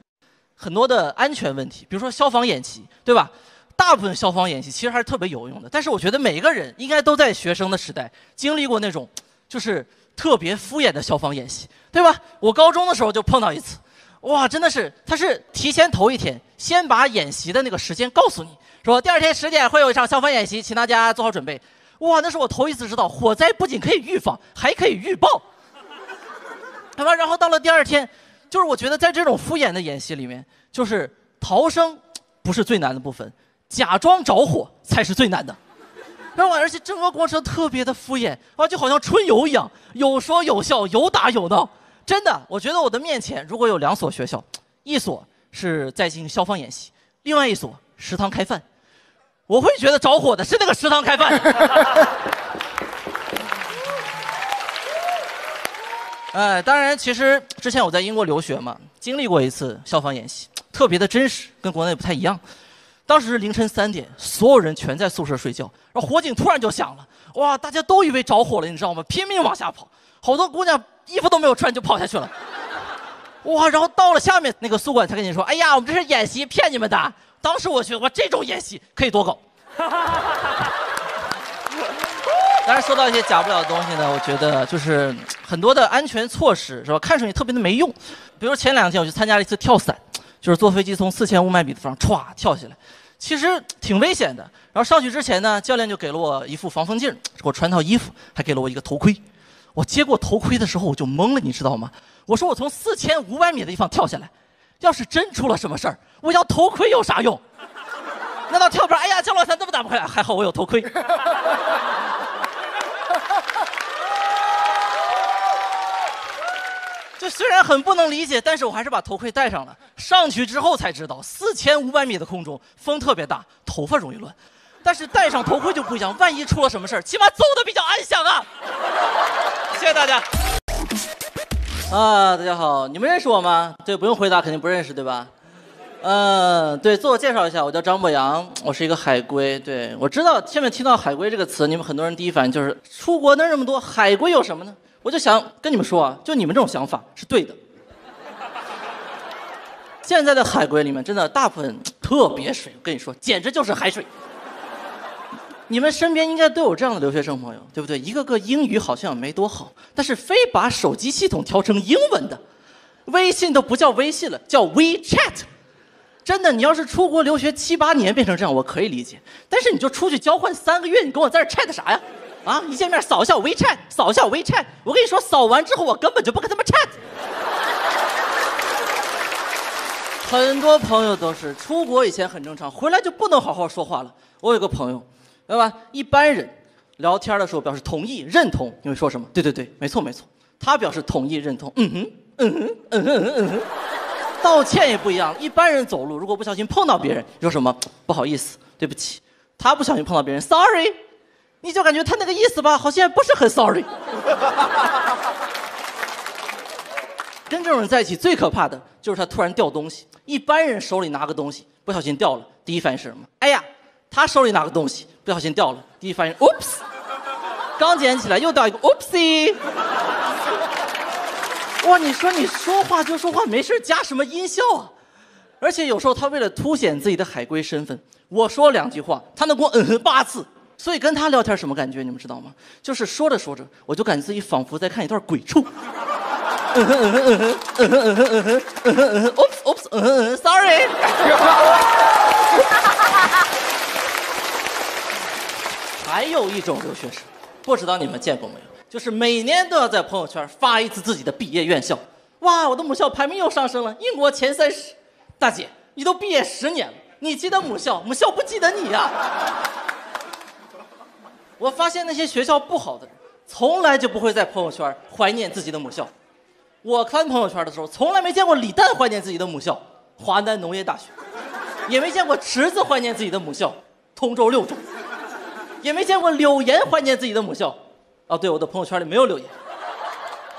很多的安全问题，比如说消防演习，对吧？大部分消防演习其实还是特别有用的，但是我觉得每一个人应该都在学生的时代经历过那种就是特别敷衍的消防演习，对吧？我高中的时候就碰到一次，哇，真的是他是提前头一天先把演习的那个时间告诉你，说第二天十点会有一场消防演习，请大家做好准备。哇，那是我头一次知道火灾不仅可以预防，还可以预报。对吧？然后到了第二天，就是我觉得在这种敷衍的演习里面，就是逃生不是最难的部分，假装着火才是最难的。然后而且整个过程特别的敷衍啊，就好像春游一样，有说有笑，有打有闹。真的，我觉得我的面前如果有两所学校，一所是在进行消防演习，另外一所食堂开饭，我会觉得着火的是那个食堂开饭。哎，当然，其实之前我在英国留学嘛，经历过一次消防演习，特别的真实，跟国内不太一样。当时凌晨三点，所有人全在宿舍睡觉，然后火警突然就响了，哇，大家都以为着火了，你知道吗？拼命往下跑，好多姑娘衣服都没有穿就跑下去了。哇，然后到了下面，那个宿管才跟你说：“哎呀，我们这是演习，骗你们的。”当时我觉得，哇，这种演习可以多搞。当然，说到一些假不了的东西呢，我觉得就是很多的安全措施是吧？看上去特别的没用。比如前两天我去参加了一次跳伞，就是坐飞机从四千五百米的地方歘跳下来，其实挺危险的。然后上去之前呢，教练就给了我一副防风镜，给我穿套衣服，还给了我一个头盔。我接过头盔的时候我就懵了，你知道吗？我说我从四千五百米的地方跳下来，要是真出了什么事儿，我要头盔有啥用？难道跳不上？哎呀，降落伞怎么打不开？还好我有头盔。这虽然很不能理解，但是我还是把头盔戴上了。上去之后才知道，四千五百米的空中风特别大，头发容易乱。但是戴上头盔就不一样，万一出了什么事儿，起码走的比较安详啊。谢谢大家。啊，大家好，你们认识我吗？对，不用回答，肯定不认识，对吧？嗯，对，自我介绍一下，我叫张博洋，我是一个海归。对，我知道下面听到“海归”这个词，你们很多人第一反应就是出国那那么多，海归有什么呢？我就想跟你们说啊，就你们这种想法是对的。现在的海归里面，真的大部分特别水，我跟你说，简直就是海水。你们身边应该都有这样的留学生朋友，对不对？一个个英语好像没多好，但是非把手机系统调成英文的，微信都不叫微信了，叫 WeChat。真的，你要是出国留学七八年变成这样，我可以理解。但是你就出去交换三个月，你跟我在这 chat 啥呀？啊，一见面扫一下 WeChat，扫一下 WeChat。我跟你说，扫完之后我根本就不跟他们 chat。很多朋友都是出国以前很正常，回来就不能好好说话了。我有个朋友，对吧？一般人聊天的时候表示同意、认同，你会说什么？对对对，没错没错。他表示同意、认同，嗯哼，嗯哼，嗯哼，嗯哼。道歉也不一样，一般人走路如果不小心碰到别人，你说什么？不好意思，对不起。他不小心碰到别人，sorry，你就感觉他那个意思吧，好像不是很 sorry。跟这种人在一起最可怕的就是他突然掉东西。一般人手里拿个东西不小心掉了，第一反应是什么？哎呀，他手里拿个东西不小心掉了，第一反应，oops，刚捡起来又掉一个，oopsie。哇，你说你说话就说话，没事加什么音效啊？而且有时候他为了凸显自己的海归身份，我说两句话，他能给我嗯哼八次。所以跟他聊天什么感觉，你们知道吗？就是说着说着，我就感觉自己仿佛在看一段鬼畜。嗯哼嗯哼嗯哼嗯哼嗯哼嗯哼嗯哼，Oops Oops，嗯嗯，Sorry。还有一种留学生，不知道你们见过没有？就是每年都要在朋友圈发一次自己的毕业院校。哇，我的母校排名又上升了，英国前三十。大姐，你都毕业十年了，你记得母校，母校不记得你呀。我发现那些学校不好的人，从来就不会在朋友圈怀念自己的母校。我看朋友圈的时候，从来没见过李诞怀念自己的母校华南农业大学，也没见过池子怀念自己的母校通州六中，也没见过柳岩怀念自己的母校。哦，对，我的朋友圈里没有柳岩，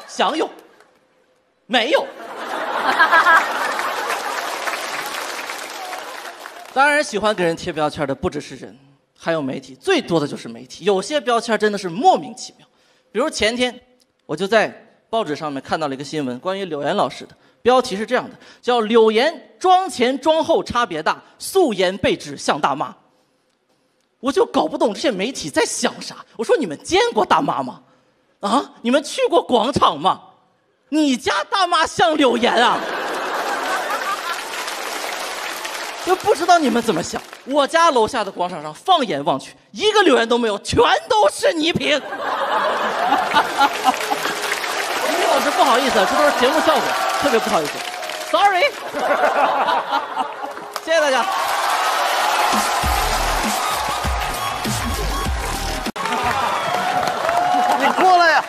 想有，没有。当然，喜欢给人贴标签的不只是人，还有媒体，最多的就是媒体。有些标签真的是莫名其妙，比如前天我就在报纸上面看到了一个新闻，关于柳岩老师的，标题是这样的，叫“柳岩妆前妆后差别大，素颜被指像大妈”。我就搞不懂这些媒体在想啥。我说你们见过大妈吗？啊，你们去过广场吗？你家大妈像柳岩啊？就不知道你们怎么想。我家楼下的广场上，放眼望去，一个柳岩都没有，全都是泥瓶。李老师，不好意思，这都是节目效果，特别不好意思，sorry。谢谢大家。你过来呀！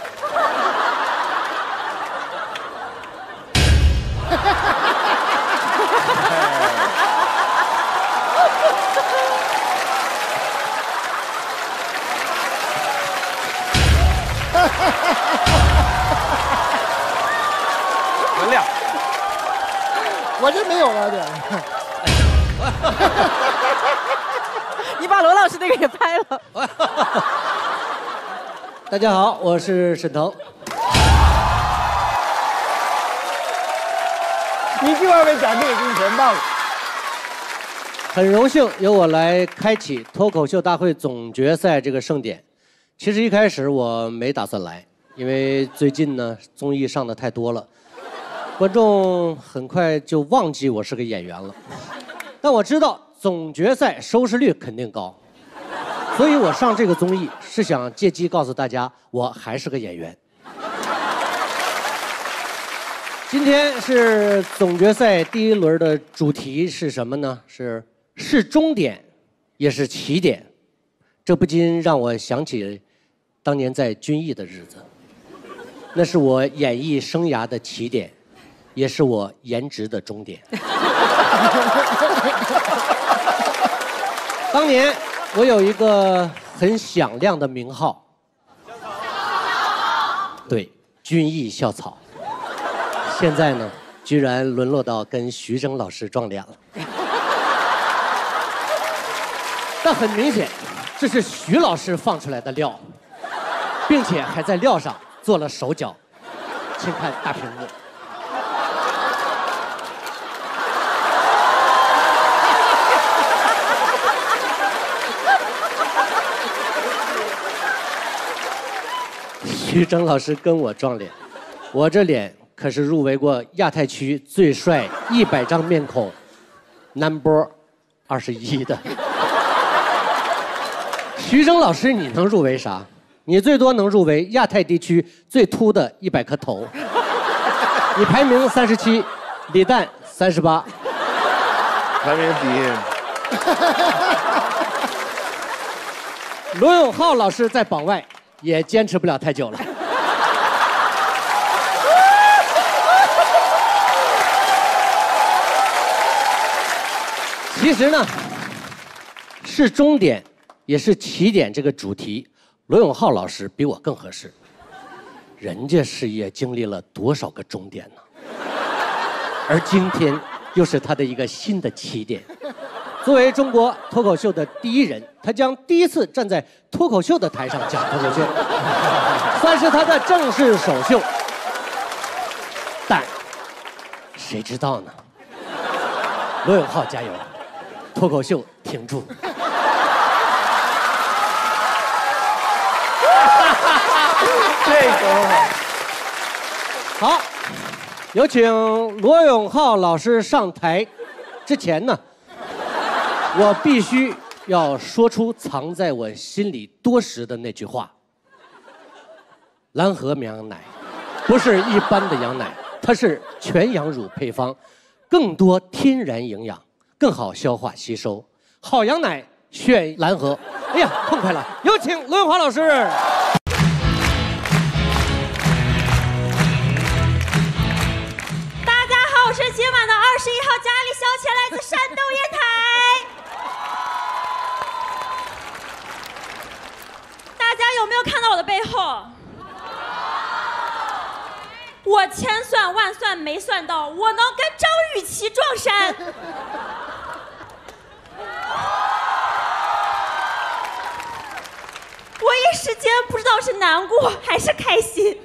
我这没有了，点。你把罗老师那个也拍了。大家好，我是沈腾。一句话没讲就已经全忘了。很荣幸由我来开启脱口秀大会总决赛这个盛典。其实一开始我没打算来，因为最近呢综艺上的太多了，观众很快就忘记我是个演员了。但我知道总决赛收视率肯定高，所以我上这个综艺是想借机告诉大家，我还是个演员。今天是总决赛第一轮的主题是什么呢？是是终点，也是起点。这不禁让我想起当年在军艺的日子，那是我演艺生涯的起点，也是我颜值的终点。当年我有一个很响亮的名号，对，军艺校草。现在呢，居然沦落到跟徐峥老师撞脸了。但很明显，这是徐老师放出来的料，并且还在料上做了手脚。请看大屏幕。徐峥老师跟我撞脸，我这脸可是入围过亚太区最帅一百张面孔，number 二十一的。徐峥老师，你能入围啥？你最多能入围亚太地区最秃的一百颗头。你排名三十七，李诞三十八，排名第一。罗永浩老师在榜外，也坚持不了太久了。其实呢，是终点，也是起点这个主题，罗永浩老师比我更合适。人家事业经历了多少个终点呢？而今天又是他的一个新的起点。作为中国脱口秀的第一人，他将第一次站在脱口秀的台上讲脱口秀，算是他的正式首秀。但谁知道呢？罗永浩加油，脱口秀挺住。这个好，有请罗永浩老师上台。之前呢，我必须要说出藏在我心里多时的那句话：蓝河绵羊奶不是一般的羊奶，它是全羊乳配方，更多天然营养，更好消化吸收。好羊奶选蓝河。哎呀，痛快了！有请罗永浩老师。大家好，我是今晚的二十一号佳丽小姐，来自山东烟台。大家有没有看到我的背后？我千算万算没算到，我能跟张雨绮撞衫。我一时间不知道是难过还是开心。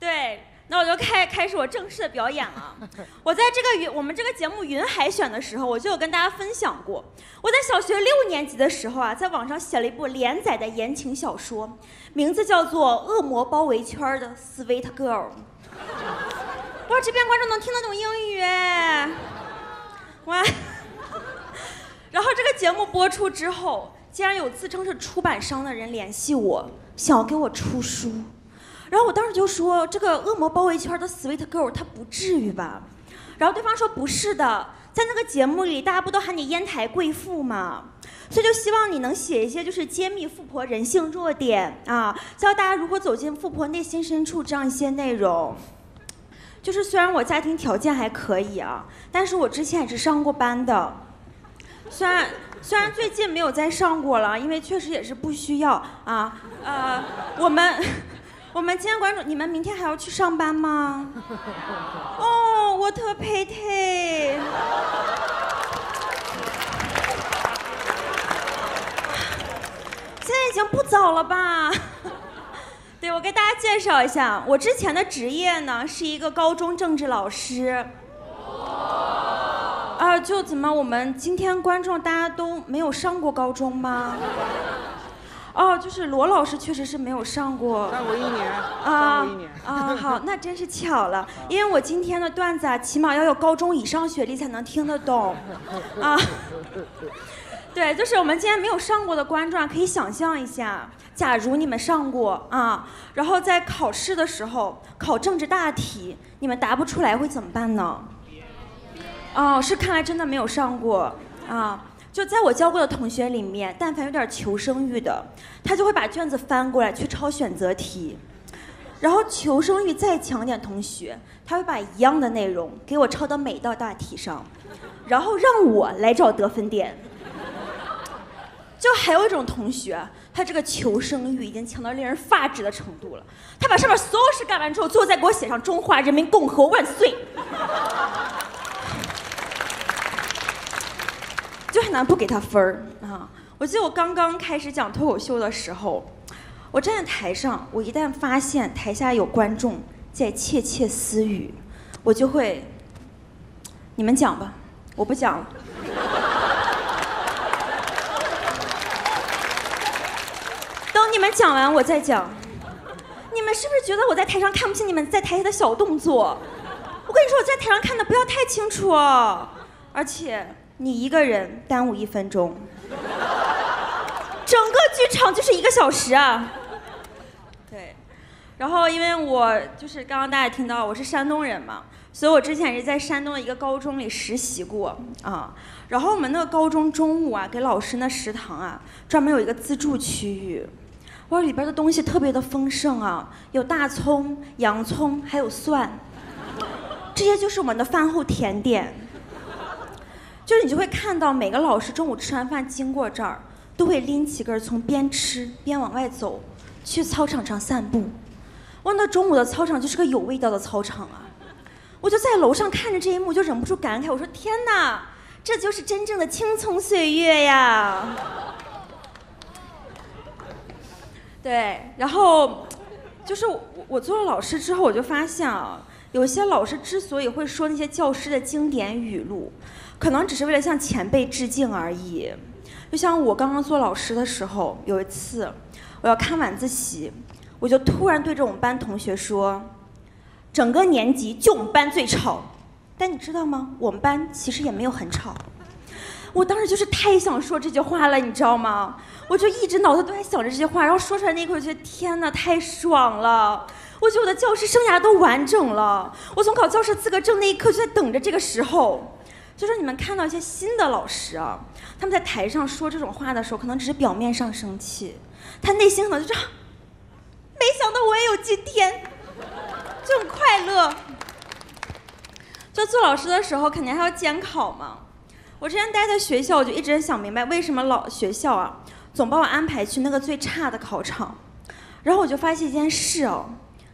对，那我就开开始我正式的表演了。我在这个云我们这个节目云海选的时候，我就有跟大家分享过，我在小学六年级的时候啊，在网上写了一部连载的言情小说，名字叫做《恶魔包围圈的 Sweet Girl》。哇，这边观众能听得懂英语哎！哇，然后这个节目播出之后，竟然有自称是出版商的人联系我，想要给我出书。然后我当时就说，这个恶魔包围圈的 Sweet Girl，它不至于吧？然后对方说不是的，在那个节目里，大家不都喊你烟台贵妇吗？所以就希望你能写一些就是揭秘富婆人性弱点啊，教大家如何走进富婆内心深处这样一些内容。就是虽然我家庭条件还可以啊，但是我之前也是上过班的。虽然虽然最近没有再上过了，因为确实也是不需要啊。呃，我们我们今天观众，你们明天还要去上班吗？哦，我特佩佩。现在已经不早了吧？对，我给大家介绍一下，我之前的职业呢是一个高中政治老师。啊，就怎么我们今天观众大家都没有上过高中吗？哦，哦，就是罗老师确实是没有上过，上过一年啊上过一年啊，好，那真是巧了，因为我今天的段子啊，起码要有高中以上学历才能听得懂，啊，对，就是我们今天没有上过的观众啊，可以想象一下，假如你们上过啊，然后在考试的时候考政治大题，你们答不出来会怎么办呢？哦，是看来真的没有上过啊。就在我教过的同学里面，但凡有点求生欲的，他就会把卷子翻过来去抄选择题。然后求生欲再强点同学，他会把一样的内容给我抄到每道大题上，然后让我来找得分点。就还有一种同学，他这个求生欲已经强到令人发指的程度了，他把上面所有事干完之后，最后再给我写上“中华人民共和万岁”。就很难不给他分儿啊！我记得我刚刚开始讲脱口秀的时候，我站在台上，我一旦发现台下有观众在窃窃私语，我就会，你们讲吧，我不讲了。等你们讲完，我再讲。你们是不是觉得我在台上看不清你们在台下的小动作？我跟你说，我在台上看的不要太清楚哦，而且。你一个人耽误一分钟，整个剧场就是一个小时啊。对，然后因为我就是刚刚大家听到我是山东人嘛，所以我之前也是在山东的一个高中里实习过啊。然后我们那个高中中午啊，给老师那食堂啊，专门有一个自助区域，哇，里边的东西特别的丰盛啊，有大葱、洋葱，还有蒜，这些就是我们的饭后甜点。就是你就会看到每个老师中午吃完饭经过这儿，都会拎起根葱边吃边往外走，去操场上散步。哇，那中午的操场就是个有味道的操场啊！我就在楼上看着这一幕，就忍不住感慨，我说天哪，这就是真正的青葱岁月呀！对，然后就是我我做了老师之后，我就发现啊，有些老师之所以会说那些教师的经典语录。可能只是为了向前辈致敬而已。就像我刚刚做老师的时候，有一次我要看晚自习，我就突然对着我们班同学说：“整个年级就我们班最吵。”但你知道吗？我们班其实也没有很吵。我当时就是太想说这句话了，你知道吗？我就一直脑子都在想着这些话，然后说出来那一刻，我觉得天哪，太爽了！我觉得我的教师生涯都完整了。我从考教师资格证那一刻就在等着这个时候。就说你们看到一些新的老师啊，他们在台上说这种话的时候，可能只是表面上生气，他内心可能就这样：“没想到我也有今天，就很快乐。”就做老师的时候，肯定还要监考嘛。我之前待在学校，我就一直想明白，为什么老学校啊，总把我安排去那个最差的考场。然后我就发现一件事哦，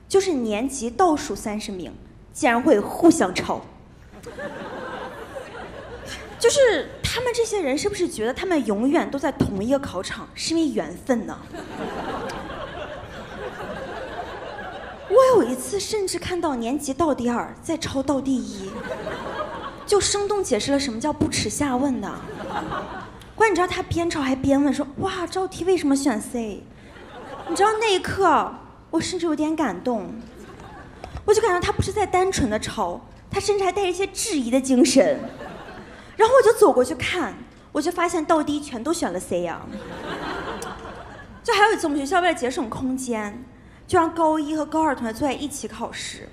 就是年级倒数三十名竟然会互相抄。就是他们这些人是不是觉得他们永远都在同一个考场，是因为缘分呢？我有一次甚至看到年级倒第二在抄倒第一，就生动解释了什么叫不耻下问的。关键你知道他边抄还边问说：“哇，这道题为什么选 C？” 你知道那一刻我甚至有点感动，我就感觉他不是在单纯的抄，他甚至还带着一些质疑的精神。然后我就走过去看，我就发现倒第一全都选了 C 呀。就还有一次我们学校为了节省空间，就让高一和高二同学坐在一起考试。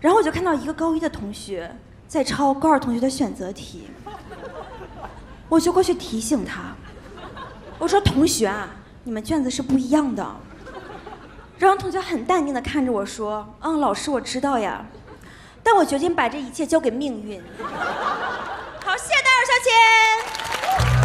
然后我就看到一个高一的同学在抄高二同学的选择题，我就过去提醒他，我说：“同学啊，你们卷子是不一样的。”然后同学很淡定的看着我说：“嗯，老师我知道呀，但我决定把这一切交给命运。”谢谢戴尔小姐。